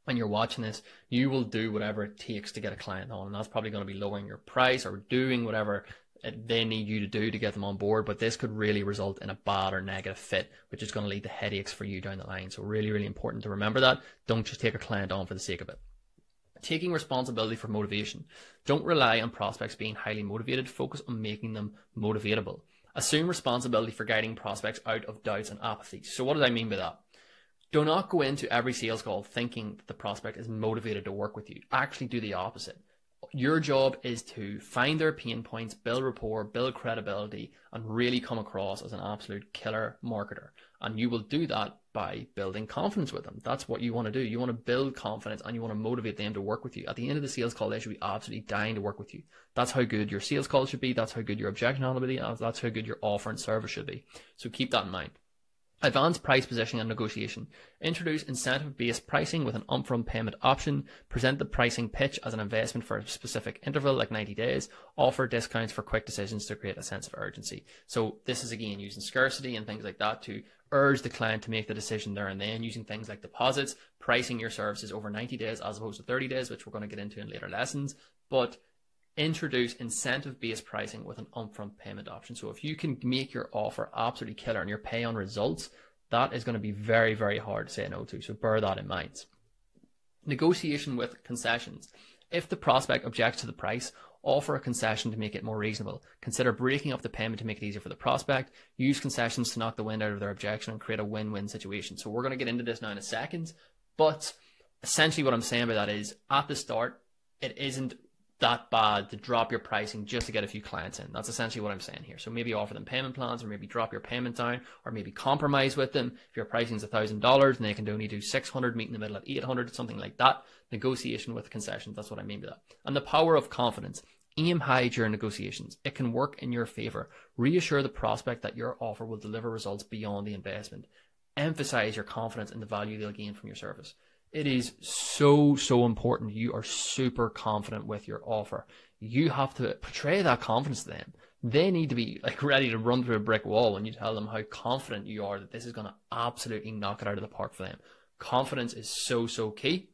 when you're watching this, you will do whatever it takes to get a client on. And that's probably going to be lowering your price or doing whatever they need you to do to get them on board, but this could really result in a bad or negative fit, which is going to lead to headaches for you down the line. So really, really important to remember that. Don't just take a client on for the sake of it. Taking responsibility for motivation. Don't rely on prospects being highly motivated. Focus on making them motivatable. Assume responsibility for guiding prospects out of doubts and apathy. So what do I mean by that? Do not go into every sales call thinking that the prospect is motivated to work with you. Actually do the opposite your job is to find their pain points, build rapport, build credibility, and really come across as an absolute killer marketer. And you will do that by building confidence with them. That's what you want to do. You want to build confidence and you want to motivate them to work with you. At the end of the sales call, they should be absolutely dying to work with you. That's how good your sales call should be. That's how good your objection handling. That's how good your offer and service should be. So keep that in mind. Advanced price positioning and negotiation. Introduce incentive based pricing with an upfront payment option. Present the pricing pitch as an investment for a specific interval, like 90 days. Offer discounts for quick decisions to create a sense of urgency. So, this is again using scarcity and things like that to urge the client to make the decision there and then, using things like deposits, pricing your services over 90 days as opposed to 30 days, which we're going to get into in later lessons. But introduce incentive based pricing with an upfront payment option. So if you can make your offer absolutely killer and your pay on results, that is going to be very, very hard to say no to. So bear that in mind. Negotiation with concessions. If the prospect objects to the price, offer a concession to make it more reasonable. Consider breaking up the payment to make it easier for the prospect. Use concessions to knock the wind out of their objection and create a win win situation. So we're going to get into this now in a second. But essentially, what I'm saying by that is at the start, it isn't that bad to drop your pricing just to get a few clients in. That's essentially what I'm saying here. So maybe offer them payment plans or maybe drop your payment down or maybe compromise with them. If your pricing is $1,000 and they can only do 600, meet in the middle at 800, something like that. Negotiation with concessions. That's what I mean by that. And the power of confidence. Aim high during negotiations. It can work in your favor. Reassure the prospect that your offer will deliver results beyond the investment. Emphasize your confidence in the value they'll gain from your service. It is so, so important. You are super confident with your offer. You have to portray that confidence to them. They need to be like ready to run through a brick wall when you tell them how confident you are that this is going to absolutely knock it out of the park for them. Confidence is so, so key.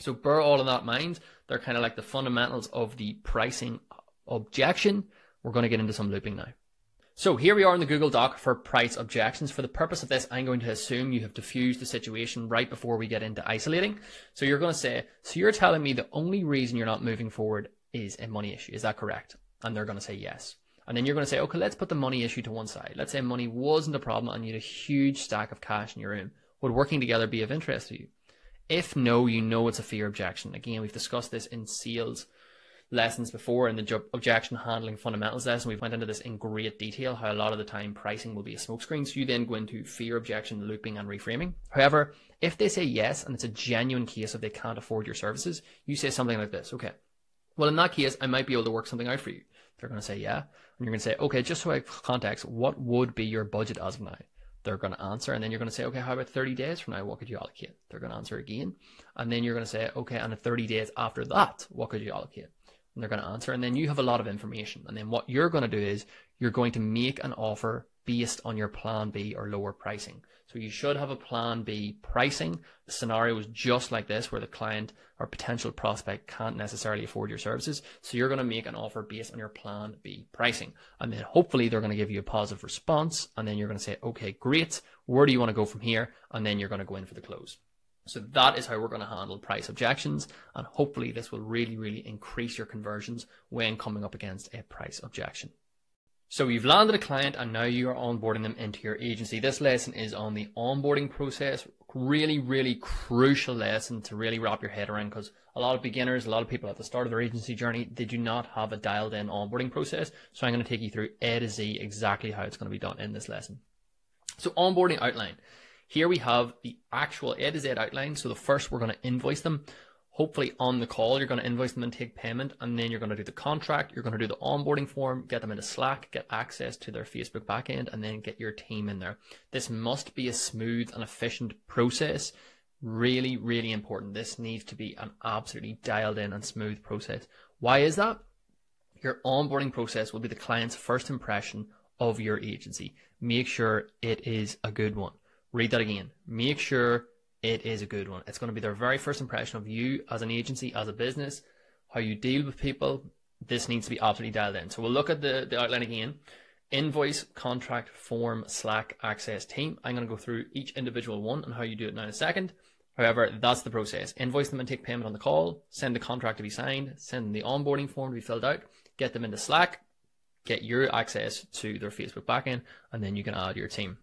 So bear all of that in mind. They're kind of like the fundamentals of the pricing objection. We're going to get into some looping now. So here we are in the Google Doc for price objections. For the purpose of this, I'm going to assume you have diffused the situation right before we get into isolating. So you're going to say, so you're telling me the only reason you're not moving forward is a money issue. Is that correct? And they're going to say yes. And then you're going to say, okay, let's put the money issue to one side. Let's say money wasn't a problem and you had a huge stack of cash in your room. Would working together be of interest to you? If no, you know it's a fear objection. Again, we've discussed this in sales lessons before in the objection handling fundamentals lesson. We went into this in great detail, how a lot of the time pricing will be a smokescreen. So you then go into fear objection, looping and reframing. However, if they say yes, and it's a genuine case of they can't afford your services, you say something like this. Okay. Well, in that case, I might be able to work something out for you. They're going to say, yeah. And you're going to say, okay, just so I have context, what would be your budget as of now? They're going to answer. And then you're going to say, okay, how about 30 days from now? What could you allocate? They're going to answer again. And then you're going to say, okay, and 30 days after that, what could you allocate? And they're going to answer. And then you have a lot of information. And then what you're going to do is you're going to make an offer based on your plan B or lower pricing. So you should have a plan B pricing. The scenario is just like this where the client or potential prospect can't necessarily afford your services. So you're going to make an offer based on your plan B pricing. And then hopefully they're going to give you a positive response. And then you're going to say, okay, great. Where do you want to go from here? And then you're going to go in for the close. So that is how we're going to handle price objections. And hopefully this will really, really increase your conversions when coming up against a price objection. So you've landed a client and now you are onboarding them into your agency. This lesson is on the onboarding process. Really, really crucial lesson to really wrap your head around because a lot of beginners, a lot of people at the start of their agency journey, they do not have a dialed in onboarding process. So I'm going to take you through A to Z exactly how it's going to be done in this lesson. So onboarding outline. Here we have the actual A to Z outline. So the first we're going to invoice them. Hopefully on the call, you're going to invoice them and take payment, and then you're going to do the contract. You're going to do the onboarding form, get them into Slack, get access to their Facebook backend, and then get your team in there. This must be a smooth and efficient process. Really, really important. This needs to be an absolutely dialed in and smooth process. Why is that? Your onboarding process will be the client's first impression of your agency. Make sure it is a good one read that again. Make sure it is a good one. It's going to be their very first impression of you as an agency, as a business, how you deal with people. This needs to be absolutely dialed in. So we'll look at the, the outline again. Invoice, contract, form, Slack, access, team. I'm going to go through each individual one and how you do it now in a second. However, that's the process. Invoice them and take payment on the call, send the contract to be signed, send the onboarding form to be filled out, get them into Slack, get your access to their Facebook backend, and then you can add your team.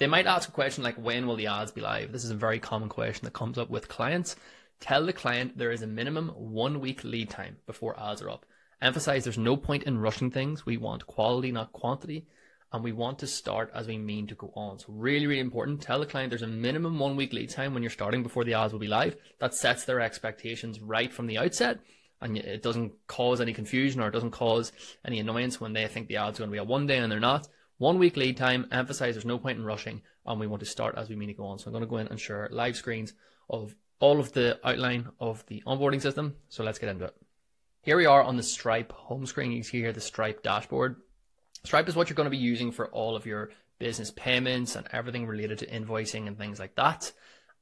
They might ask a question like, when will the ads be live? This is a very common question that comes up with clients. Tell the client there is a minimum one week lead time before ads are up. Emphasize there's no point in rushing things. We want quality, not quantity. and we want to start as we mean to go on. So really, really important. Tell the client there's a minimum one week lead time when you're starting before the ads will be live. That sets their expectations right from the outset and it doesn't cause any confusion or it doesn't cause any annoyance when they think the ads are going to be a one day and they're not. One week lead time, emphasize there's no point in rushing and we want to start as we mean to go on. So I'm going to go in and share live screens of all of the outline of the onboarding system. So let's get into it. Here we are on the Stripe home screen. You see here the Stripe dashboard. Stripe is what you're going to be using for all of your business payments and everything related to invoicing and things like that.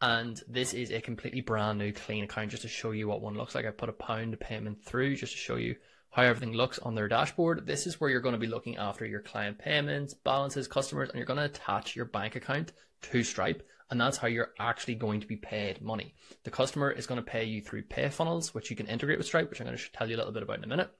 And this is a completely brand new clean account just to show you what one looks like. I put a pound payment through just to show you how everything looks on their dashboard. This is where you're going to be looking after your client payments, balances, customers, and you're going to attach your bank account to Stripe. And that's how you're actually going to be paid money. The customer is going to pay you through PayFunnels, which you can integrate with Stripe, which I'm going to tell you a little bit about in a minute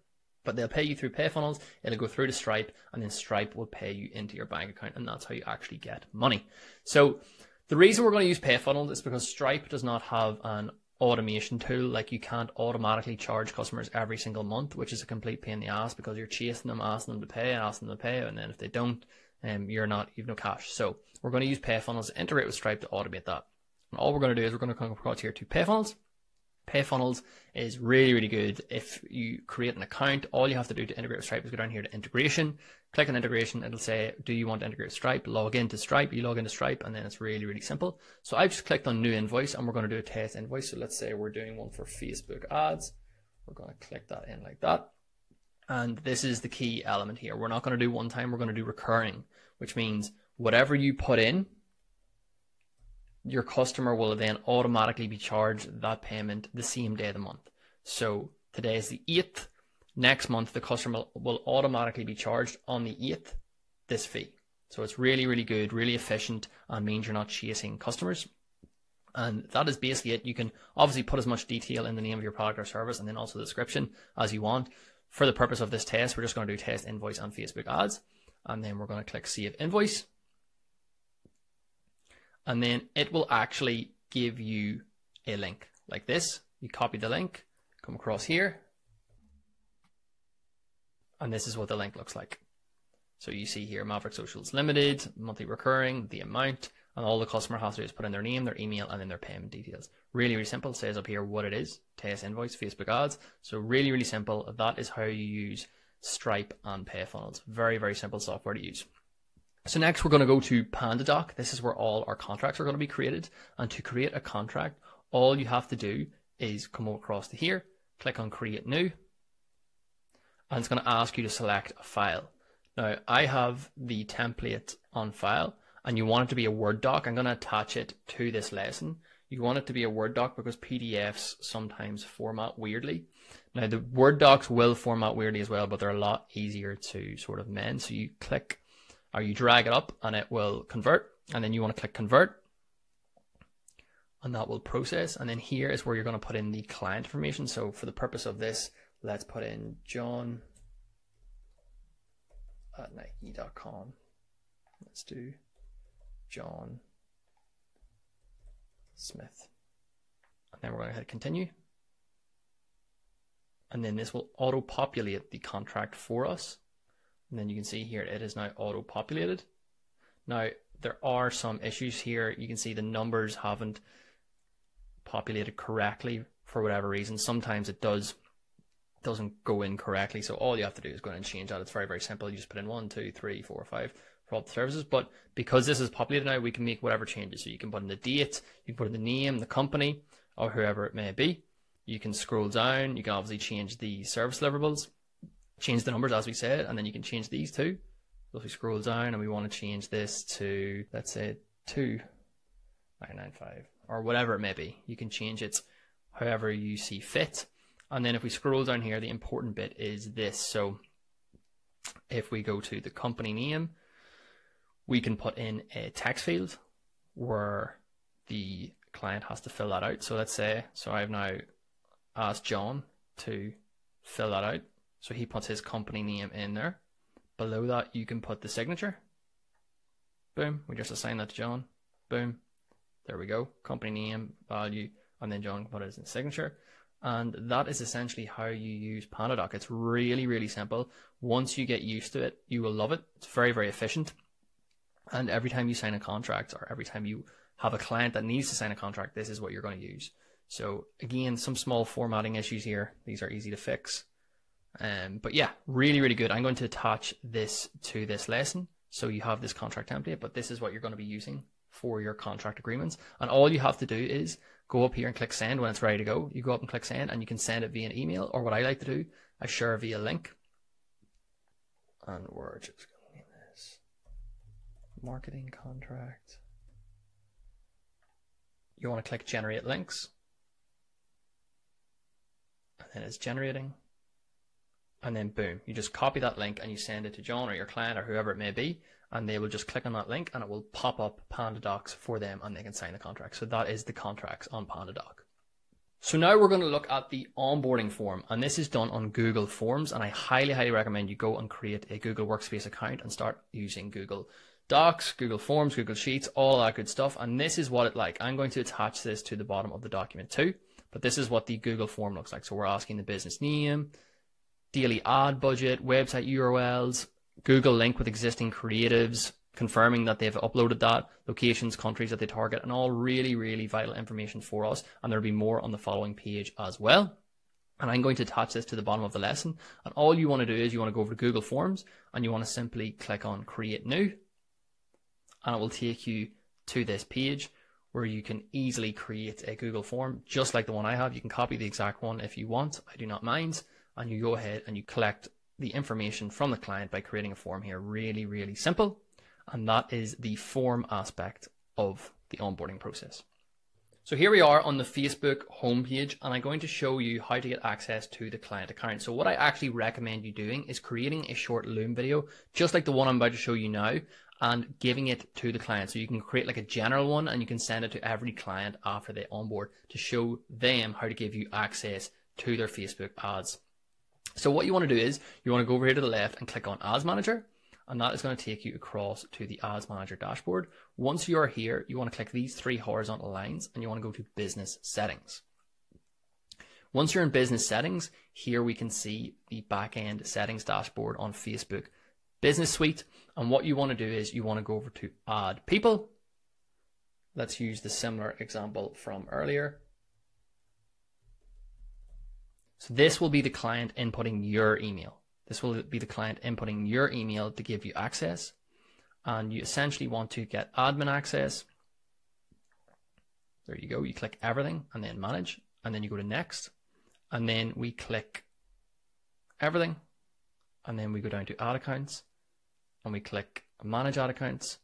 but they'll pay you through PayFunnels. It'll go through to Stripe, and then Stripe will pay you into your bank account, and that's how you actually get money. So the reason we're going to use PayFunnels is because Stripe does not have an automation tool. Like you can't automatically charge customers every single month, which is a complete pain in the ass because you're chasing them, asking them to pay, and asking them to pay, and then if they don't, um, you're not you've no cash. So we're going to use PayFunnels to integrate with Stripe to automate that. And all we're going to do is we're going to come across here to PayFunnels PayFunnels is really, really good. If you create an account, all you have to do to integrate with Stripe is go down here to integration, click on integration. It'll say, do you want to integrate Stripe? Log into Stripe. You log into Stripe and then it's really, really simple. So I've just clicked on new invoice and we're going to do a test invoice. So let's say we're doing one for Facebook ads. We're going to click that in like that. And this is the key element here. We're not going to do one time. We're going to do recurring, which means whatever you put in, your customer will then automatically be charged that payment the same day of the month. So today is the 8th. Next month, the customer will automatically be charged on the 8th this fee. So it's really, really good, really efficient, and means you're not chasing customers. And that is basically it. You can obviously put as much detail in the name of your product or service and then also the description as you want. For the purpose of this test, we're just going to do test invoice on Facebook ads. And then we're going to click save invoice and then it will actually give you a link like this. You copy the link, come across here, and this is what the link looks like. So you see here Maverick Socials Limited, monthly recurring, the amount, and all the customer has to do is put in their name, their email, and then their payment details. Really, really simple. It says up here what it is. Test invoice, Facebook ads. So really, really simple. That is how you use Stripe and PayFunnels. Very, very simple software to use. So next we're going to go to PandaDoc. This is where all our contracts are going to be created. And to create a contract, all you have to do is come across to here, click on create new, and it's going to ask you to select a file. Now I have the template on file and you want it to be a Word doc. I'm going to attach it to this lesson. You want it to be a Word doc because PDFs sometimes format weirdly. Now the Word docs will format weirdly as well, but they're a lot easier to sort of mend. So you click or you drag it up and it will convert and then you want to click convert and that will process and then here is where you're going to put in the client information so for the purpose of this let's put in john at nike.com let's do john smith and then we're going to hit continue and then this will auto populate the contract for us and then you can see here it is now auto populated. Now there are some issues here. You can see the numbers haven't populated correctly for whatever reason. Sometimes it does doesn't go in correctly. So all you have to do is go in and change that. It's very, very simple. You just put in one, two, three, four, five for all the services. But because this is populated now, we can make whatever changes. So you can put in the date, you can put in the name, the company, or whoever it may be. You can scroll down. You can obviously change the service deliverables change the numbers as we said, and then you can change these too. So if we scroll down and we want to change this to, let's say, 2995 or whatever it may be, you can change it however you see fit. And then if we scroll down here, the important bit is this. So if we go to the company name, we can put in a text field where the client has to fill that out. So let's say, so I've now asked John to fill that out. So he puts his company name in there. Below that, you can put the signature. Boom. We just assign that to John. Boom. There we go. Company name, value, and then John can put his signature. And that is essentially how you use PandaDoc. It's really, really simple. Once you get used to it, you will love it. It's very, very efficient. And every time you sign a contract or every time you have a client that needs to sign a contract, this is what you're going to use. So again, some small formatting issues here. These are easy to fix. Um, but yeah, really, really good. I'm going to attach this to this lesson. So you have this contract template, but this is what you're going to be using for your contract agreements. And all you have to do is go up here and click send when it's ready to go. You go up and click send and you can send it via an email or what I like to do, I share via link. And we're just going to name this marketing contract. You want to click generate links. And then it's generating and then boom, you just copy that link and you send it to John or your client or whoever it may be, and they will just click on that link and it will pop up PandaDocs for them and they can sign the contract. So that is the contracts on PandaDoc. So now we're going to look at the onboarding form and this is done on Google Forms and I highly, highly recommend you go and create a Google Workspace account and start using Google Docs, Google Forms, Google Sheets, all that good stuff. And this is what it like. I'm going to attach this to the bottom of the document too, but this is what the Google form looks like. So we're asking the business name, daily ad budget, website URLs, Google link with existing creatives, confirming that they've uploaded that, locations, countries that they target, and all really, really vital information for us. And there'll be more on the following page as well. And I'm going to attach this to the bottom of the lesson. And all you want to do is you want to go over to Google Forms and you want to simply click on Create New. And it will take you to this page where you can easily create a Google form, just like the one I have. You can copy the exact one if you want. I do not mind and you go ahead and you collect the information from the client by creating a form here. Really, really simple. And that is the form aspect of the onboarding process. So here we are on the Facebook homepage and I'm going to show you how to get access to the client account. So what I actually recommend you doing is creating a short Loom video, just like the one I'm about to show you now, and giving it to the client. So you can create like a general one and you can send it to every client after they onboard to show them how to give you access to their Facebook ads. So what you want to do is you want to go over here to the left and click on Ads Manager, and that is going to take you across to the Ads Manager dashboard. Once you are here, you want to click these three horizontal lines and you want to go to Business Settings. Once you're in Business Settings, here we can see the backend settings dashboard on Facebook Business Suite. And what you want to do is you want to go over to Add People. Let's use the similar example from earlier. So this will be the client inputting your email. This will be the client inputting your email to give you access. And you essentially want to get admin access. There you go. You click everything and then manage. And then you go to next. And then we click everything. And then we go down to ad accounts. And we click manage ad accounts.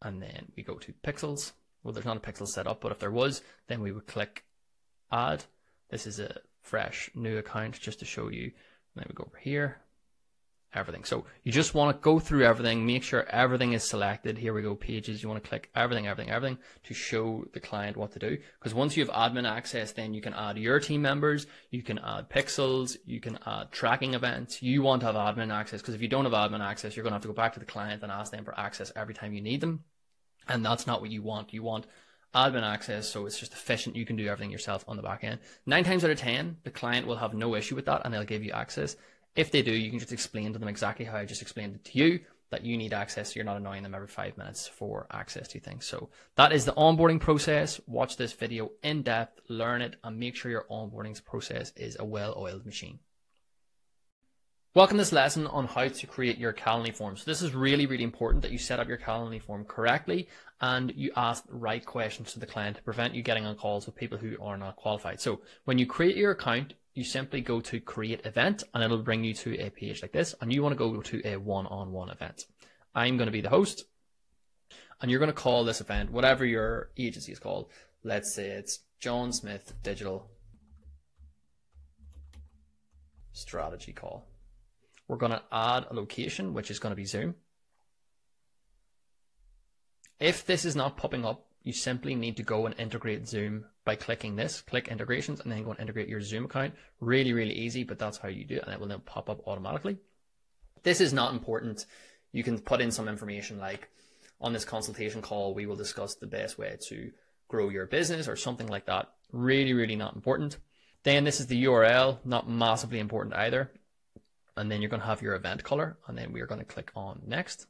And then we go to pixels. Well, there's not a pixel set up, but if there was, then we would click add this is a fresh new account just to show you. Then we go over here, everything. So you just want to go through everything, make sure everything is selected. Here we go, pages. You want to click everything, everything, everything to show the client what to do. Because once you have admin access, then you can add your team members, you can add pixels, you can add tracking events. You want to have admin access because if you don't have admin access, you're going to have to go back to the client and ask them for access every time you need them. And that's not what you want. You want admin access, so it's just efficient. You can do everything yourself on the back end. Nine times out of ten, the client will have no issue with that and they'll give you access. If they do, you can just explain to them exactly how I just explained it to you that you need access. So you're not annoying them every five minutes for access to things. So that is the onboarding process. Watch this video in depth, learn it, and make sure your onboarding process is a well oiled machine. Welcome to this lesson on how to create your Calendly form. So this is really, really important that you set up your Calendly form correctly and you ask the right questions to the client to prevent you getting on calls with people who are not qualified. So when you create your account, you simply go to create event and it'll bring you to a page like this and you want to go to a one-on-one event. I'm going to be the host and you're going to call this event whatever your agency is called. Let's say it's John Smith Digital Strategy Call. We're going to add a location, which is going to be Zoom. If this is not popping up, you simply need to go and integrate Zoom by clicking this, click integrations, and then go and integrate your Zoom account. Really, really easy, but that's how you do it, and it will then pop up automatically. This is not important. You can put in some information like on this consultation call, we will discuss the best way to grow your business or something like that. Really, really not important. Then this is the URL, not massively important either. And then you're going to have your event color, and then we are going to click on next.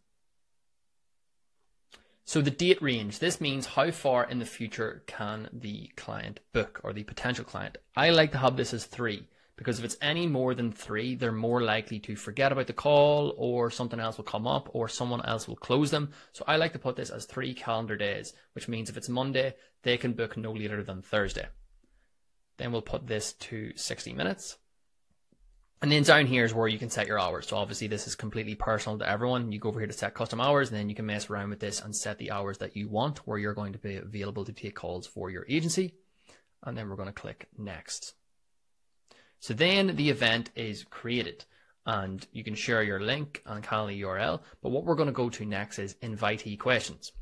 So the date range, this means how far in the future can the client book or the potential client. I like to have this as three because if it's any more than three, they're more likely to forget about the call or something else will come up or someone else will close them. So I like to put this as three calendar days, which means if it's Monday, they can book no later than Thursday. Then we'll put this to 60 minutes. And then down here is where you can set your hours. So obviously this is completely personal to everyone. You go over here to set custom hours and then you can mess around with this and set the hours that you want where you're going to be available to take calls for your agency. And then we're going to click next. So then the event is created and you can share your link and Calendly URL. But what we're going to go to next is invitee questions.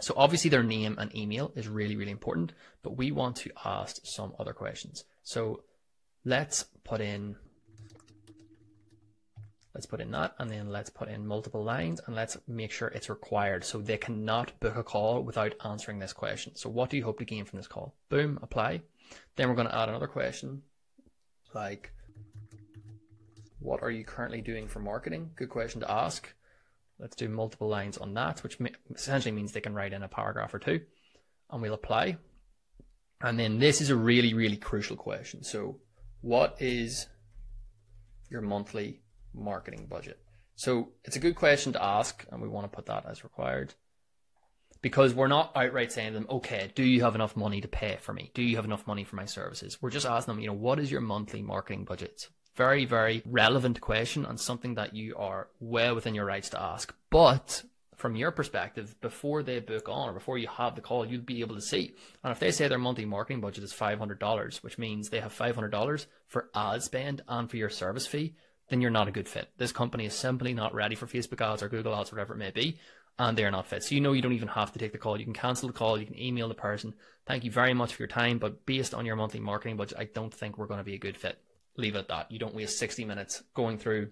So obviously their name and email is really, really important, but we want to ask some other questions. So let's put in, let's put in that, and then let's put in multiple lines and let's make sure it's required. So they cannot book a call without answering this question. So what do you hope to gain from this call? Boom, apply. Then we're going to add another question like what are you currently doing for marketing? Good question to ask. Let's do multiple lines on that, which essentially means they can write in a paragraph or two, and we'll apply. And then this is a really, really crucial question. So, what is your monthly marketing budget? So, it's a good question to ask, and we want to put that as required because we're not outright saying to them, okay, do you have enough money to pay for me? Do you have enough money for my services? We're just asking them, you know, what is your monthly marketing budget? Very, very relevant question and something that you are well within your rights to ask. But from your perspective, before they book on or before you have the call, you'll be able to see. And if they say their monthly marketing budget is $500, which means they have $500 for ad spend and for your service fee, then you're not a good fit. This company is simply not ready for Facebook ads or Google ads, whatever it may be and they're not fit. So you know you don't even have to take the call. You can cancel the call. You can email the person. Thank you very much for your time, but based on your monthly marketing budget, I don't think we're going to be a good fit. Leave it at that. You don't waste 60 minutes going through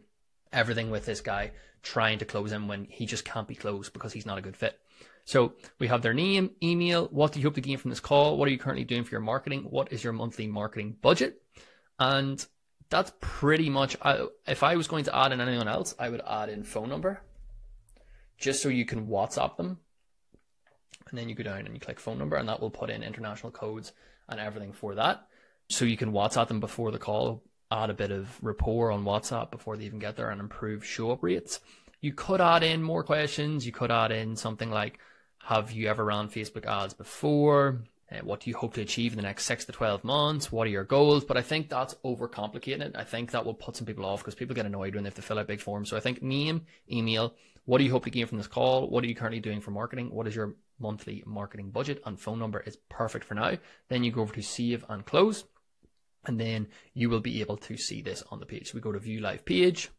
everything with this guy trying to close him when he just can't be closed because he's not a good fit. So we have their name, email. What do you hope to gain from this call? What are you currently doing for your marketing? What is your monthly marketing budget? And that's pretty much. if I was going to add in anyone else, I would add in phone number just so you can WhatsApp them. And then you go down and you click phone number, and that will put in international codes and everything for that. So you can WhatsApp them before the call, add a bit of rapport on WhatsApp before they even get there, and improve show up rates. You could add in more questions. You could add in something like, Have you ever ran Facebook ads before? Uh, what do you hope to achieve in the next six to 12 months? What are your goals? But I think that's overcomplicating it. I think that will put some people off because people get annoyed when they have to fill out big forms. So I think name, email, what do you hope to gain from this call? What are you currently doing for marketing? What is your monthly marketing budget? And phone number is perfect for now. Then you go over to save and close. And then you will be able to see this on the page. So we go to view live page.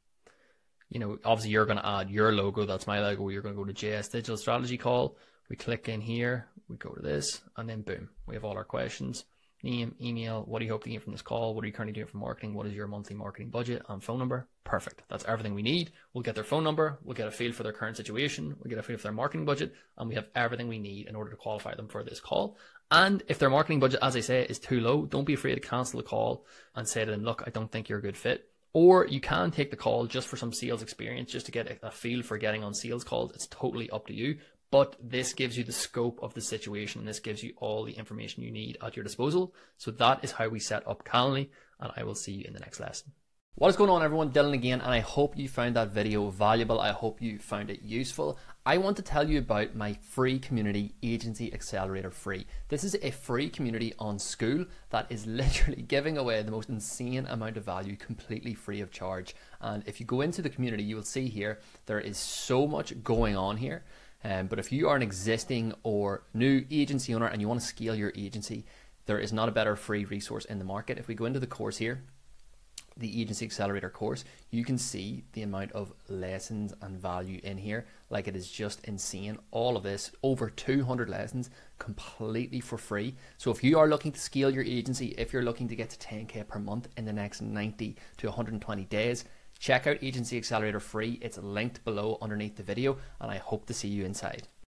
You know, obviously you're going to add your logo. That's my logo. You're going to go to JS digital strategy call. We click in here. We go to this and then boom, we have all our questions name, email, what do you hope to gain from this call? What are you currently doing for marketing? What is your monthly marketing budget and phone number? Perfect. That's everything we need. We'll get their phone number, we'll get a feel for their current situation, we'll get a feel for their marketing budget, and we have everything we need in order to qualify them for this call. And if their marketing budget, as I say, is too low, don't be afraid to cancel the call and say to them, look, I don't think you're a good fit. Or you can take the call just for some sales experience, just to get a feel for getting on sales calls. It's totally up to you but this gives you the scope of the situation and this gives you all the information you need at your disposal. So that is how we set up Calendly and I will see you in the next lesson. What is going on everyone, Dylan again and I hope you found that video valuable. I hope you found it useful. I want to tell you about my free community Agency Accelerator Free. This is a free community on Skool that is (laughs) literally giving away the most insane amount of value completely free of charge. And if you go into the community, you will see here there is so much going on here. Um, but if you are an existing or new agency owner and you want to scale your agency, there is not a better free resource in the market. If we go into the course here, the Agency Accelerator course, you can see the amount of lessons and value in here. Like it is just insane. All of this, over 200 lessons, completely for free. So if you are looking to scale your agency, if you're looking to get to 10K per month in the next 90 to 120 days, Check out Agency Accelerator free. It's linked below underneath the video, and I hope to see you inside.